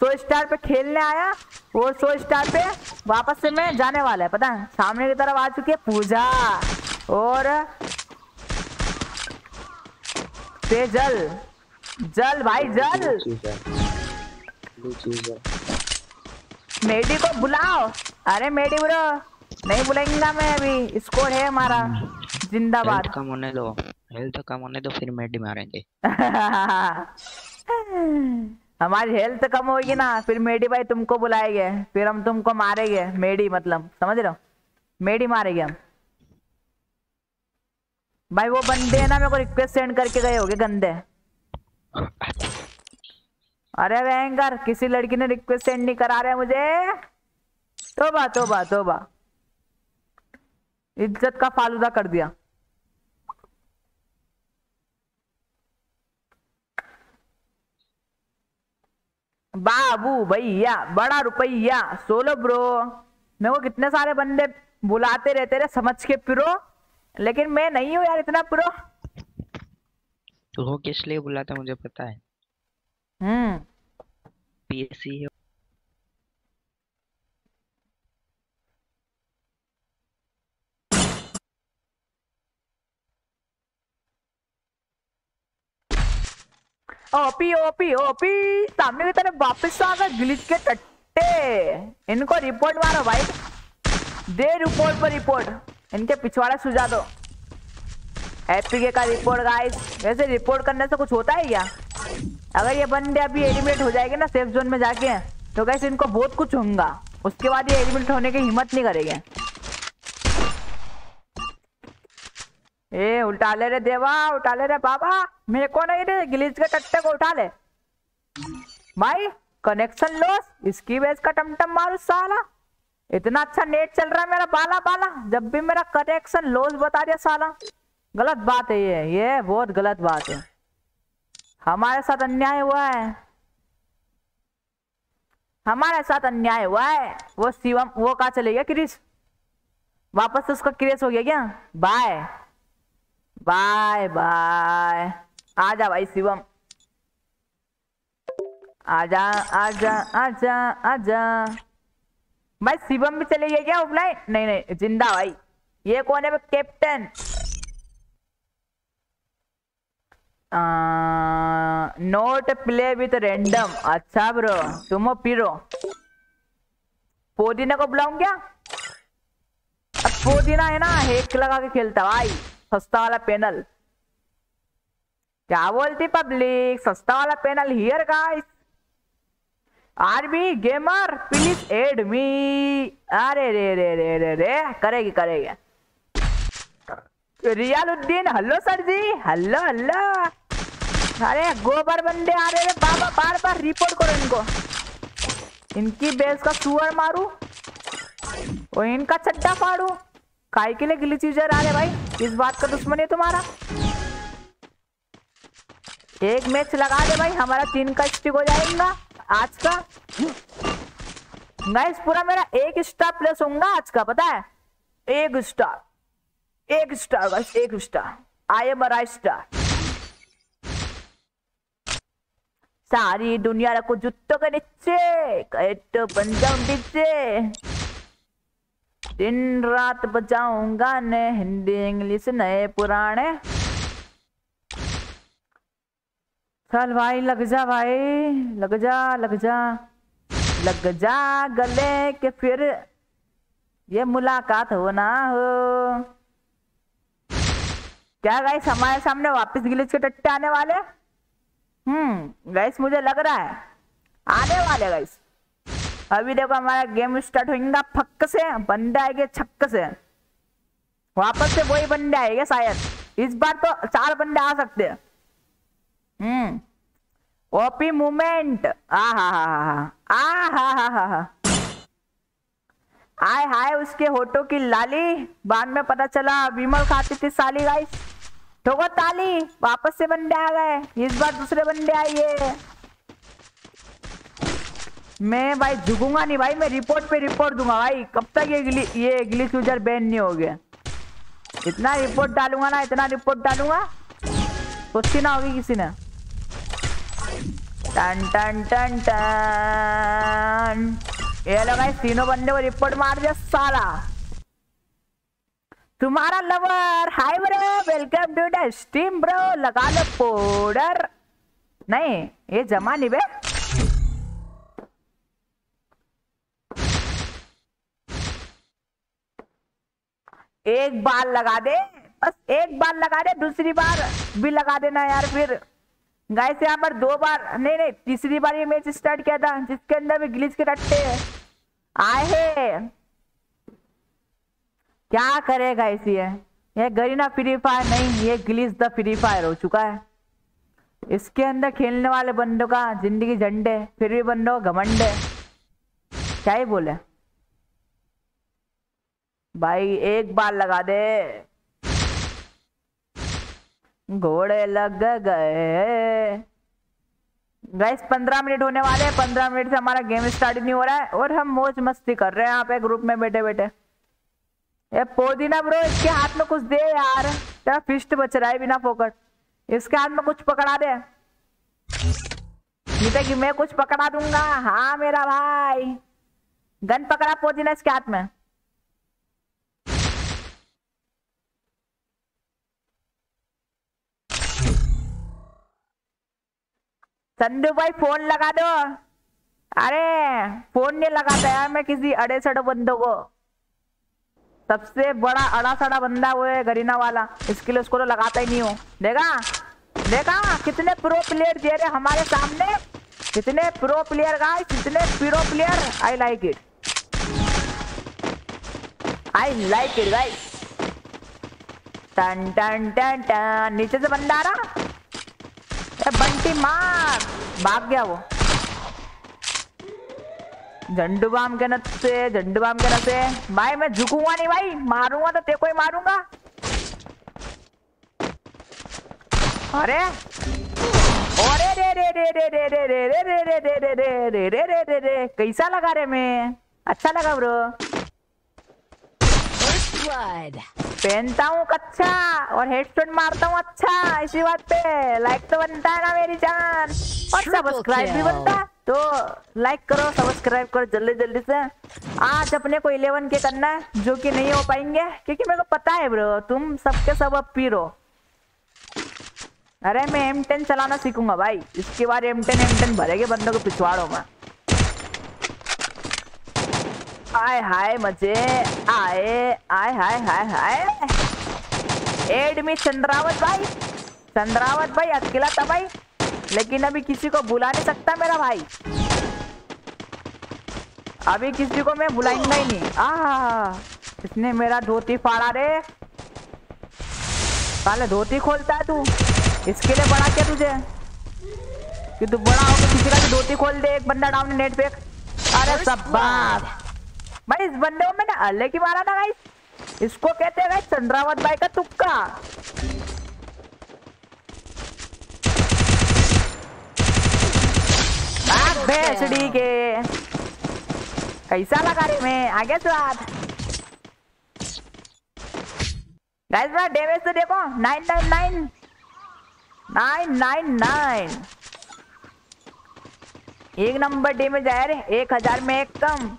सो स्टार पे खेलने आया वो सो स्टार पे वापस से मैं जाने वाला है, पता है? सामने की तरफ़ आ चुकी है पूजा और जल। जल भाई, जल। मेडी को बुलाओ। अरे मेडी ब्रो नहीं बुलाएँगा मैं अभी। स्कोर है हमारा। जिंदाबाद। कम होने दो। हेल्थ कम होने दो फिर मेडी मारेंगे। हमारी हेल्थ कम होगी ना फिर मेडी भाई तुमको बुलाएँगे। फिर हम तुमको मारेंगे। मेडी मतलब समझ रहे हो? मेडी मारेंगे हम। भाई वो बंदे है ना मेरे को रिक्वेस्ट सेंड करके गए होगे गंदे। अरे भयंकर किसी लड़की ने रिक्वेस्ट सेंड नहीं करा रहे मुझे। तोबा तोबा तोबा। इज़्ज़त का फालूदा कर दिया। बाबू भैया, बड़ा रुपया। Solo bro. मेरे को कितने सारे बंदे बुलाते रहते रहे समझ के प्रो। लेकिन मैं नहीं हूँ यार इतना प्रो। तो किस लिए बुलाता मुझे पता है? हम्म पीएससी है। OP OP OP. सामने की तरफ़ वापस आ गए ग्लिच के टट्टे। इनको रिपोर्ट मारो भाई। दे रिपोर्ट पर रिपोर्ट इनके पिछवाड़ा सुझा दो। एपीके का रिपोर्ट गाइस वैसे रिपोर्ट करने से कुछ होता है क्या? अगर ये बंदे अभी एलिमिनेट हो जाएँगे ना सेफ़ जोन में जाके तो गाइस इनको बहुत कुछ होगा। उसके बाद ये एलिमिनेट होने की हिम्मत नहीं करेंगे। ए, उल्टा ले रे देवा उठा ले रे बाबा। मेरे को नहीं रे गिलीच के टट्टे को उठा ले। भाई कनेक्शन लॉस इसकी बेस का टमटम मारू साला। इतना अच्छा नेट चल रहा है मेरा बाला बाला, जब भी मेरा कनेक्शन लॉस बता दिया साला। गलत बात है ये ये बहुत गलत बात है। हमारे साथ अन्याय हुआ है। हमारे साथ अन्याय हुआ है। वो शिवम, वो कहा चले गया क्रिस? वापस से उसका क्रेस हो गया क्या? बाय। Bye bye. आजा भाई शिवम। आजा आजा आजा आजा। भाई शिवम भी चले गए क्या ऑफलाइन नहीं नहीं, ज़िंदा भाई। ये कौन है? Captain not play with random अच्छा ब्रो तुम पीरो पोदीना को बुलाऊं क्या अब पोदीना है ना हेक लगा के खेलता भाई सस्ता वाला पैनल क्या बोलती पब्लिक सस्ता वाला panel here guys RB gamer please add me अरे रे रे रे रे रे करेगी करेगी Riyaluddin hello sir ji hello hello अरे, गोबर बंदे आ रहे रे बाबा, बार बार रिपोर्ट करो इनको। इनकी बेस का सुअर मारू और इनका चड्डा फाड़ू। काय के लिए गिली चीजर आ रहे भाई। इस बात का दुश्मन है तुम्हारा। एक मैच लगा दे भाई। हमारा तीन का स्टिक हो जाएगा आज का। गाइस पूरा मेरा एक स्टार प्लस होगा आज का, पता है? एक स्टार एक स्टार गाइस एक star I am a star सारी दुनिया रखो जुत्तों के नीचे बन जाऊँ नीचे दिन रात बजाऊँगा ने हिंदी, इंग्लिश, नए पुराने। चल भाई, लग जा भाई, लग जा लग जा। लग जा गले के फिर, ये मुलाकात हो ना हो। क्या गाइस, हमारे सामने वापस गिलिच के टट्टे आने वाले? हम्म गाइस मुझे लग रहा है। आने वाले गाइस अभी देखो हमारा गेम स्टार्ट होगा फक्क से, बंदे आएँगे, छक्क से। वापस से वही बंदे आएँगे शायद। इस बार तो चार बंदे आ सकते हैं। हम्म। ओपी मूवमेंट आ, हा हा हा आ, हा हा हा हा। आय हाय, उसके होटो की लाली। बाद में पता चला, विमल खाती थी साली गाइस ठोको ताली वापस से बंदे आ गए। इस बार दूसरे बंदे आइए मैं भाई झुकूँगा नहीं भाई, मैं रिपोर्ट पे रिपोर्ट दूँगा भाई। कब तक ये गिली ये गिली यूज़र बैन नहीं हो गया। इतना रिपोर्ट डालूँगा ना, इतना रिपोर्ट डालूँगा सोची ना होगी किसी ने। टन टन टन टन। ये लो तीनों बंदे को रिपोर्ट मार दिया साला। तुम्हारा lover hi bro welcome to the steam bro लगा लो पाउडर नहीं, ये जमा नहीं बे एक बार लगा दे। बस एक बार लगा दे, दूसरी बार भी लगा देना यार फिर। गाइस यहाँ पर दो बार, नहीं नहीं, तीसरी बार ये मैच स्टार्ट किया था, जिसके अंदर भी ग्लिच के रट्टे। आए हैं। क्या करेगा इसी ये गरीना फ्री फायर नहीं, ये ग्लिच द फ्री फायर हो चुका है। इसके अंदर खेलने वाले बंदों का ज़िंदगी झंडे, फिर भी बंदो घमंड। क्या ही बोले? भाई, एक बार लगा दे। घोड़े लग गए। गाइस पंद्रह मिनट होने वाले हैं। पंद्रह मिनट से हमारा गेम स्टार्ट नहीं हो रहा है। और हम मौज मस्ती कर रहे हैं। यहाँ पे ग्रुप में बैठे बैठे ये पोदीना ब्रो, इसके हाथ में कुछ दे यार। तेरा फिस्ट बच रहा है बिना फोकट इसके हाथ में कुछ पकड़ा दे। नहीं तो कि मैं कुछ पकड़ा दूँगा। हाँ मेरा भाई। गन पकड़ा पोदीना इसके हाथ में। संधू भाई, फ़ोन लगा दो। अरे, फ़ोन नहीं लगाता यार मैं किसी अड़े सड़े बंदों को। सबसे बड़ा अड़ा सड़ा बंदा वो है गरीना वाला। इसके लिए उसको तो लगाता ही नहीं हो। देखा? देखा? कितने प्रो प्लेयर दे रहे हमारे सामने। कितने प्रो प्लेयर गाइस कितने pro player I like it I like it guys ton टन टन टन। नीचे से बंदा आ रहा? बंटी मार। भाग गया वो। झंडू बाम के नत से झंडू बाम के नत से भाई मैं झुकूँगा नहीं भाई मारूँगा तो तेको ही मारूँगा अरे अरे रे रे रे रे रे रे रे रे रे रे रे रे रे रे रे रे रे रे कैसा लगा रे मैं अच्छा लगा ब्रो पहनता हूँ कच्चा और हेडशॉट मारता हूँ अच्छा इसी बात पे लाइक तो बनता है ना मेरी जान और सब्सक्राइब भी बनता है तो लाइक करो सब्सक्राइब करो जल्दी जल्दी से। आज अपने को 11 के करना है, जो कि नहीं हो पाएँगे, क्योंकि मेरे को पता है ब्रो तुम सबके सब अब पीरो अरे मैं M10 चलाना सीखूँगा भाई, इसके बाद M10 M10 भरेगे बंदों को पिछवाड़ो में। आय हाय मज़े, आए आय हाय हाय हाय। एड में चंद्रावत भाई चंद्रावत भाई, अकेला था भाई। लेकिन अभी किसी को बुला नहीं सकता मेरा भाई। अभी किसी को मैं बुलाऊँगा ही नहीं। आ, इसने मेरा धोती फाड़ा रे। साले धोती खोलता है तू। इसके लिए बड़ा क्या तुझे? कि तू बड़ा होकर किसी का धोती खोल दे, एक बंदा डाउन नेट पे। अरे सब बात भाई, इस बंदे को मैंने अल्ले की मारा था गाइस इसको कहते हैं गाइस चंद्रावत भाई का तुक्का। भैंसड़ी के। कैसा लगा रे मैं? आगे स्वाद गाइस मेरा डैमेज तो देखो। Nine nine nine nine nine nine एक नंबर डैमेज आया रे। एक हज़ार में एक कम।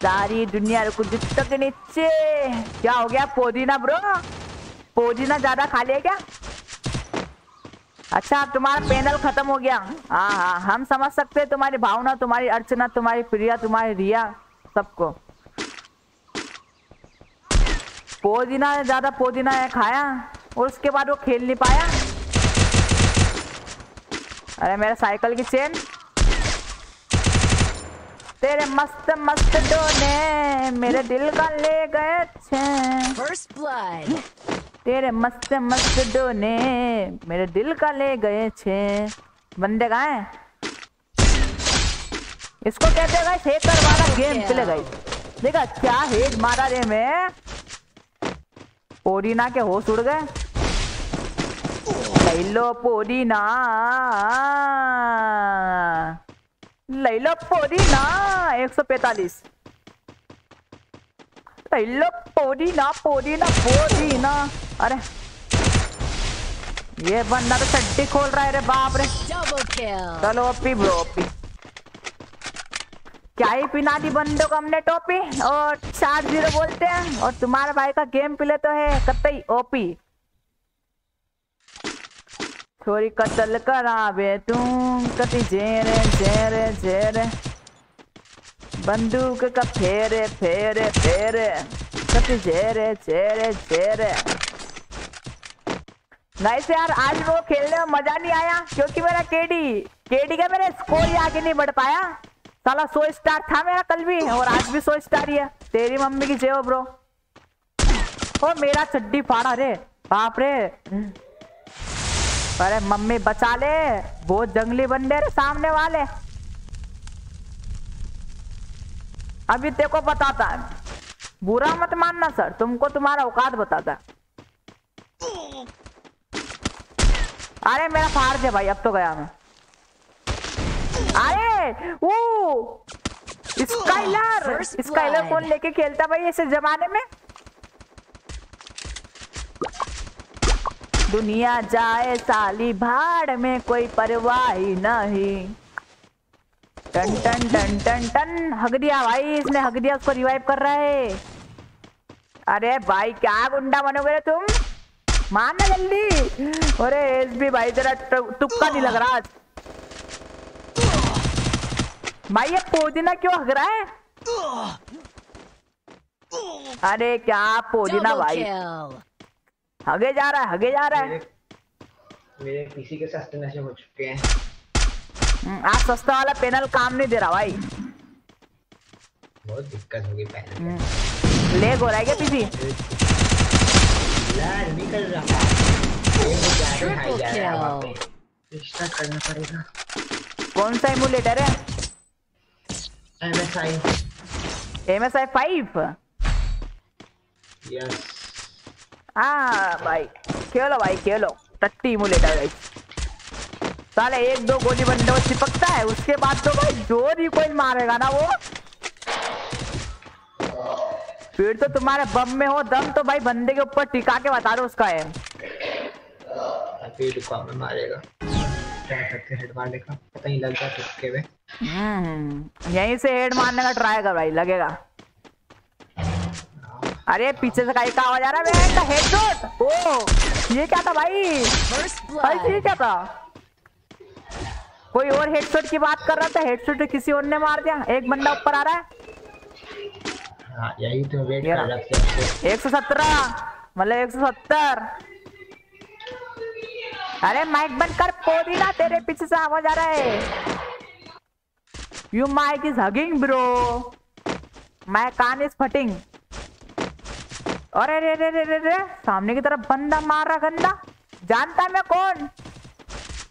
सारी दुनिया रुको जुत्तों के नीचे। क्या हो गया? पोदीना ब्रो? पोदीना ज़्यादा खा लिया क्या? अच्छा अब तुम्हारा पैनल खत्म हो गया। हाँ हाँ हम समझ सकते हैं तुम्हारी भावना, तुम्हारी अर्चना, तुम्हारी प्रिया, तुम्हारी रिया, सबको। पोदीना ज़्यादा पोदीना है खाया, और उसके बाद वो खेल नहीं पाया। अरे, मेरा साइकिल की चेन। तेरे मस्त मस्त डोने मेरे दिल का ले गए. तेरे मस्त मस्त डोने मेरे दिल का ले गए छे। बंदे कहाँ हैं? इसको कहते हैं हेकर वाला गेम प्ले गई देखा क्या हेड मारा रे मैं। पोरीना के होश उड़ गए। लैलो पोरीना। लैलो पोरीना एक सौ ना लैलो पोरीना पोरीना पोरीना अरे ये बंदा तो चड्डी खोल रहा है रे बाप रे। चलो ओपी ब्रो ओपी क्या ही पिना दी बंदों को हमने टोपी? और चार ज़ीरो बोलते हैं और तुम्हारे भाई का गेम प्ले तो है कतई ओपी। थोड़ी कतल करावे तुम कति जेरे जेरे जेरे। बंदूक का फेरे फेरे फेरे कति जेरे जेरे जेरे। गाइस यार, आज वो खेलने में मज़ा नहीं आया, क्योंकि मेरा केडी केडी का मेरा स्कोर ही आगे नहीं बढ़ पाया। साला सो स्टार था मेरा कल भी, और आज भी सो स्टार ही है। तेरी मम्मी की हो ब्रो ओ, मेरा चड्डी फाड़ा रे, बाप रे। अरे, मम्मी बचा ले बहुत जंगली बंदे रे सामने वाले। अभी तेको बताता है। बुरा मत मानना सर। तुमको तुम्हारा औकात बताता है। अरे मेरा फाड़ दे भाई अब तो गया मैं। अरे वो स्काइलर! स्काइलर. कौन लेके खेलता भाई ऐसे जमाने में? दुनिया जाए साली भाड़ में कोई परवाह ही नहीं। टन टन टन टन टन। हक दिया भाई इसने हक दिया उसको रिवाइव कर रहा है। अरे भाई क्या गुंडा बनोगे रे तुम? मारना जल्दी। अरे एस भी भाई तेरा तुक्का नहीं लग रहा। भाई ये पोदीना क्यों हग रहा है? अरे क्या पोदीना भाई. हगे जा रहा है हगे जा रहा है। मेरे मेरे पीसी के सस्ते नशे हो चुके हैं। आज सस्ता वाला पैनल काम नहीं दे रहा भाई। बहुत दिक्कत होगी पहले हम्म, लेग हो रहा है क्या पीसी यार निकल रहा। है है kill. करना पड़ेगा। कौन सा इमुलेटर है? MSI M S I five yes हाँ भाई। खेलो भाई खेलो। टट्टी इमुलेटर भाई साले एक दो गोली बंदे को चिपकता है उसके बाद तो भाई जो रिकॉइल मारेगा ना वो। फिर तो तुम्हारे बम में हो दम तो भाई बंदे के ऊपर टिका के बता दो उसका है। में मारेगा। लग हम्म, यहीं से हेड मारने का ट्राई कर भाई लगेगा। अरे पीछे से कहीं का आवाज़ आ रहा है? हेडशॉट ओ ये क्या था भाई? भाई ये क्या था? कोई और हेडशॉट की बात कर रहा था? हेडशॉट किसी और ने मार दिया? एक बंदा ऊपर आ रहा है? हाँ यही तो वेट कर रहा। सौ सत्रह मतलब एक सौ सत्तर। अरे माइक बंद कर पोदीना तेरे पीछे से आवाज़ आ रहा है। You mic is hugging bro my can't is फटिंग। अरे रे रे रे रे रे सामने की तरफ़ बंदा मार रहा गंदा। जानता है मैं कौन?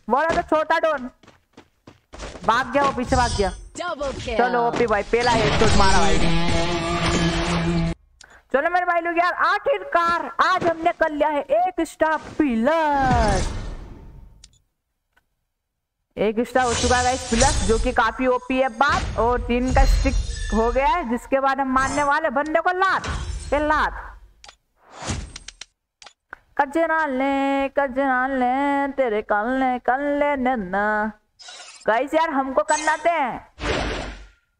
बोला तो छोटा डोन। भाग गया वो पीछे भाग गया. चलो ओपी भाई पहला हेडशॉट मारा भाई। ने चलो मेरे भाई लोग यार आखिरकार आज हमने कर लिया है एक स्टार प्लस एक स्टार हो चुका है प्लस जो कि काफ़ी ओपी है बात और तीन का स्टिक हो गया है जिसके बाद हम मारने वाले बंदे को लात ये लात। कजरा ले कजरा ले तेरे कल ले कल ले नन्ना। गाइस यार, हमको करना थे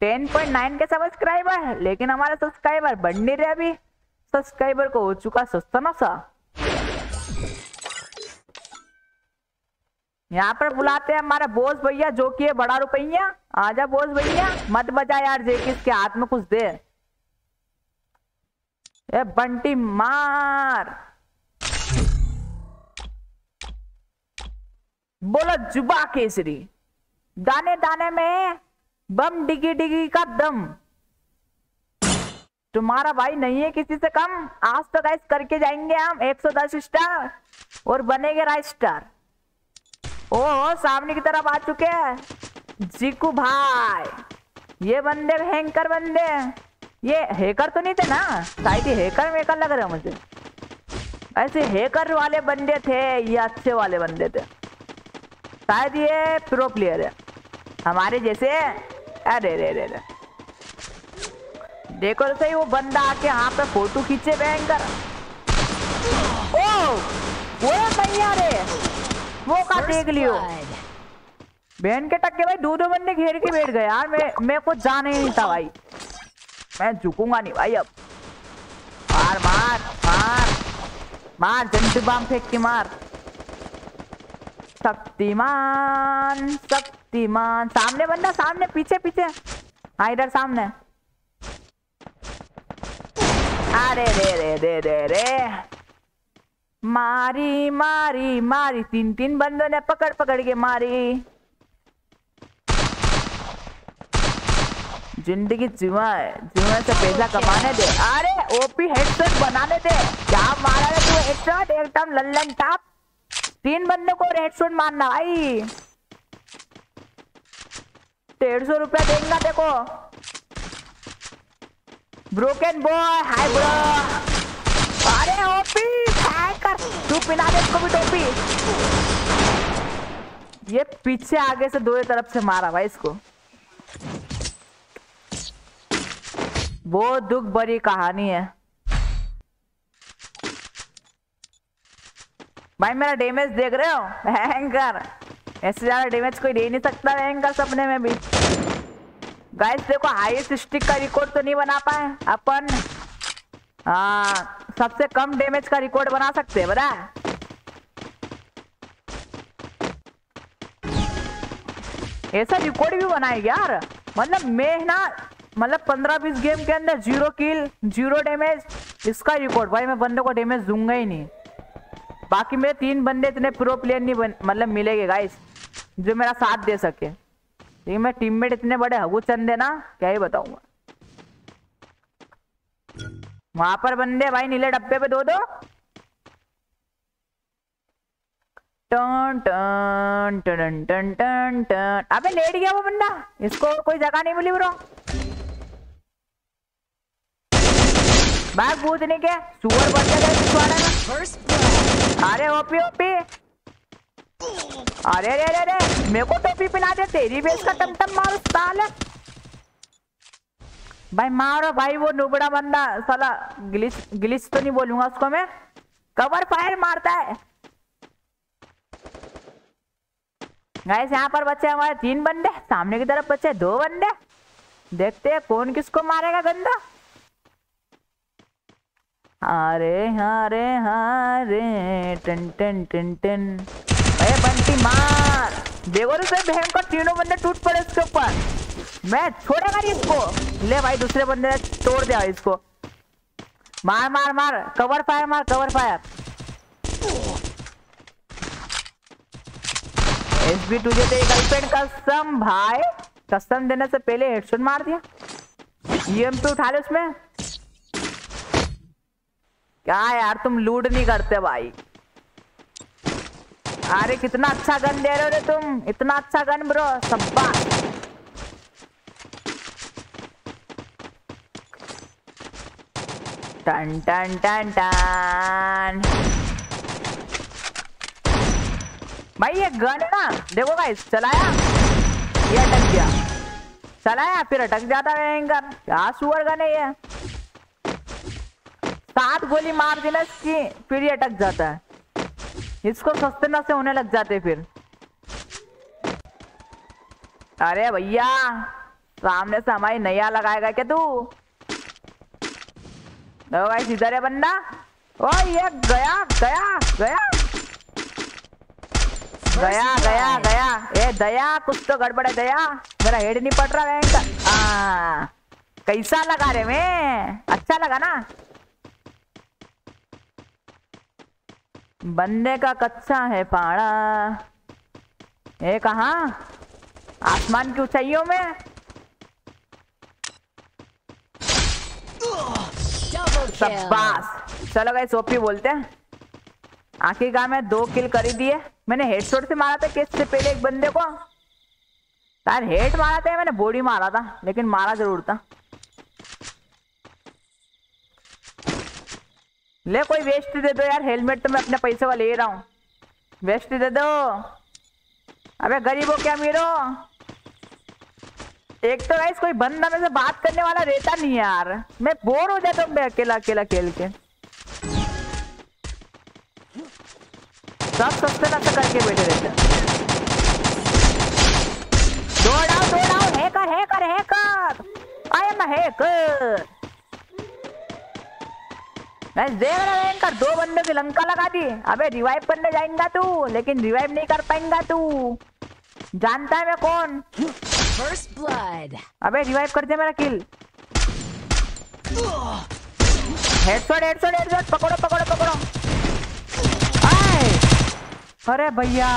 10.9 के सब्सक्राइबर है, लेकिन हमारा सब्सक्राइबर बढ़ नहीं रहे अभी। सब्सक्राइबर को हो चुका सस्ता ना सा यहाँ पर बुलाते हैं हमारा बोस भैया, जो कि है बड़ा रुपया। आजा बोस भैया, मत बजा यार, जे किसके हाथ में कुछ दे। ए, बंटी मार। बोला, जुबा केसरी। दाने दाने में बम डिगी डिगी का दम। तुम्हारा भाई नहीं है किसी से कम। आज तो गाइस करके जाएँगे हम 110 स्टार और बनेंगे राइट स्टार ओ सामने की तरफ़ आ चुके हैं। जीकू भाई, ये बंदे हैंकर बंदे। ये हैकर तो नहीं थे ना? शायद हैकर मेकर लग रहे मुझे। ऐसे हैकर वाले बंदे थे, ये अच्छे वाले बंदे थे। शायद ये प्रो प्लेयर है। हमारे जैसे? अरे रे रे रे देखो तो सही वो बंदा आके यहाँ पे फ़ोटो खींचे भयंकर। ओ वो भैया रे वो का देख लियो? बहन के टक्के भाई दो दो बंदे घेर के बैठ गए यार। मैं मेरे को जाना ही नहीं था भाई। मैं झुकूँगा नहीं भाई अब। मार मार मार। मार जंतु बाम फेंक के मार। शक्तिमान शक्तिमान। सामने बंदा सामने पीछे पीछे। हाँ इधर सामने। अरे रे रे रे रे रे। मारी मारी मारी। तीन तीन बंदों ने पकड़ पकड़ के मारी। ज़िंदगी जुआ है जुआ से पैसा कमाने दे। अरे ओपी हेडशॉट बनाने दे। क्या मारा है तू? हेडशॉट एकदम लल्लन टाप। तीन बंदों को हेडशॉट मारना भाई डेढ़ सौ रुपया देंगे देखो ब्रोकन बॉय हाय ब्रो अरे ओपी कर तू पिला दे इसको भी टोपी। ये पीछे आगे से दो तरफ़ से मारा भाई इसको। बहुत दुख भरी कहानी है। भाई मेरा डैमेज देख रहे हो? भयंकर ऐसे ज़्यादा डेमेज कोई दे नहीं सकता रहेगा सपने में भी। गाइस देखो हाईएस्ट स्टिक का रिकॉर्ड तो नहीं बना पाए अपन। आ, सबसे कम डैमेज का रिकॉर्ड बना सकते हैं बता। ऐसा रिकॉर्ड भी बनाए यार। मतलब मैं ना मतलब पंद्रह बीस गेम के अंदर ज़ीरो किल ज़ीरो डैमेज इसका रिकॉर्ड भाई मैं बंदे को डैमेज दूँगा ही नहीं। बाकी मेरे तीन बंदे इतने प्रो प्लेयर नहीं बन मतलब मिलेंगे गाइस जो मेरा साथ दे सके। लेकिन मैं टीममेट इतने बड़े हगू चंदे ना क्या ही बताऊँगा वहाँ पर बंदे भाई नीले डब्बे पे दो दो। टन टन टन टन टन टन। अबे लेट गया वो बंदा। इसको कोई जगह नहीं मिली ब्रो बैग कूदने के सुअर blood. अरे ओपी ओपी। अरे अरे अरे मेरे को टोपी पहना दे, तेरी बेस का टम टम मारो, साले। भाई, मारो, भाई, वो नुबड़ा बंदा, साला, गिलिच गिलिच तो नहीं बोलूँगा उसको मैं। कवर फायर मारता है। गाइस यहाँ पर बच्चे हमारे तीन बंदे, सामने की तरफ़ बच्चे दो बंदे। देखते हैं कौन किसको मारेगा गंदा। अरे हरे हरे टन टन टन टन। बंटी मार। तो सर बहन का तीनों बंदे टूट पड़े इसके ऊपर। मैं छोड़ेगा नहीं इसको। ले भाई, दूसरे बंदे ने तोड़ दिया इसको। मार मार मार। कवर फायर, मार, कवर फायर। एस बी तुझे तेरी गर्लफ्रेंड कसम भाई, कसम देने से पहले हेडशॉट मार दिया। ईएम उठा ले उसमें। क्या यार, तुम लूट नहीं करते भाई। अरे कितना अच्छा गन दे रहे हो तुम। इतना अच्छा गन ब्रो, सब्बा। टन टन टन टन। भाई, ये गन ना, देखो गाइस चलाया। ये अटक गया। चलाया, फिर अटक जाता है गन क्या सुअर गन है ये? सात गोली मार देना इसकी, फिर ये अटक जाता है। इसको सस्ते न से होने लग जाते फिर। अरे भैया सामने से हमारी नैया लगाएगा क्या तू? देखो भाई इधर है बंदा? ओ ये गया गया गया। गया गया गया। ए दया कुछ तो गड़बड़ है दया। मेरा हेड नहीं पड़ रहा है। कैसा लगा रे मैं? अच्छा लगा ना? बंदे का कच्चा है पाड़ा ये कहा? आसमान की ऊंचाइयों में। चलो गए सोपी बोलते हैं। आखिरकार मैं दो किल कर ही दिए। मैंने हेडशॉट से मारा था किस से पहले एक बंदे को? यार हेड मारा था मैंने बॉडी मारा था? लेकिन मारा ज़रूर था। ले कोई वेस्ट दे दो यार, हेलमेट तो मैं अपने पैसे का ले रहा हूँ। वेस्ट दे दो। अबे गरीबों क्या मीरो? एक तो गाइस कोई बंदा में से बात करने वाला रहता नहीं यार। मैं बोर हो जाता हूँ मैं अकेला अकेला खेल के। सब सस्ते नस्ते करके बैठे रहते हैं। दौड़ाओ दौड़ाओ hacker hacker hacker I am hacker देख रहा है इनका दो बंदे की लंका लगा दी। अबे रिवाइव करने जाएगा तू लेकिन रिवाइव नहीं कर पाएगा तू। जानता है मैं कौन? First blood. अबे रिवाइव कर दे मेरा किल हेडशॉट हेडशॉट हेडशॉट पकड़ो पकड़ो पकड़ो। आए! अरे भैया.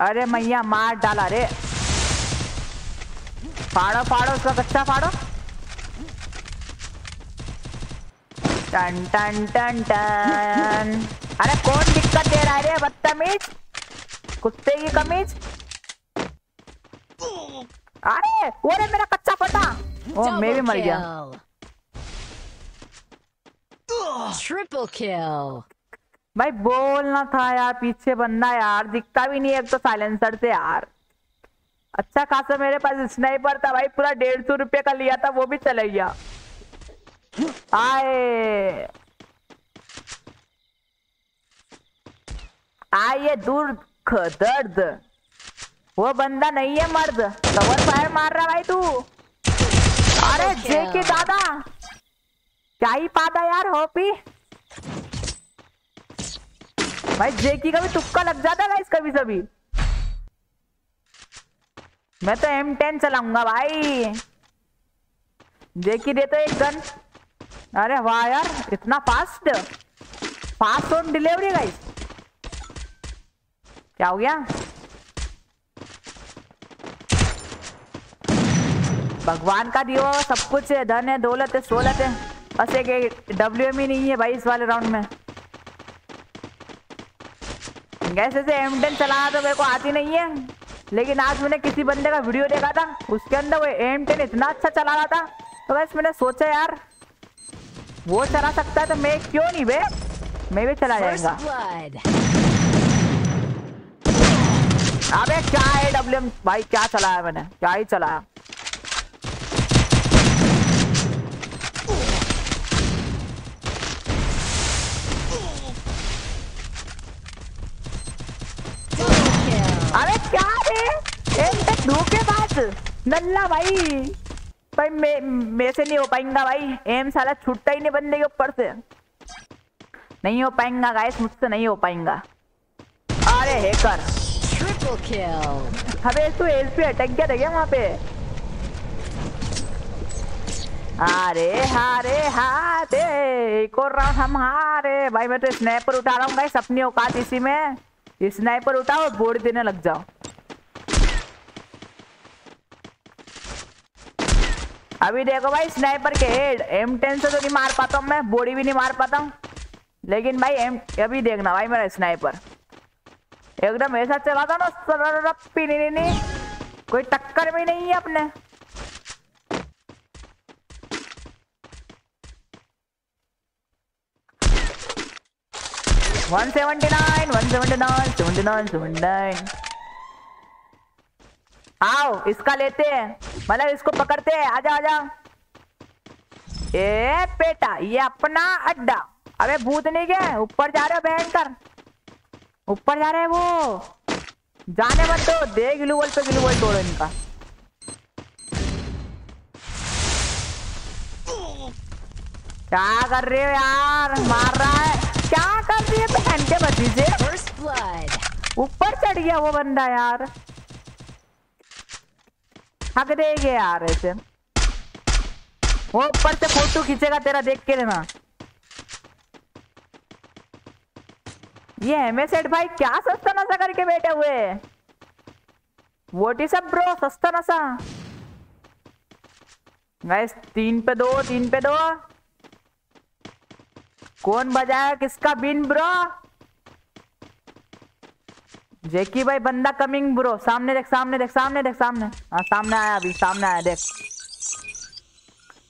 अरे मैया मार डाला रे। फाड़ो फाड़ो उसका कच्चा फाड़ो। टन टन टन टन। अरे कौन दिक्कत दे रहा है रे बदतमीज? कुत्ते की कमीज? अरे वो रे मेरा कच्चा फटा। ओ मैं भी मर गया. Triple kill. भाई बोलना था यार पीछे बंदा यार दिखता भी नहीं है एक तो साइलेंसर से यार। अच्छा खासा मेरे पास स्नाइपर था भाई पूरा डेढ़ सौ रुपये का लिया था वो भी चला गया। आए। आइए दुख दर्द। वो बंदा नहीं है मर्द। कवर फायर मार रहा भाई तू। अरे जे की दादा। क्या ही पाता यार होपी। भाई जेकी का भी तुक्का लग जाता है कभी कभी मैं तो एम टेन चलाऊँगा भाई। देखी दे तो एक गन। अरे वाह यार, इतना fast fast on delivery guys क्या हो गया? भगवान का दियो, सब कुछ है, धन है, दौलत है, सोलत है। बस एक डब्ल्यू एम ही नहीं है भाई इस वाले राउंड में। कैसे से एम टेन चलाना तो मेरे को आती नहीं है। लेकिन आज मैंने किसी बंदे का वीडियो देखा था, उसके अंदर वो एम टेन इतना अच्छा चला रहा था। तो बस मैंने सोचा यार वो चला सकता है तो मैं क्यों नहीं बे? मैं भी चला जाएगा अबे क्या है डब्ल्यूएम भाई क्या चलाया मैंने? क्या ही चलाया. अरे क्या रे एक धोखेबाज नल्ला भाई। भाई मैं मेरे से नहीं हो पाएगा भाई। एम साला छूटता ही नहीं बंदे के ऊपर से। नहीं हो पाएगा गाइस मुझसे नहीं हो पाएगा। अरे हेकर. अबे तू एस पे अटक गया था क्या वहाँ पे? अरे हारे हारे एक और राउंड हम हारे भाई मैं तो स्नाइपर उठा रहा हूँ गाइस अपनी औकात इसी में। स्नाइपर उठाओ और बोर्ड देने लग जाओ। अभी देखो भाई स्नाइपर के हेड एम टेन से तो नहीं मार पाता हूँ मैं बॉडी भी नहीं मार पाता हूँ। लेकिन भाई एम अभी देखना भाई मेरा स्नाइपर एकदम ऐसा चला था ना सरप्पी नहीं, नहीं, नहीं कोई टक्कर भी नहीं है अपने। One seventy nine one seventy nine seventy nine seventy nine आओ इसका लेते हैं। मतलब इसको पकड़ते हैं। आजा आजा। ए बेटा ये अपना अड्डा। अबे भूत नहीं गए ऊपर जा रहे हो भयंकर। ऊपर जा रहे हैं वो। जाने मत दो। दे ग्लूवल पे ग्लूवल तोड़ो इनका। क्या कर रहे हो यार? मार रहा है। क्या कर रही है बहन के First ऊपर चढ़ गया वो बंदा यार। हक देंगे यार ऐसे। वो ऊपर से फ़ोटो खींचेगा तेरा देख के लेना ये एम एस भाई क्या सस्ता नशा करके बैठे हुए वोट सब ब्रो सस्ता नशा। गैस तीन पे दो, तीन पे दो। कौन बजाया किसका बिन ब्रो जेकी भाई, बंदा कमिंग ब्रो सामने देख सामने देख सामने देख, सामने. हाँ सामने आया अभी, सामने आया, देख.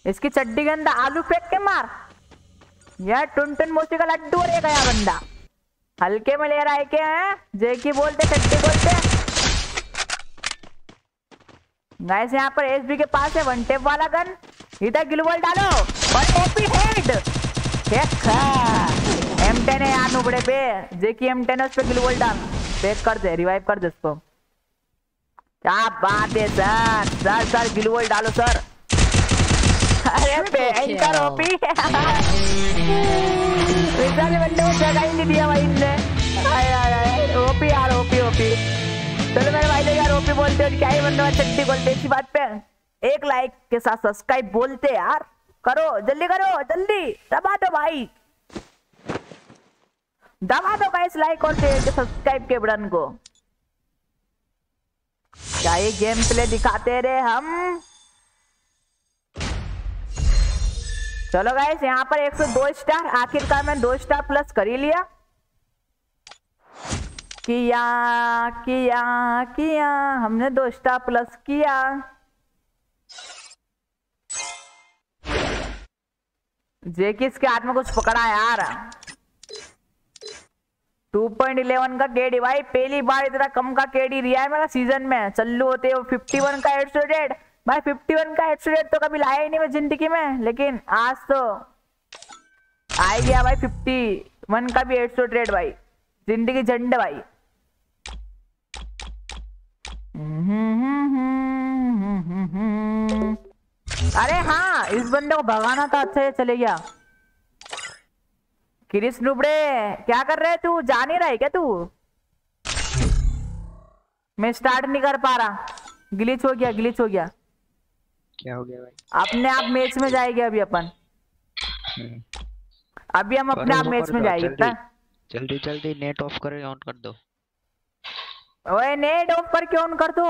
इसकी चड्डी के अंदर आलू फेंक के मार. यार टुन टुन मोची का लड्डू रे गया बंदा. हल्के में ले रहा है क्या, है? जेकी बोलते, चड्डी बोलते. गाइस यहाँ पर एसबी के पास है वन टेप वाला गन इधर ग्लूबल डालो. और ओपी हेड देखा M10 है यार नुबड़े पे। जेकी M10 है उस पे ग्लू डाल। पेक कर दे रिवाइव कर दे उसको। क्या बात है सर सर सर ग्लू डालो सर अरे पे भयंकर ओपी ने बंदे को जगह ही नहीं दिया भाई इनने। ओपी यार ओपी ओपी चलो मेरे भाई लोग यार ओपी बोलते हो क्या ही बंदे चट्टी बोलते इसी बात पे। एक लाइक के साथ सब्सक्राइब बोलते यार। करो जल्दी करो जल्दी। दबा दो भाई। दबा दो गाइस लाइक और शेयर के सब्सक्राइब के बटन को। क्या ये गेम प्ले दिखाते रहे हम? चलो गाइस यहाँ पर 102 स्टार आखिरकार मैं दो स्टार प्लस कर ही लिया। किया किया किया, हमने दो स्टार प्लस किया। जे किस के हाथ में कुछ पकड़ा यार। 2.11 का केडी भाई, पहली बार इतना कम का केडी है मेरा सीज़न में। चल्लू होते हो 51 का भाई 51 का तो कभी लाया ही नहीं मैं ज़िंदगी में। लेकिन आज तो आ गया भाई 51 का भी भाई। ज़िंदगी झंड भाई। अरे हाँ इस बंदे को भगाना था अच्छा चले गया। क्रिस नुबड़े क्या कर रहे तू? जा नहीं रहा है क्या तू? मैं स्टार्ट नहीं कर पा रहा। ग्लिच हो गया ग्लिच हो गया। क्या हो गया भाई? अपने आप मैच में जाएँगे अभी अपन। हम्म, अभी हम अपने आप मैच में जाएँगे जल्दी। जल्दी जल्दी नेट ऑफ़ करो ऑन कर दो। ओए नेट ऑफ़ करके ऑन कर दो।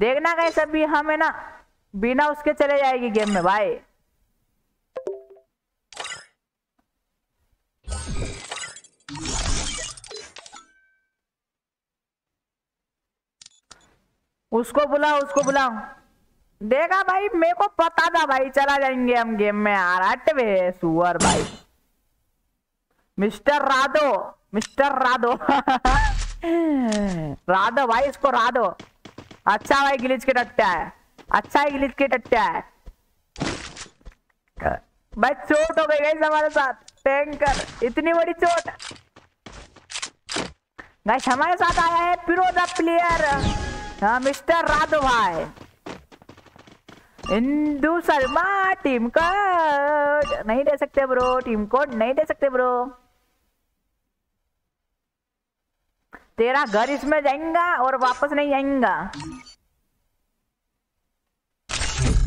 देखना कैसे अभी हमें ना बिना उसके चले जाएगी गेम में भाई। उसको बुलाओ उसको बुलाओ। देखा भाई, मेरे को पता था भाई, चला जाएँगे हम गेम में यार। हट बे सुअर भाई। Mister Radho mister Radho. राधो भाई, इसको राधो। अच्छा भाई, गिलिच के टट्टा है। अच्छा ही गिलिच के टट्टा है। भाई, चोट हो गई हमारे साथ। टैंकर इतनी बड़ी चोट। गाइस हमारे साथ आया है फिरोजा प्लेयर मिस्टर राधो भाई इंदू शर्मा टीम कोड। नहीं दे सकते ब्रो टीम कोड नहीं दे सकते ब्रो। तेरा घर इसमें जाएगा और वापस नहीं आएगा।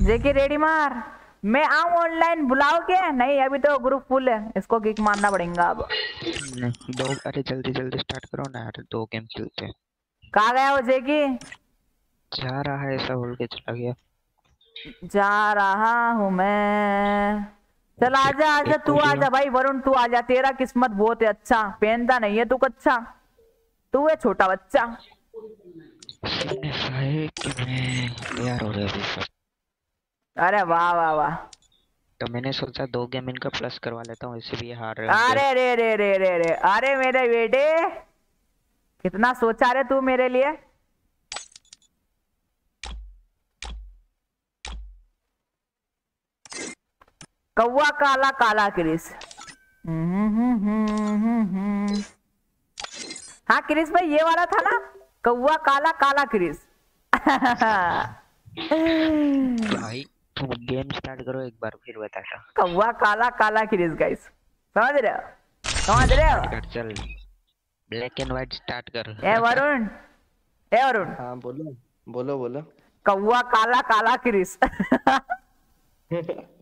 जेके रेडी मार। मैं आऊँ ऑनलाइन बुलाओ के नहीं अभी तो ग्रुप फुल है। इसको किक मारना पड़ेगा अब। नहीं, दो अरे जल्दी जल्दी स्टार्ट करो ना यार दो गेम खेलते हैं। कहा गया वो जेकी जा रहा है ऐसा बोल के चला गया। जा रहा हूँ मैं। चल आजा आजा तू आजा भाई वरुण तू आजा तेरा किस्मत बहुत है अच्छा। पहनता नहीं है तू कच्चा। तू है छोटा बच्चा। रहा अरे वाह वाह वाह। तो मैंने सोचा दो गेम इनका प्लस करवा लेता हूँ इससे भी हार रहे अरे रे रे रे रे रे। अरे मेरे बेटे कितना सोचा रे तू मेरे लिए? कौवा काला काला क्रिस। हाँ क्रिस भाई ये वाला था ना? कौवा काला काला क्रिस। भाई तुम गेम स्टार्ट करो एक बार फिर बताता। कौवा काला काला क्रिस गाइस समझ रहे हो? समझ रहे हो? चल। ब्लैक एंड व्हाइट स्टार्ट कर। ए वरुण। ए वरुण। हाँ बोलो। बोलो बोलो। कौवा काला काला क्रिस।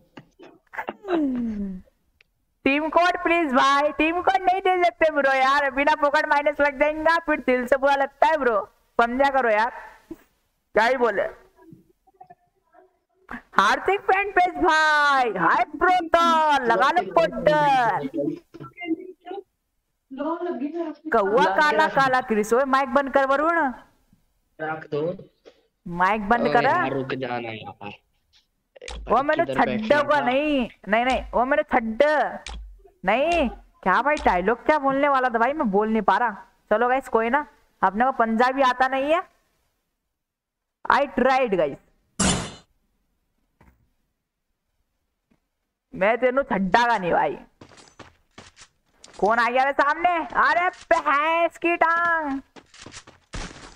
टीम कोड प्लीज़ भाई टीम कोड नहीं दे सकते ब्रो यार। बिना पॉकेट माइनस लग जाएगा फिर दिल से बुरा लगता है ब्रो समझा करो यार। क्या ही बोले? हार्दिक फ़ैन पेज भाई हाय ब्रो तो लगा लो कोड कौवा काला काला क्रिस। ओए माइक बंद कर वरुण। रख दो माइक बंद कर। रुक जाना यार। वो मेरे छड्डे को? नहीं नहीं नहीं वो मेरे छड्डे। नहीं क्या भाई डायलॉग क्या बोलने वाला था भाई? मैं बोल नहीं पा रहा। चलो गाइस कोई ना। अपने को पंजाबी आता नहीं है। आई ट्राइड गाइस मैं तेनू छड्डा का नहीं भाई। कौन आ गया सामने? अरे भैंस की टांग।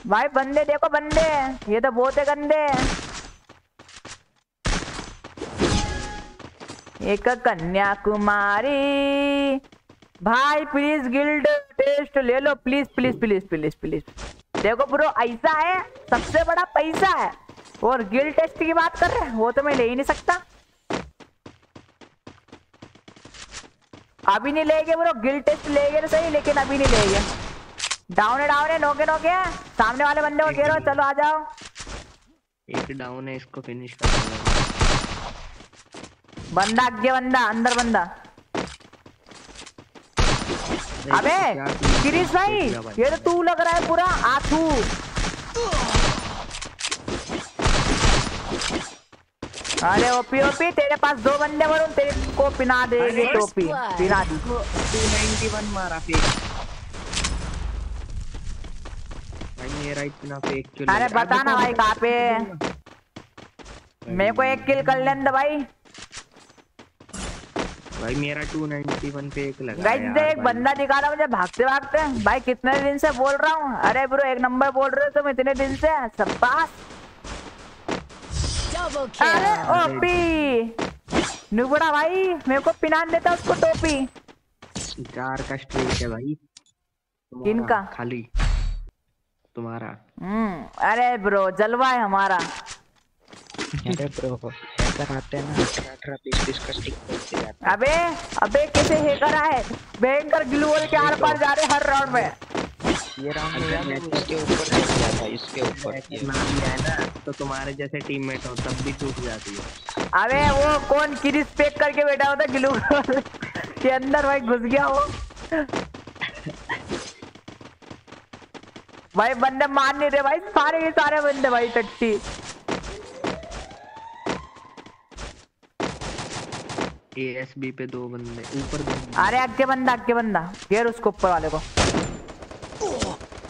भाई बंदे देखो बंदे। ये तो बहुत है गंदे एक कन्याकुमारी। भाई प्लीज़ गिल्ड टेस्ट ले लो। Please please please please please देखो ब्रो ऐसा है सबसे बड़ा पैसा है। और गिल्ड टेस्ट की बात कर रहे हैं वो तो मैं ले ही नहीं सकता। अभी नहीं लेंगे ब्रो गिल्ड टेस्ट लेंगे तो सही लेकिन अभी नहीं लेंगे। डाउन है डाउन है नोके नोके है। सामने वाले बंदे को घेरो चलो आ जाओ। एक डाउन है इसको फिनिश कर बंदा आगे बंदा अंदर बंदा। अबे गिरीश भाई। ये तो तू लग रहा है पूरा आथू अरे ओपी ओपी तेरे पास दो बंदे वरुण तेरे को पिना देगी टोपी. पिना दी। 291 मारा फेक भाई मेरा इतना फेक अरे बता ना भाई कहाँ पे मेरे को एक किल कर लेने दे भाई। भाई मेरा 291 फेक लगा गाइस देख भाई। बंदा दिखा रहा मुझे भागते भागते। भाई कितने दिन से बोल रहा हूँ? अरे ब्रो एक नंबर बोल रहे हो तुम इतने दिन से? शाबाश। Double अरे ओपी नुबड़ा भाई मेरे को पिनान देता उसको टोपी। चार का स्ट्रीक है भाई। किनका? खाली। तुम्हारा। हम्म अरे ब्रो जलवा है हमारा। अरे ब्रो। हैकर आते हैं ना। अठारह अठारह बीस बीस का स्टिक करते जाते हैं? अबे अबे कैसे हैकर आए भयंकर ग्लूवल के आर पार जा रहे हर राउंड में। ये राउंड में इसके ऊपर चढ़ गया था इसके ऊपर नाम है ना तो तुम्हारे जैसे टीममेट हो तब भी टूट जाती है। अबे वो कौन किरिस पैक करके बैठा होता ग्लू के अंदर? भाई घुस गया वो। भाई बंदे मार नहीं रहे भाई सारे के सारे बंदे भाई टट्टी। एएसबी पे दो बंदे ऊपर अरे आगे बंदा आगे बंदा। घेर उसको ऊपर वाले को।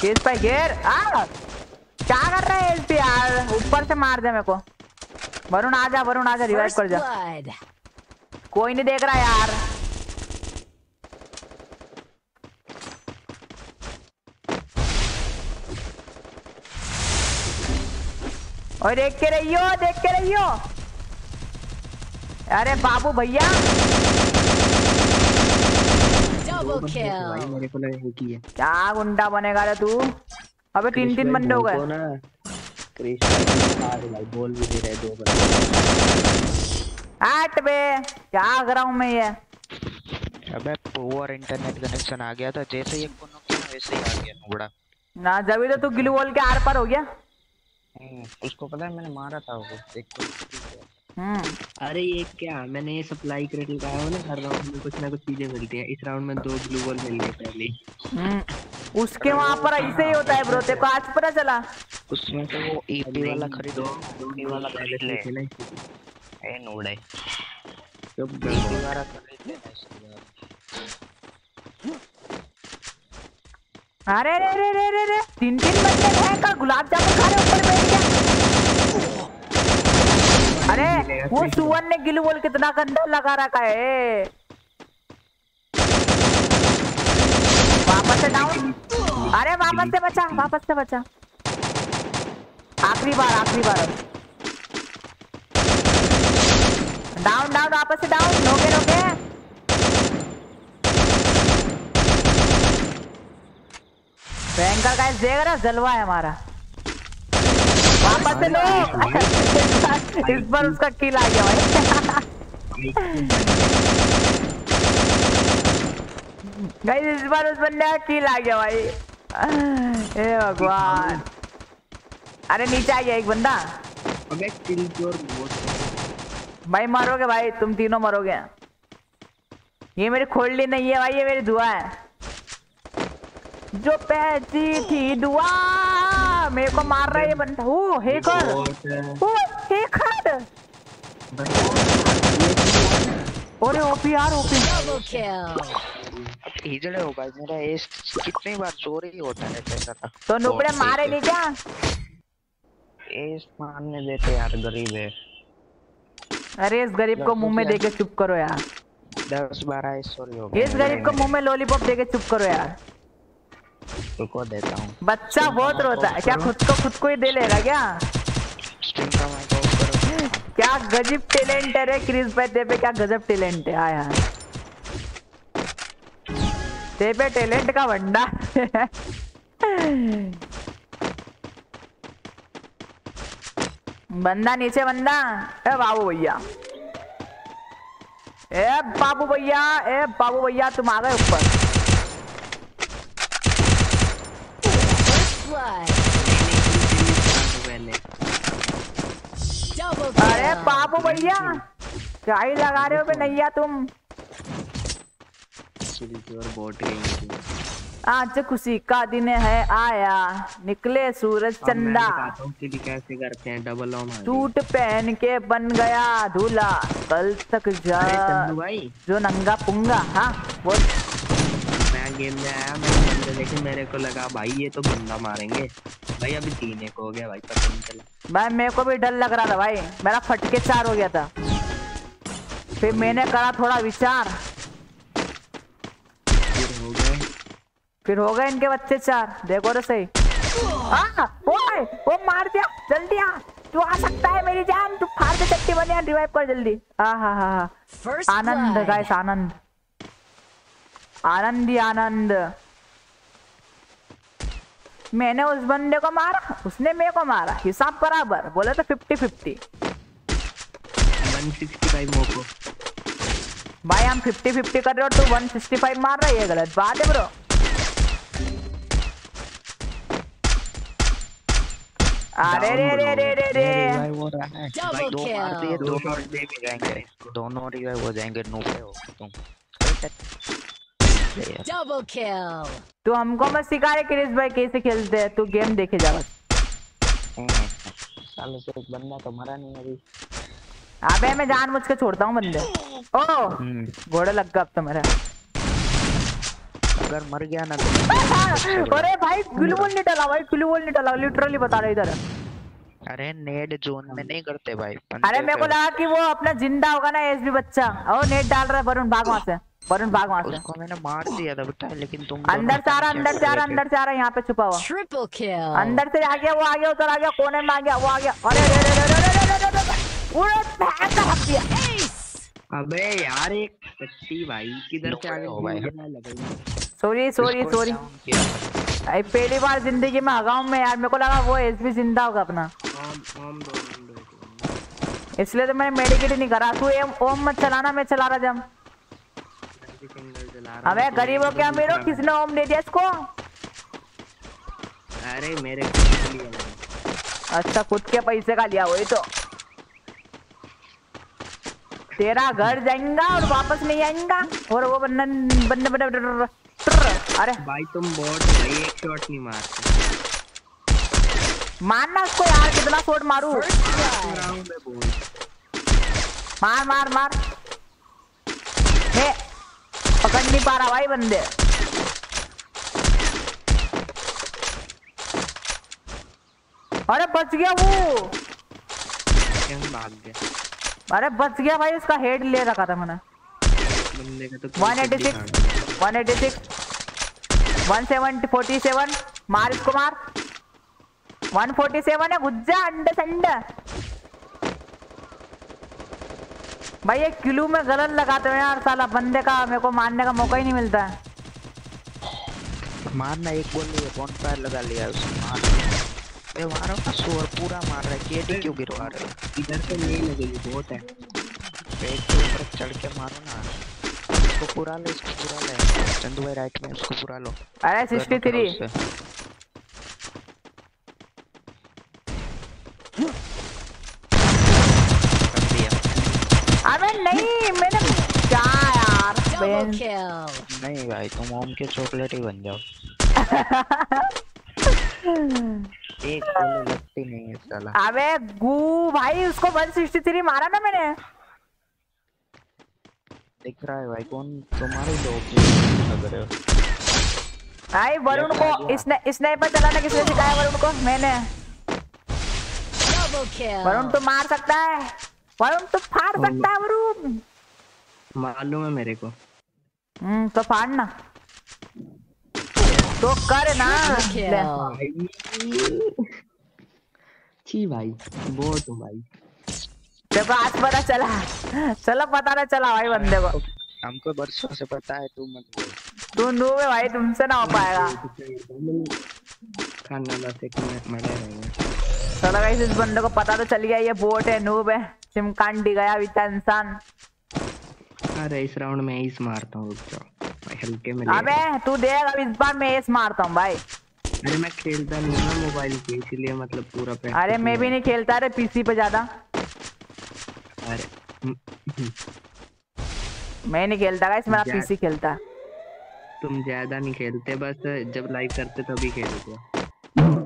केस पे घेर। आ! क्या कर रहे हैं यार? ऊपर से मार दे मेरे को। वरुण आजा वरुण आजा रिवाइव कर जा। कोई नहीं देख रहा यार। और देख के रहियो देख के रहियो। अरे बाबू भैया। ही है क्या गुंडा बनेगा रे तू? अबे तीन तीन बंदे हो गए। बोल भी दे रहे दो हट बे क्या कर रहा हूँ मैं ये। अबे पुअर इंटरनेट कनेक्शन आ गया था जैसे ही एक को knock किया वैसे ही आ गया नुबड़ा ना जब तो तू गिलू वॉल के आर पार हो गया? हम्म, उसको पता है मैंने मारा था वो एक हम्म अरे ये क्या? मैंने ये सप्लाई क्रेट लगाया हुआ ना हर राउंड में कुछ ना कुछ चीज़ें मिलती हैं। इस राउंड में दो ब्लू बॉल मिल गए पहले हम्म उसके वहाँ पर ऐसे ही होता है ब्रो तेरे को आज पता चला? उसमें से वो ईपी वाला नहीं, खरीद। लो दो ईपी वाला खरीद पहले ले। ए नूड़े तो ईपी वाला खरीद लेना इसके अरे रे रे रे रे रे तीन तीन बंदे हैं का गुलाब जामुन खा रहे ऊपर बैठ गया। अरे वो सुवन ने गिलू बोल कितना गंदा लगा रखा है। वापस से डाउन अरे वापस से बचा वापस से बचा। आखिरी बार आखिरी बार। डाउन डाउन वापस से डाउन रोके रोके भयंकर का देख रहा जलवा है हमारा। वापस से लो। इस बार उसका किल आ गया भाई। गाइस इस बार उस बंदे का किल आ गया भाई। हे भगवान। अरे नीचे आ गया एक बंदा। अबे किल ज़ोर बहुत भाई मारोगे भाई तुम तीनों मरोगे। ये मेरी खोलनी नहीं है भाई ये मेरी दुआ है। जो पैसी थी दुआ। मेरे को मार रहा है ये बंदा। ओ हेकर ओ हेकर अरे ओपी यार ओपी हिजड़े हो भाई मेरा एस कितनी बार चोरी होता है ऐसा था तो नुबड़े मारे नहीं क्या? एस मारने देते यार गरीब है। अरे इस गरीब को मुँह में देके चुप करो यार। दस बारह हो इस गरीब को मुँह में लॉलीपॉप देके चुप करो यार। रुको देता हूँ। बच्चा बहुत रोता है। क्या खुद को खुद को ही दे लेगा क्या? क्या गजब टैलेंट है रे क्रिस भाई? ते पे क्या गजब टैलेंट है? हाँ यार ते पे टैलेंट का है। बंदा नीचे बंदा। ए बाबू भैया। ए बाबू भैया ए बाबू भैया तुम आ गए ऊपर Blood. पहले Double kill. अरे बाबू भैया। ही लगा रहे हो बे नैया तुम? थी आज खुशी का दिन है आया। निकले सूरज चंदा। कैसे करते हैं डबल सूट पहन के बन गया धूला कल तक जा जो नंगा पुंगा हाँ वो मैं गेम में आया मैंने बंदे देखे मेरे को लगा भाई ये तो बंदा मारेंगे। भाई अभी तीन एक हो गया भाई पता नहीं चला। भाई मेरे को भी डर लग रहा था भाई। मेरा फटके चार हो गया था। फिर मैंने करा थोड़ा विचार। फिर हो गए फिर हो गए इनके बच्चे चार। देखो तो सही। आ, ओए वो मार दिया। जल्दी आ। तू आ सकता है मेरी जान। तू फाड़ दे चट्टी बनिया रिवाइव कर जल्दी। हाँ हाँ हाँ हाँ। आनंद. गाइस आनंद। आनंद ही आनंद। मैंने उस बंदे को मारा उसने मेरे को मारा। हिसाब बराबर बोले तो फिफ्टी फिफ्टी भाई हम फिफ्टी फिफ्टी कर रहे हो तो वन सिक्सटी फाइव मार रहा है ये गलत बात है ब्रो अरे रे रे रे रे रे। रिवाइव हो रहा है। भाई दो मार दिए kill. दोनों रिवाइव हो जाएँगे। दोनों रिवाइव हो जाएँगे नूबे हो तुम। Double kill. तू हमको मत सिखा रहे क्रिस भाई कैसे खेलते हैं तू गेम देखे जा बस। से एक बंदा तो मरा नहीं अभी। अबे मैं जान मुझ के छोड़ता हूँ बंदे। ओ! हम्म, घोड़ा लग गया अब तो मेरा। अगर मर गया ना तो अरे भाई ग्लूवॉल नहीं डाला भाई ग्लूवॉल नहीं डाला लिटरली बता रहा इधर। अरे नेट जोन में नहीं करते भाई अरे मेरे को लगा कि वो अपना ज़िंदा होगा ना एसबी बच्चा। ओ नेट डाल रहा है वरुण भाग वहाँ से। वरुण भाग वहाँ से। उसको मैंने मार दिया था बेटा लेकिन तुम अंदर से आ रहा अंदर से आ रहा अंदर से आ रहा यहाँ पे छुपा हुआ। Triple kill. अंदर से आ गया वो आ गया उधर आ गया कोने में आ गया वो आ गया। अरे रे रे रे रे रे रे रे रे रे भैंस का हक दिया अबे यार एक कच्ची भाई किधर से। घूमने लगा सॉरी सॉरी सॉरी। भाई। पहली बार ज़िंदगी में हगाऊं मैं यार मेरे को लगा वो एसबी ज़िंदा होगा अपना। इसलिए तो मैंने मेडिकेट नहीं करा। तू एम ओम मत चलाना मैं चला रहा रहा अबे हूँ, गरीबों के अमीरों किसने ओम दे दिया इसको? अरे मेरे। अच्छा खुद के पैसे का लिया वही तो। तेरा घर जाएगा और वापस नहीं आएगा? और वो बंदा बंदे बंदे बंदे- ट्र- अरे। भाई तुम बोट भाई एक शॉट नहीं मारते। मारना उसको यार कितना शॉट मारू? मार मार मार। हे पकड़ नहीं पा रहा भाई बंदे। अरे बच गया वो। भाग गया। अरे बच गया भाई उसका हेड ले रखा था मैंने। बंदे का तो 186 186 170 47 मार इसको मार। 147 है गुज्जा अंडे संडे। भाई ये किलू में गलत लगाते हैं यार साला बंदे का मेरे को मारने का मौका ही नहीं मिलता। है मारना एक गोल लिए बॉन फायर लगा लिया उसने मार। ए मारो ना सोर पूरा मार रहा है केडी क्यों गिरवा रहे हो? इधर से नहीं लगेगी बहुत है। पेट के ऊपर चढ़ के मारो ना। इसको पूरा लो इसको पूरा ले। चंदू भाई राइट में उसको पूरा लो। अरे 63 करो उससे। कर दिया अबे नहीं मैंने क्या यार बेन नहीं भाई तुम ओम के चॉकलेट ही बन जाओ। एक गोली लगती नहीं है साला। अबे गू भाई उसको 163 मारा ना मैंने। दिख रहा है भाई कौन तुम्हारे लोग लग रहे हो? भाई वरुण को दिया। इसने स्नाइपर चलाना किसने सिखाया वरुण को? मैंने। वरुण तो मार सकता है। वरुण तो फाड़ सकता है वरुण। मालूम है मेरे को। हम्म तो फाड़ना तो कर ना। छी भाई बहुत हूँ भाई। देखो आज पता चला। चलो पता ना चला भाई बंदे को। हमको बरसों से पता है तू मत बोल। तू नूब है भाई तुमसे ना हो पाएगा। खाना बस एक मिनट मरे रहेंगे चलो गाइस इस बंदे को पता तो चल गया ये बोट है नूब है। सिम कांडी गया बीता इंसान। अरे इस राउंड में इस मारता हूँ रुक जाओ। हल्के में अबे तू देख अब इस बार मैं एस मारता हूँ भाई। अरे मैं खेलता नहीं ना मोबाइल पे इसलिए मतलब पूरा practice अरे मैं भी नहीं खेलता अरे पीसी पे ज़्यादा। अरे हम्म, हम्म, मैं नहीं खेलता गाइस मेरा पीसी खेलता। तुम ज़्यादा नहीं खेलते बस जब लाइव करते तभी खेलते। हो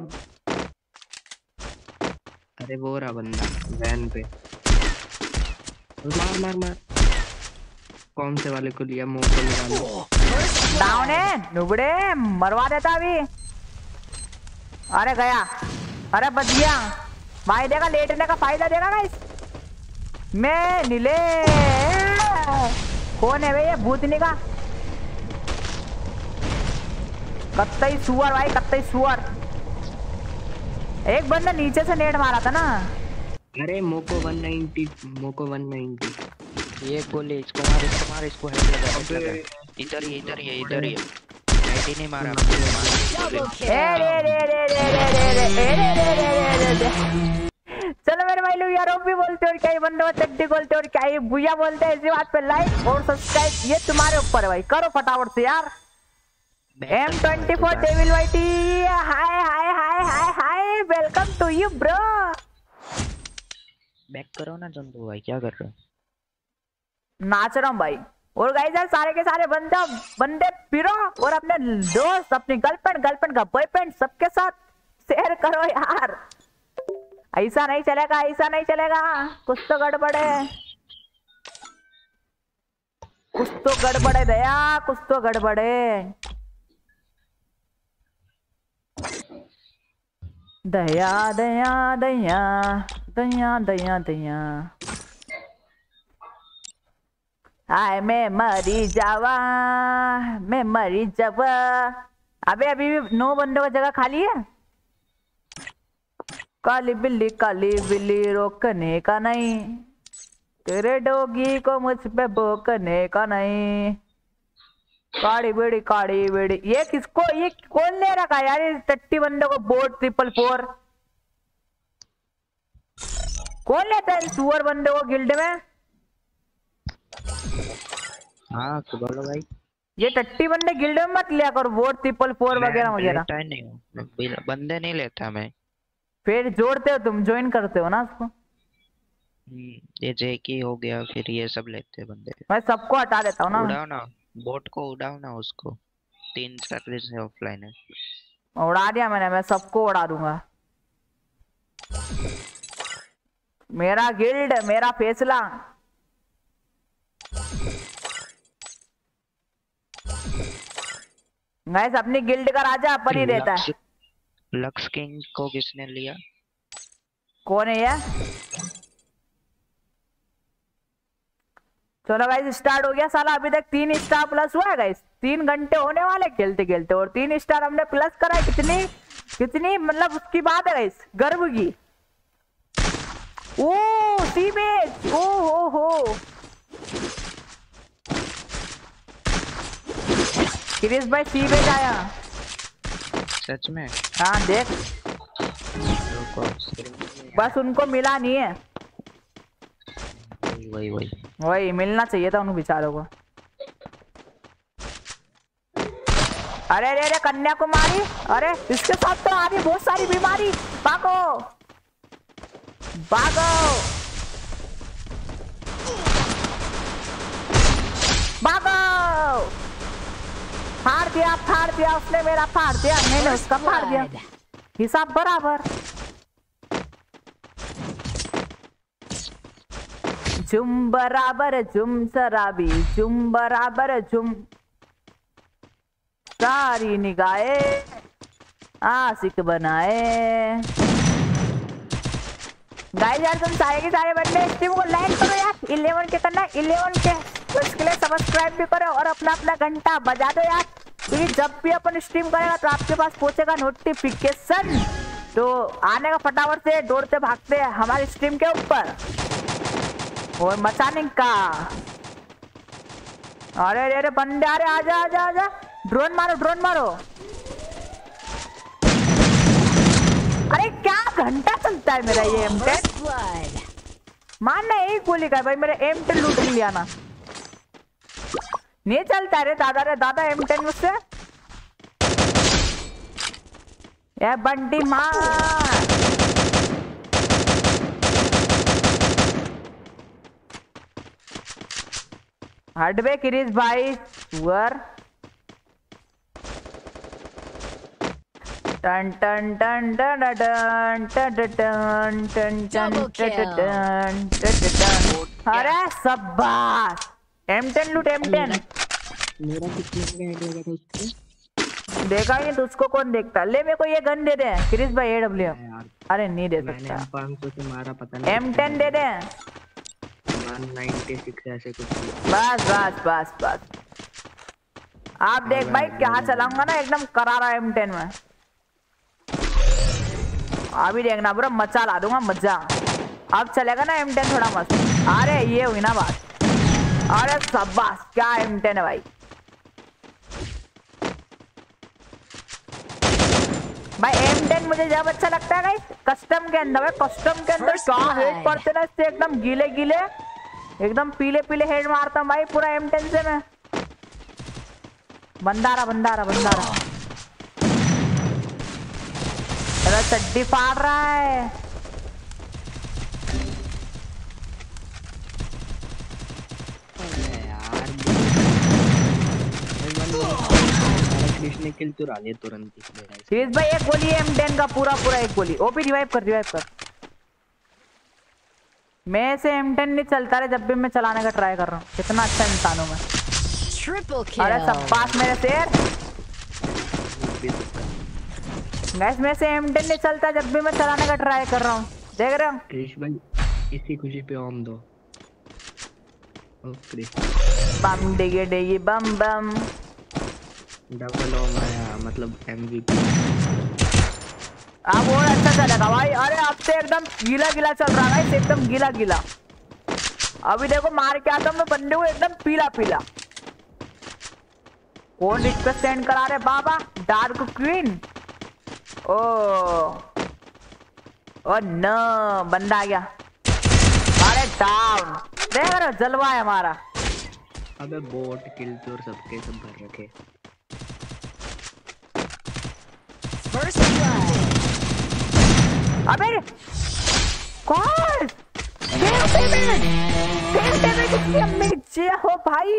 अरे वो रहा बंदा वैन पे। मार मार मार। कौन से वाले को लिया? मुँह को लगा डाउन है। नुबड़े, मरवा देता अभी। अरे गया। अरे बच गया। भाई देगा लेटने का फ़ायदा देगा गाइस मैं नीले कौन है बे ये? भूतनी का। कत्तई सुअर भाई, कत्तई सुअर। एक बंदा नीचे से नेट मारा था ना। अरे मोको 190 मोको 190 ये गोली इसको मार इसको मार इसको हेड लगा हेड लगा। इधर ही इधर ही इधर ही हेड हेड ही नहीं मारा Double ए रे kill. रे रे रे रे रे रे ए रे रे रे रे रे रे चलो मेरे भाई लोग यार भी बोलते हो क्या? ही बंदो चड्डी बोलते हो और क्या? ही भूया बोलते हैं इसी बात पे लाइक और सब्सक्राइब ये तुम्हारे ऊपर है भाई करो फटाफट से यार। M twenty four devil whitey hi hi hi hi hi welcome to you bro back करो ना चंदू भाई, क्या कर रहे हो? नाच रहा हूँ भाई। और गाइस यार सारे के सारे बंदे बंदे फिरो और अपने दोस्त, अपनी गर्लफ्रेंड गर्लफ्रेंड का बॉयफ्रेंड सबके साथ शेयर करो यार। ऐसा नहीं चलेगा, ऐसा नहीं चलेगा। कुछ तो गड़बड़ है। कुछ तो गड़बड़ है दया, कुछ तो गड़बड़ है। दया दया दया। दया दया दया हाय मैं मरी जावा मैं मरी जावा अबे अभी भी नौ बंदों का जगह खाली है काली बिल्ली काली बिल्ली रोकने का नहीं तेरे डोगी को मुझ पे भोकने का नहीं काड़ी बेड़ी काड़ी बेड़ी ये किसको ये कौन ले रखा यार ये टट्टी बंदों को बोट ट्रिपल फोर कौन लेता है सुअर बंदे को गिल्ड में? हाँ तो बोलो भाई। ये टट्टी बंदे गिल्ड में मत लिया करो वोट ट्रिपल फोर वगैरह मैं वगैरह लेता ही नहीं हूँ। बंदे नहीं लेता मैं। फिर जोड़ते हो तुम ज्वाइन करते हो ना उसको? हम्म, ये जेकी हो गया फिर ये सब लेते हैं बंदे। मैं सबको हटा देता हूँ ना। उड़ाओ ना बोट को उड़ाओ ना उसको। तीन सर्विस है ऑफलाइन है। उड़ा दिया मैंने मैं सबको उड़ा दूँगा। मेरा गिल्ड मेरा फैसला। गैस अपनी गिल्ड का राजा अपन ही रहता है। लक्स- किंग को किसने लिया? कौन है ये चलो गाइस स्टार्ट हो गया साला। अभी तक तीन स्टार प्लस हुआ है गाइस तीन घंटे होने वाले खेलते खेलते। और तीन स्टार हमने प्लस करा कितनी कितनी मतलब उसकी बात है गाइस गर्व की। ओ सी ओ हो हो। क्रिस भाई आया। सच में? हाँ देख। बस उनको मिला नहीं है। वही वही वही। मिलना चाहिए था उन बेचारों को। अरे अरे अरे कन्याकुमारी। अरे इसके साथ तो आ रही बहुत सारी बीमारी। भागो। भागो भागो फाड़ दिया फाड़ दिया उसने मेरा फाड़ दिया मैंने उसका फाड़ दिया हिसाब बराबर जुम बराबर जुम सराबी जुम बराबर जुम सारी निगाहे आशिक बनाए गाइस यार, तुम सारे के सारे बंदे स्ट्रीम को लाइक करो यार। 11 के करना 11 के। तो इसके लिए सब्सक्राइब भी करो और अपना अपना घंटा बजा दो यार। क्योंकि जब भी अपन स्ट्रीम करेगा तो आपके पास पहुंचेगा नोटिफिकेशन तो आने का फटाफट से दौड़ते भागते हमारी स्ट्रीम के ऊपर। और मचाने का। अरे अरे अरे, बंदे, अरे, आजा आजा आजा। ड्रोन मारो ड्रोन मारो। अरे, क्या घंटा चलता है मेरा ये एम टेन. मानना एक गोली का भाई मेरे एम टेन लूट लिया ना। नहीं चलता रे दादा रे दादा एम टेन मुझसे। ये बंटी मार। हट बे किरीश भाई सुअर। टन टन टन टन टन टन टन टन टन टन. टन टन टन अरे शाबाश M10 लूट M10 मेरा कितने का हेड हो गया था उससे देखा ही तुझको कौन देखता ले मेरे को ये गन दे दे किरीश भाई एडब्ल्यू अरे नहीं दे मैंने सकता पाँच सौ से मारा पता नहीं M10 दे दे वन नाइनटी सिक्स ऐसे कुछ बस बस बस बस आप देख भाई क्या चलाऊँगा ना एकदम करारा M10 में अभी देखना ब्रो मचा ला दूँगा मज़ा। अब चलेगा ना M10 थोड़ा मस्त। अरे ये हुई ना बात। अरे शाबाश क्या M10 है भाई। भाई एम टेन मुझे जब अच्छा लगता है गाइस कस्टम के अंदर भाई कस्टम के अंदर क्या हेड पड़ते ना इससे एकदम गीले गीले एकदम पीले पीले हेड मारता हूँ भाई पूरा एम टेन से मैं। बंदारा बंदारा बंदा रहा बंदा रहा अरे चड्डी फाड़ रहा है। कृष्ण किल चुरा लिए तुरंत ही। भाई एक गोली एम टेन का पूरा पूरा एक गोली। ओपी रिवाइव कर रिवाइव कर। मैं से एम टेन नहीं चलता रहे जब भी मैं चलाने का ट्राई कर रहा हूँ। कितना अच्छा इंसान हूँ मैं। अरे सब पास मेरे शेर तो- गैस में से एम टेन नहीं चलता जब भी मैं चलाने का ट्राई कर रहा हूँ। देख रहे हो? कृष्ण भाई इसी खुशी पे ओम दो। ओ कृष्ण बम डिगे डिगे बम बम। डबल ओम आया मतलब एमवीपी अब और अच्छा चलेगा भाई। अरे अब से एकदम गीला गीला चल रहा है एकदम गीला गीला अभी देखो मार के आता हूँ मैं बंदे को एकदम पीला पीला कौन रिक्वेस्ट सेंड करा रहे बाबा डार्क क्वीन ओ। ओ नो बंदा आ गया। अरे डाउन देख रहे जलवा है हमारा। अबे बोट किल चोर सबके सब भर रखे। अबे कौन? हो भाई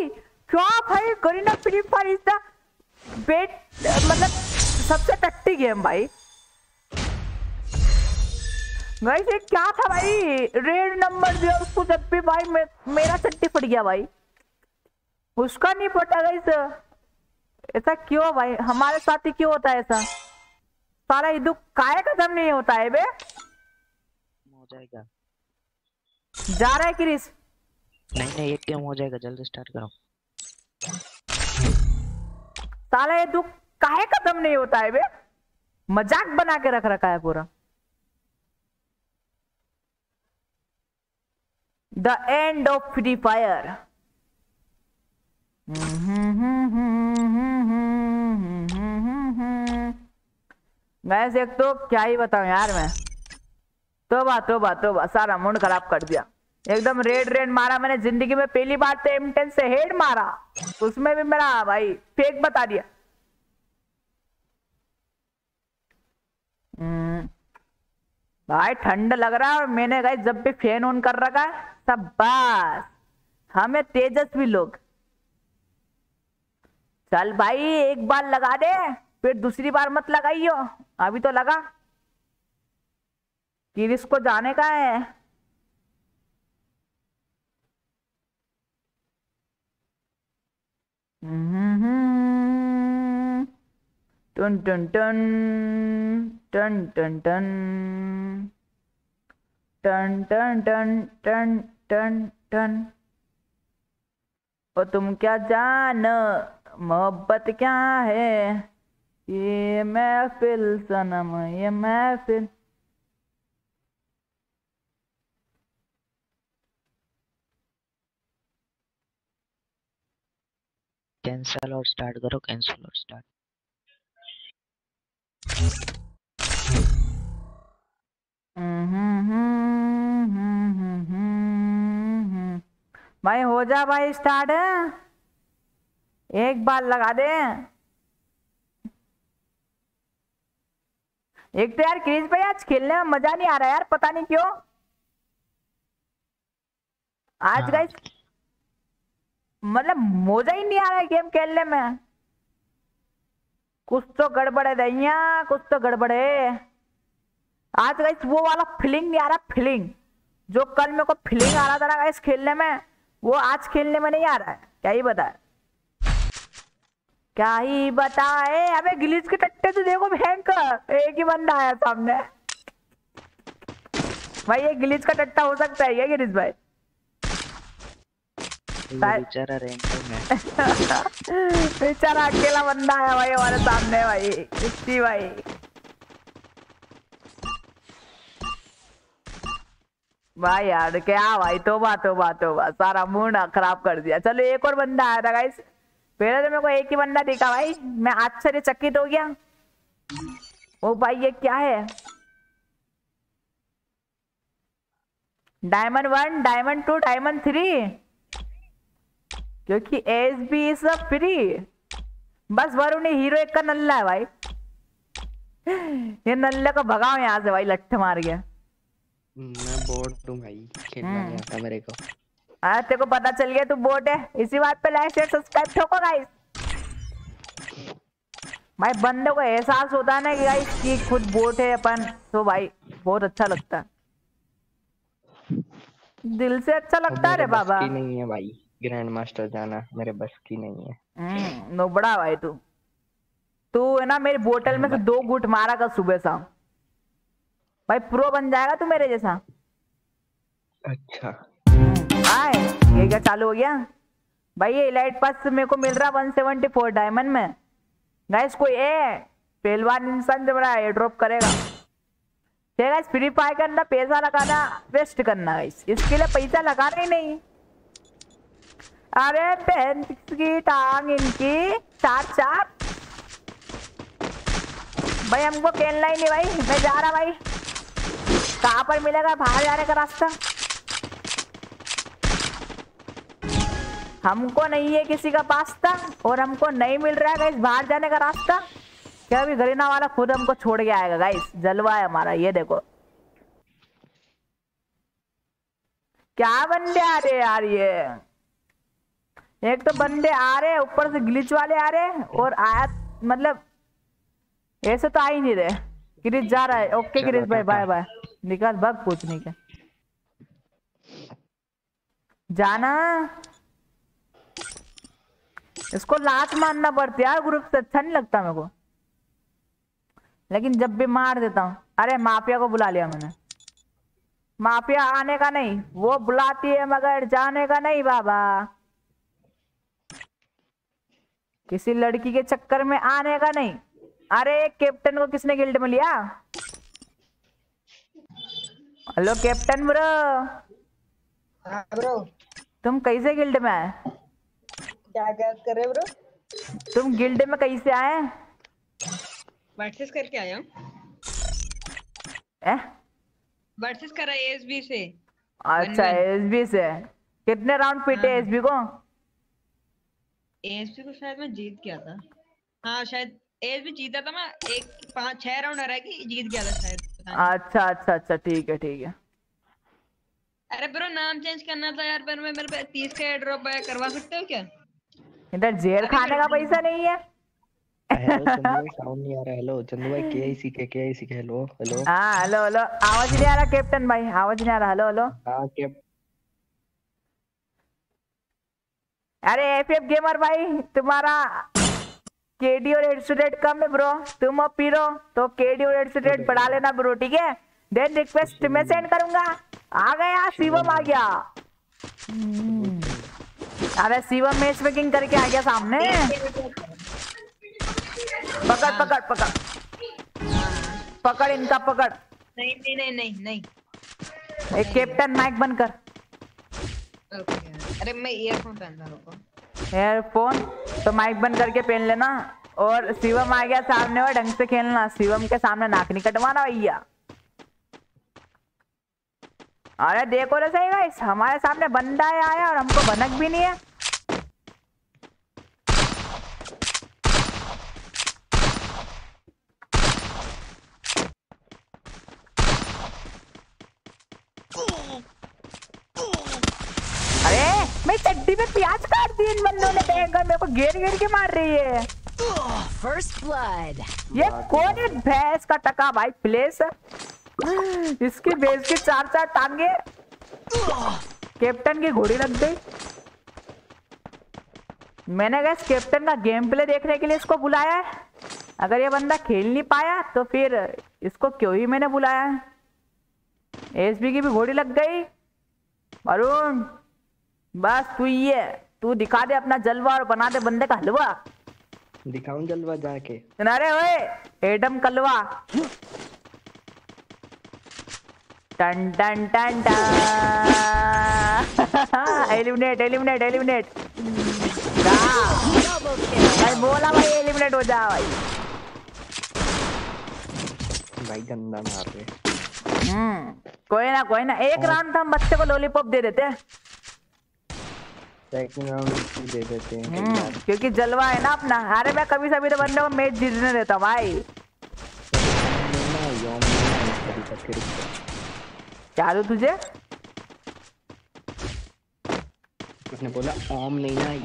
क्या भाई? Kareena free fire is the bet मतलब सबसे टट्टी गेम भाई। गाइस ये क्या था भाई? रेड नंबर दिया उसको जब भी भाई मे, मेरा चट्टी फट गया भाई। उसका नहीं फटा गाइस। ऐसा क्यों भाई? हमारे साथ ही क्यों होता है ऐसा? सारा ये दुख काय खत्म नहीं होता है बे? हो जाएगा। जा रहा है क्रिस। नहीं नहीं एक गेम हो जाएगा। जल्दी स्टार्ट करो। साला ये दुख काहे खत्म नहीं होता है बे? मज़ाक बना के रख रखा है पूरा। The end of free fire guys एक तो क्या ही बताऊँ यार मैं। तोबा तोबा तोबा, सारा मूड खराब कर दिया। एकदम रेड रेड मारा मैंने, ज़िंदगी में पहली बार तो एम टेन से हेड मारा। उसमें भी मेरा भाई फेक बता दिया। भाई ठंड लग रहा है मैंने गाइस जब भी फ़ैन ऑन कर रखा है सब बस। हमें तेजस्वी लोग। चल भाई एक बार लगा दे फिर दूसरी बार मत लगाइयो। अभी तो लगा। किरिस को जाने का है। हम्म, टन टन टन टन टन टन टन टन टन टन टन टन ओ तुम क्या जान? मोहब्बत क्या है? ये महफिल, सनम, ये महफिल। कैंसिल और स्टार्ट करो कैंसिल और स्टार्ट भाई हो जा भाई स्टार्ट एक बार लगा दे। एक तो यार क्रिस भाई आज खेलने में मज़ा नहीं आ रहा यार पता नहीं क्यों। आज हाँ। गाइस मतलब मज़ा ही नहीं आ रहा है गेम खेलने में। कुछ तो गड़बड़ है दैया कुछ तो गड़बड़। है आज गाइस वो वाला फीलिंग नहीं आ रहा फीलिंग जो कल मेरे को फीलिंग आ रहा था ना गाइस खेलने में, वो आज खेलने में नहीं आ रहा है। क्या ही बताए? क्या ही बताए? अबे गिलीज के टट्टे तो देखो भयंकर। एक ही बंदा आया सामने। भाई, ये गिलीज का टट्टा हो सकता है क्या गिरीश भाई? ये बेचारा रैंक में बेचारा अकेला बंदा आया भाई हमारे सामने भाई कितनी भाई। भाई यार क्या भाई तोबा तोबा तोबा सारा मूड खराब कर दिया। चलो एक और बंदा आया था गाइस पहले तो मेरे को एक ही बंदा दिखा भाई। मैं आश्चर्य चकित हो गया। ओ भाई ये क्या है? Diamond one diamond two diamond three क्योंकि एस बी इज़ फ्री बस वरुण हीरो एक का नल्ला है भाई। ये नल्ले को भगाओ यहाँ से भाई लट्ठ मार गया मैं बोर्ड हूँ भाई खेलना हम्म। नहीं आता मेरे को। हाँ तेरे को पता चल गया तू बोट है। इसी बात पे लाइक शेयर सब्सक्राइब ठोको गाइस भाई बंदे को एहसास होता है ना कि गाइस कि खुद बोट है अपन तो भाई बहुत अच्छा लगता है। दिल से अच्छा लगता है रे बाबा। नहीं है भाई। ग्रैंड मास्टर जाना मेरे बस की नहीं है। हम्म नोबड़ा भाई तू। तू है ना मेरी बोतल में से दो गुट मारा कर सुबह शाम। भाई प्रो बन जाएगा तू मेरे जैसा। अच्छा। आए ये क्या चालू हो गया? भाई ये इलाइट पास मेरे को मिल रहा वन सेवेंटी फोर डायमंड में। गाइस कोई ए पहलवान इंसान जब रहा ड्रॉप करेगा। ठीक है फ्री फायर के अंदर पैसा लगाना वेस्ट करना गाइस इसके लिए पैसा लगाना ही नहीं। अरे बहन की टांग इनकी। चार चार भाई, हमको खेलना ही नहीं भाई। मैं जा रहा भाई। कहाँ पर मिलेगा? बाहर जाने का रास्ता। हमको नहीं है किसी का पास्ता और हमको नहीं मिल रहा है गाइस बाहर जाने का रास्ता। क्या अभी गरीना वाला खुद हमको छोड़ के आएगा गाइस जलवा है हमारा, ये देखो। क्या बंदे आ रहे यार ये? एक तो बंदे आ रहे ऊपर से ग्लिच वाले आ रहे और आया मतलब ऐसे तो आ ही नहीं रहे। गिरीश जा रहा है। ओके गिरीश भाई बाय बाय निकाल भग कुछ नहीं क्या जाना। इसको लात मारना पड़ती है यार ग्रुप से अच्छा नहीं लगता मेरे को। लेकिन जब भी मार देता हूँ। अरे माफिया को बुला लिया मैंने। माफिया आने का नहीं वो बुलाती है मगर जाने का नहीं बाबा। किसी लड़की के चक्कर में आने का नहीं। अरे कैप्टन को किसने गिल्ड में लिया? Hello captain bro. हाँ ब्रो। तुम कैसे गिल्ड में आए? क्या कर रहे ब्रो? तुम गिल्ड में कैसे आए? वर्सेस करके आया हूँ। ए? वर्सेस करा एसबी से। अच्छा। एसबी से। कितने राउंड पीटे हाँ। एसबी को? एसबी को शायद मैं जीत गया था। हाँ शायद एसबी जीता था मैं। एक पाँच छह राउंड हरा के जीत गया था शायद अच्छा अच्छा अच्छा ठीक है ठीक है। अरे ब्रो नाम चेंज करना था यार पर मैं मेरे पे तीस का ड्रॉप करवा सकते हो क्या? इधर जेल खाने का पैसा नहीं है। हेलो चंदू भाई साउंड नहीं आ रहा। हेलो चंदू भाई के आई सी के K I C K hello hello हाँ हेलो हेलो आवाज़ नहीं आ रहा कैप्टन भाई आवाज़ नहीं आ रहा। हेलो हेलो हाँ के अरे एफएफ गेमर भाई तुम्हारा केडी और हेड रेट कम है ब्रो तुम और पीरो तो केडी और हेड रेट बढ़ा लेना ब्रो ठीक है? देन रिक्वेस्ट मैं सेंड करूँगा। आ गया शिवम आ गया। हम्म। अरे शिवम मैच मेकिंग करके आ गया सामने। पकड़ पकड़ पकड़। पकड़ इनका पकड़। नहीं नहीं नहीं नहीं। नहीं एक कैप्टन माइक बंद कर। ओके अरे मैं ईयरफोन पहनता रुको। एयरफोन तो माइक बंद करके पहन लेना। और शिवम आ गया सामने और ढंग से खेलना। शिवम के सामने नाक नहीं कटवाना भैया। अरे देखो रे सही गाइस हमारे सामने बंदा आया और हमको बनक भी नहीं है अरे में प्याज काट दी इन बंदों ने भयंकर मेरे को घेर घेर के मार रही है। First blood. ये कौन है भैंस का टका भाई? प्लेस। इसकी भैंस की चार चार टांगे। कैप्टन की घोड़ी लग गई। मैंने गैस कैप्टन का गेम प्ले देखने के लिए इसको बुलाया है। अगर ये बंदा खेल नहीं पाया तो फिर इसको क्यों ही मैंने बुलाया है? एसबी की भी घोड़ी लग गई। वरुण बस तू ही है तू दिखा दे अपना जलवा और बना दे बंदे का हलवा। दिखाऊँ जलवा जाके। अरे ओए एडम कलवा। टन टन टन टन। Eliminate eliminate eliminate. भाई बोला भाई एलिमिनेट हो जा भाई। भाई गंदा मार रहे। हम्म कोई ना कोई ना। एक राउंड तो हम बच्चे को लॉलीपॉप दे देते। हैं सेकंड राउंड दे देते हैं कई हम्म, बार क्योंकि जलवा है ना अपना। अरे मैं कभी सभी तो बंदे को मैच जीतने देता भाई ना ना क्या दू तुझे? उसने बोला ओम नहीं आई।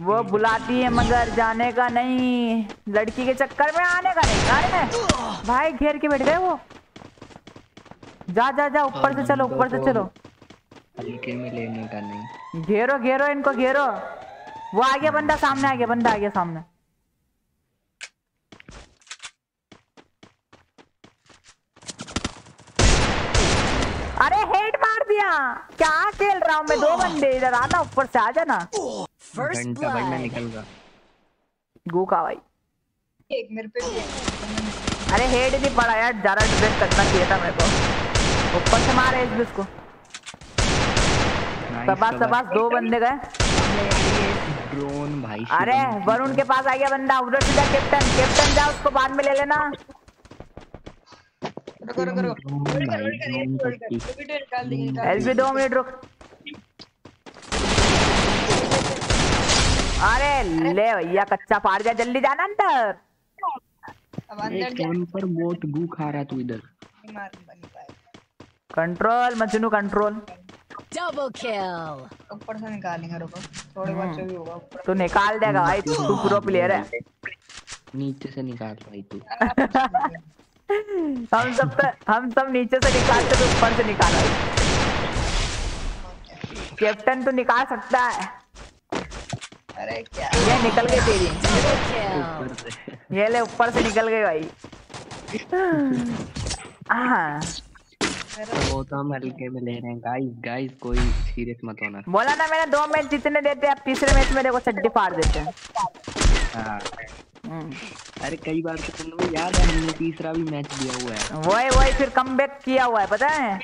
वो बुलाती है मगर जाने का नहीं। लड़की के चक्कर में आने का नहीं अरे भाई घेर के बैठ गए वो। जा जा जा ऊपर से चलो ऊपर से चलो। हल्के में लेने का नहीं। घेरो घेरो इनको घेरो। वो आ गया बंदा सामने आ गया बंदा आ गया सामने। अरे हेड मार दिया। क्या खेल रहा हूँ मैं? दो बंदे इधर आना ऊपर से आ जाना। गू का भाई। एक मेरे पे भी अरे हेड नहीं पड़ा यार ज़्यादा डिफेंस करना चाहिए था मेरे को। ऊपर से मारे इस को सबास सबास दो बंदे गए। ड्रोन भाई अरे वरुण के पास आ गया बंदा उधर सीधा कैप्टन कैप्टन जा उसको बाद में ले लेना। रुको रुको रुको। एलबी दो मिनट रुक। अरे ले भैया कच्चा फाड़ दिया जल्दी जाना अंदर। अब अंदर जा। पर बहुत गू खा रहा तू इधर। कंट्रोल मजनू कंट्रोल। Double kill. ऊपर से निकालेंगे रुको। थोड़े बहुत जो भी होगा तू निकाल देगा भाई तू तू प्रो प्लेयर है। नीचे से निकाल भाई तू। हम सब तो हम सब नीचे से निकालते तो ऊपर से निकाला कैप्टन तो निकाल सकता है। अरे क्या? ये निकल गई तेरी। ये ले ऊपर से निकल गई भाई। हाँ। वो तो हम हल्के में ले रहे हैं। गाइस गाइस कोई सीरियस मत होना। बोला ना मैंने दो मैच जीतने देते हैं अब तीसरे मैच में देखो चड्डी फाड़ देते हैं। हाँ। हम्म, अरे कई बार तो तुम्हें याद है हमने तीसरा भी मैच दिया हुआ है। वही वही फिर कम किया हुआ है पता है?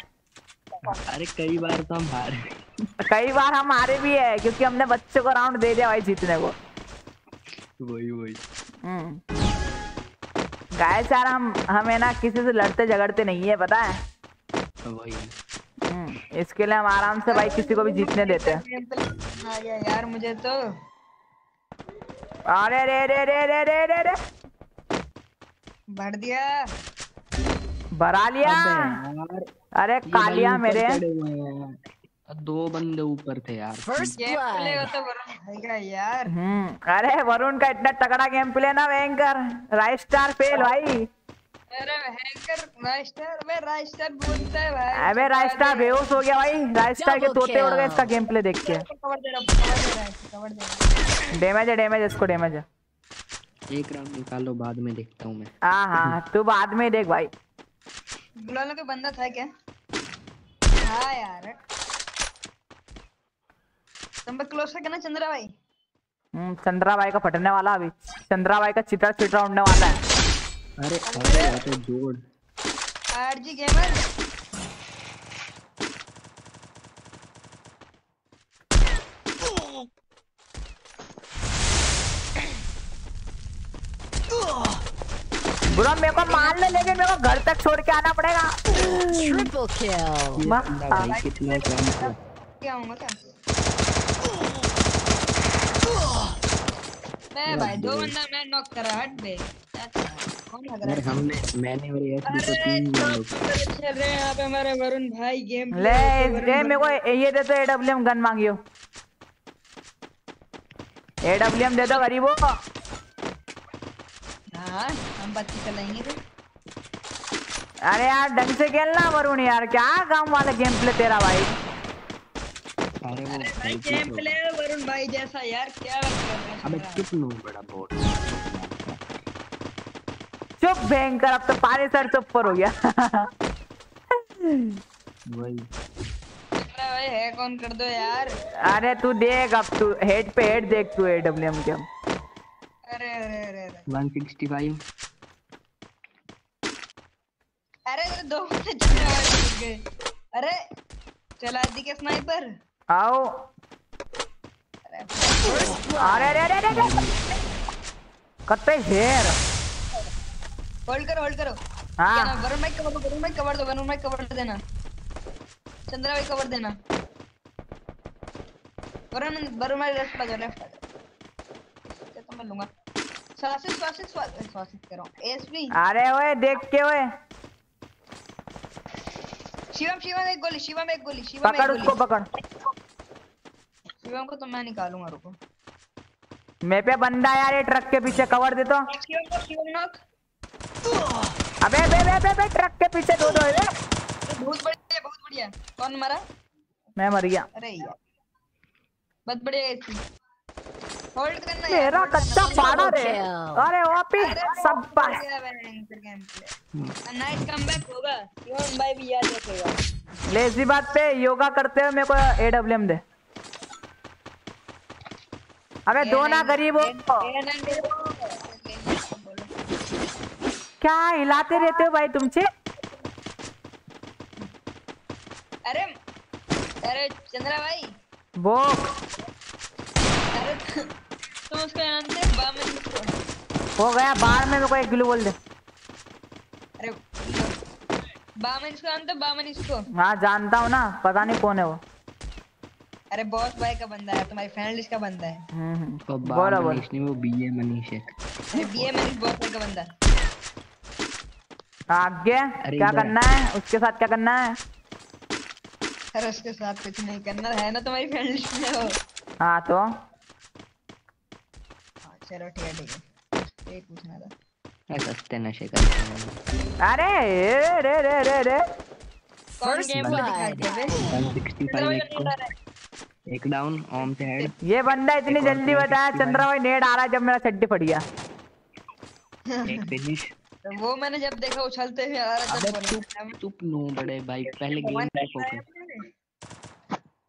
अरे कई बार तो हम हारे कई बार हम हारे भी है क्योंकि हमने बच्चों को राउंड दे दिया भाई जीतने को। वही वही। हम्म। गाइस यार हम हमें ना किसी से लड़ते झगड़ते नहीं है पता है? वही हम्म, इसके लिए हम आराम से भाई किसी को भी जीतने देते हैं। आ गया यार मुझे तो। अरे रे रे रे रे रे रे रे भर दिया। भरा लिया। अरे कालिया मेरे। दो बंदे ऊपर थे यार। First गेम प्ले वरुण भाई यार। हम्म अरे वरुण का इतना तगड़ा गेम प्ले ना भयंकर। राइट स्टार फेल भाई। अरे हैकर राइस्टर मैं राइस्टर बोलता है भाई। अबे राइट बेहोश हो गया भाई। राइट के तोते उड़ गए इसका गेम प्ले देख के। है है डैमेज है। डैमेज इसको डैमेज है। एक राउंड निकालो बाद में देखता हूँ मैं। हाँ हाँ तू बाद में देख भाई। बुलाने का बंदा था क्या? हाँ यार। तुम क्लोज से कहना चंद्रा भाई? हम्म, चंद्रा भाई का फटने वाला अभी। चंद्रा भाई का चिटा चिटा उड़ने वाला है। अरे अरे यार तो जोड़ आरजी गेमर। ब्रो मेरे को मार ले लेकिन मेरे को घर तक छोड़ के आना पड़ेगा। Kill. वाह, कितना काम क्या। क्या मैं भाई दो बंदा मैं नॉक करा हट बे। यार हमने मैंने और एस तो अरे तीन को रहे हैं यहाँ पे हमारे वरुण भाई गेम ले ले मेरे को ये दे दो एडब्ल्यूएम गन मांगियो। एडब्ल्यूएम दे दो गरीबो हाँ हम बच्चे चलाएँगे तो। अरे यार ढंग से खेलना वरुण यार क्या काम वाला गेम प्ले तेरा भाई? अरे वो गेम प्ले वरुण भाई जैसा यार क्या बात कर रहे अबे कितना बड़ा बोट चुप भयंकर अब तो पानी सर से ऊपर हो गया। वही। अरे भाई है कौन? कर दो यार। अरे तू देख अब तू हेड पे हेड देख तू एडब्ल्यूएम के। अरे अरे अरे अरे। 165 अरे अरे दो रुक गए। अरे चला दी के स्नाइपर आओ। अरे अरे अरे अरे अरे कत्ते शेर होल्ड करो होल्ड करो। हाँ। वरुण भाई कवर दो वरुण भाई कवर दो वरुण भाई कवर देना। चंद्रा भाई कवर देना। वरुण वरुण भाई लेफ़्ट जाओ लेफ़्ट आ तो मैं लूँगा। स्वासित स्वासित स्वासित स्वासित कर एसपी अरे ओए देख के ओए। शिवम शिवम एक गोली शिवम एक गोली शिवम पकड़ उसको पकड़। शिवम को तो मैं निकालूँगा रुको। मैं पे बंदा यार ये ट्रक के पीछे कवर दे तो। शिवम को शिवम नॉक अबे बे बे बे बे ट्रक के पीछे दो दो है बहुत बढ़िया बहुत बढ़िया कौन मारा? मैं मर गया। अरे यार। बहुत बढ़िया एसपी होल्ड करना मेरा कच्चा फाड़ा रे। अरे वापी। सब पास नाइस कमबैक होगा। शिवम भाई भी याद रखेगा। ले इसी बात पे योगा करते हुए मेरे को एडब्ल्यूएम दे। अबे दो ना गरीब हो। क्या हिलाते रहते हो भाई तुमसे? अरे अरे चंद्रा भाई। वो। अरे तुम उसका हो गया बाहर में मेरे को एक गिलू बोल दे। अरे बामन इसका बामन हाँ जानता हूँ ना पता नहीं कौन है वो। अरे बॉस भाई का बंदा है तुम्हारी फ़ैन लिस्ट का बंदा है। हम्म, हम्म। तो बोलो बाल बोलो। नहीं वो बीए मनीष है। बीए मनीष बॉस भाई का बंदा। आगे क्या करना है? उसके साथ क्या करना है? अरे उसके साथ कुछ नहीं करना है ना तुम्हारी लिस्ट में हो? हाँ तो? हाँ, चलो ठीक है ठीक है। पूछना था। सस्ते नशे करते हैं। अरे रे रे रे रे। कौन गेम दिखा blood. दे बे 165 एक डाउन ओम से हेड ये बंदा इतनी जल्दी बताया चंद्रा भाई नेट आ रहा है जब मेरा चड्डी फट गया एक फिनिश तो वो मैंने जब देखा उछलते हुए आ रहा अबे चुप चुप नो बड़े भाई पहले गेम पे फोकस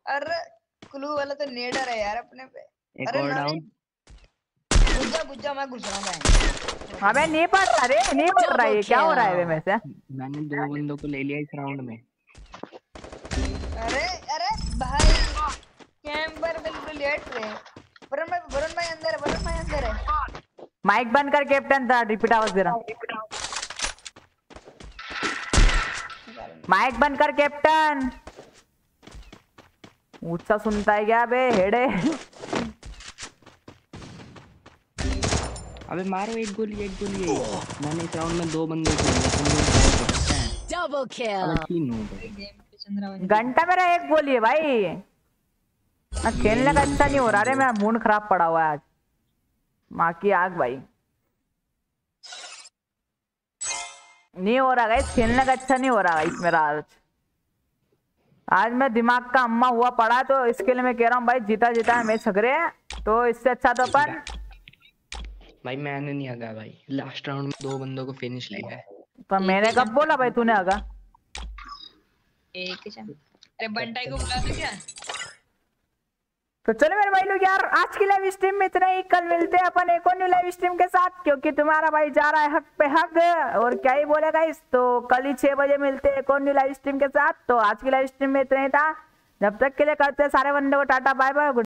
अरे क्लू वाला तो नेडर है यार अपने पे। एक और डाउन गुज्जा गुज्जा मैं घुस रहा हूँ अबे नहीं पड़ रहा रे नहीं पड़ रहा ये क्या हो रहा है बे में से। मैंने दो बंदों को ले लिया इस राउंड में। अरे अरे भाई कैंपर बिल्कुल लेट रहे वरुण भाई वरुण भाई अंदर है वरुण भाई अंदर है। माइक बंद कर कैप्टन था रिपीट आवाज़ दे रहा माइक बंद कर कैप्टन। ऊँचा सुनता है क्या बे हेडे अबे मारो एक गोली एक गोली। मैंने इस राउंड में दो बंदे को लिया तुम लोग क्या करते हैं Double kill. अबे तीन हो गए। गेम पे चंद्रा भाई घंटा मेरा एक गोली है भाई। खेलने का अच्छा नहीं हो रहा। रे मेरा मूड खराब पड़ा हुआ है आज। माँ की आग भाई। नहीं हो रहा गाइस खेलने का अच्छा नहीं हो रहा गाइस मेरा आज। आज मैं दिमाग का अम्मा हुआ पड़ा तो इसके लिए मैं कह रहा हूँ भाई जीता जीता है मैच छगरे तो इससे अच्छा तो अपन भाई मैंने नहीं आगा भाई। लास्ट राउंड में दो बंदों को फिनिश लिया है। तो मैंने कब बोला भाई तूने आगा? एक अरे बंटाई को बुला दो क्या? तो चलो मेरे भाई लोग यार, आज की लाइव स्ट्रीम में इतना ही। कल मिलते हैं अपन एक और न्यू लाइव स्ट्रीम के साथ, क्योंकि तुम्हारा भाई जा रहा है हक पे हक। और क्या ही बोलेगा इस तो कल ही छह बजे मिलते हैं एक और न्यू लाइव स्ट्रीम के साथ। तो आज की लाइव स्ट्रीम में इतना ही था। जब तक के लिए करते हैं सारे बंदे को टाटा बाय बाय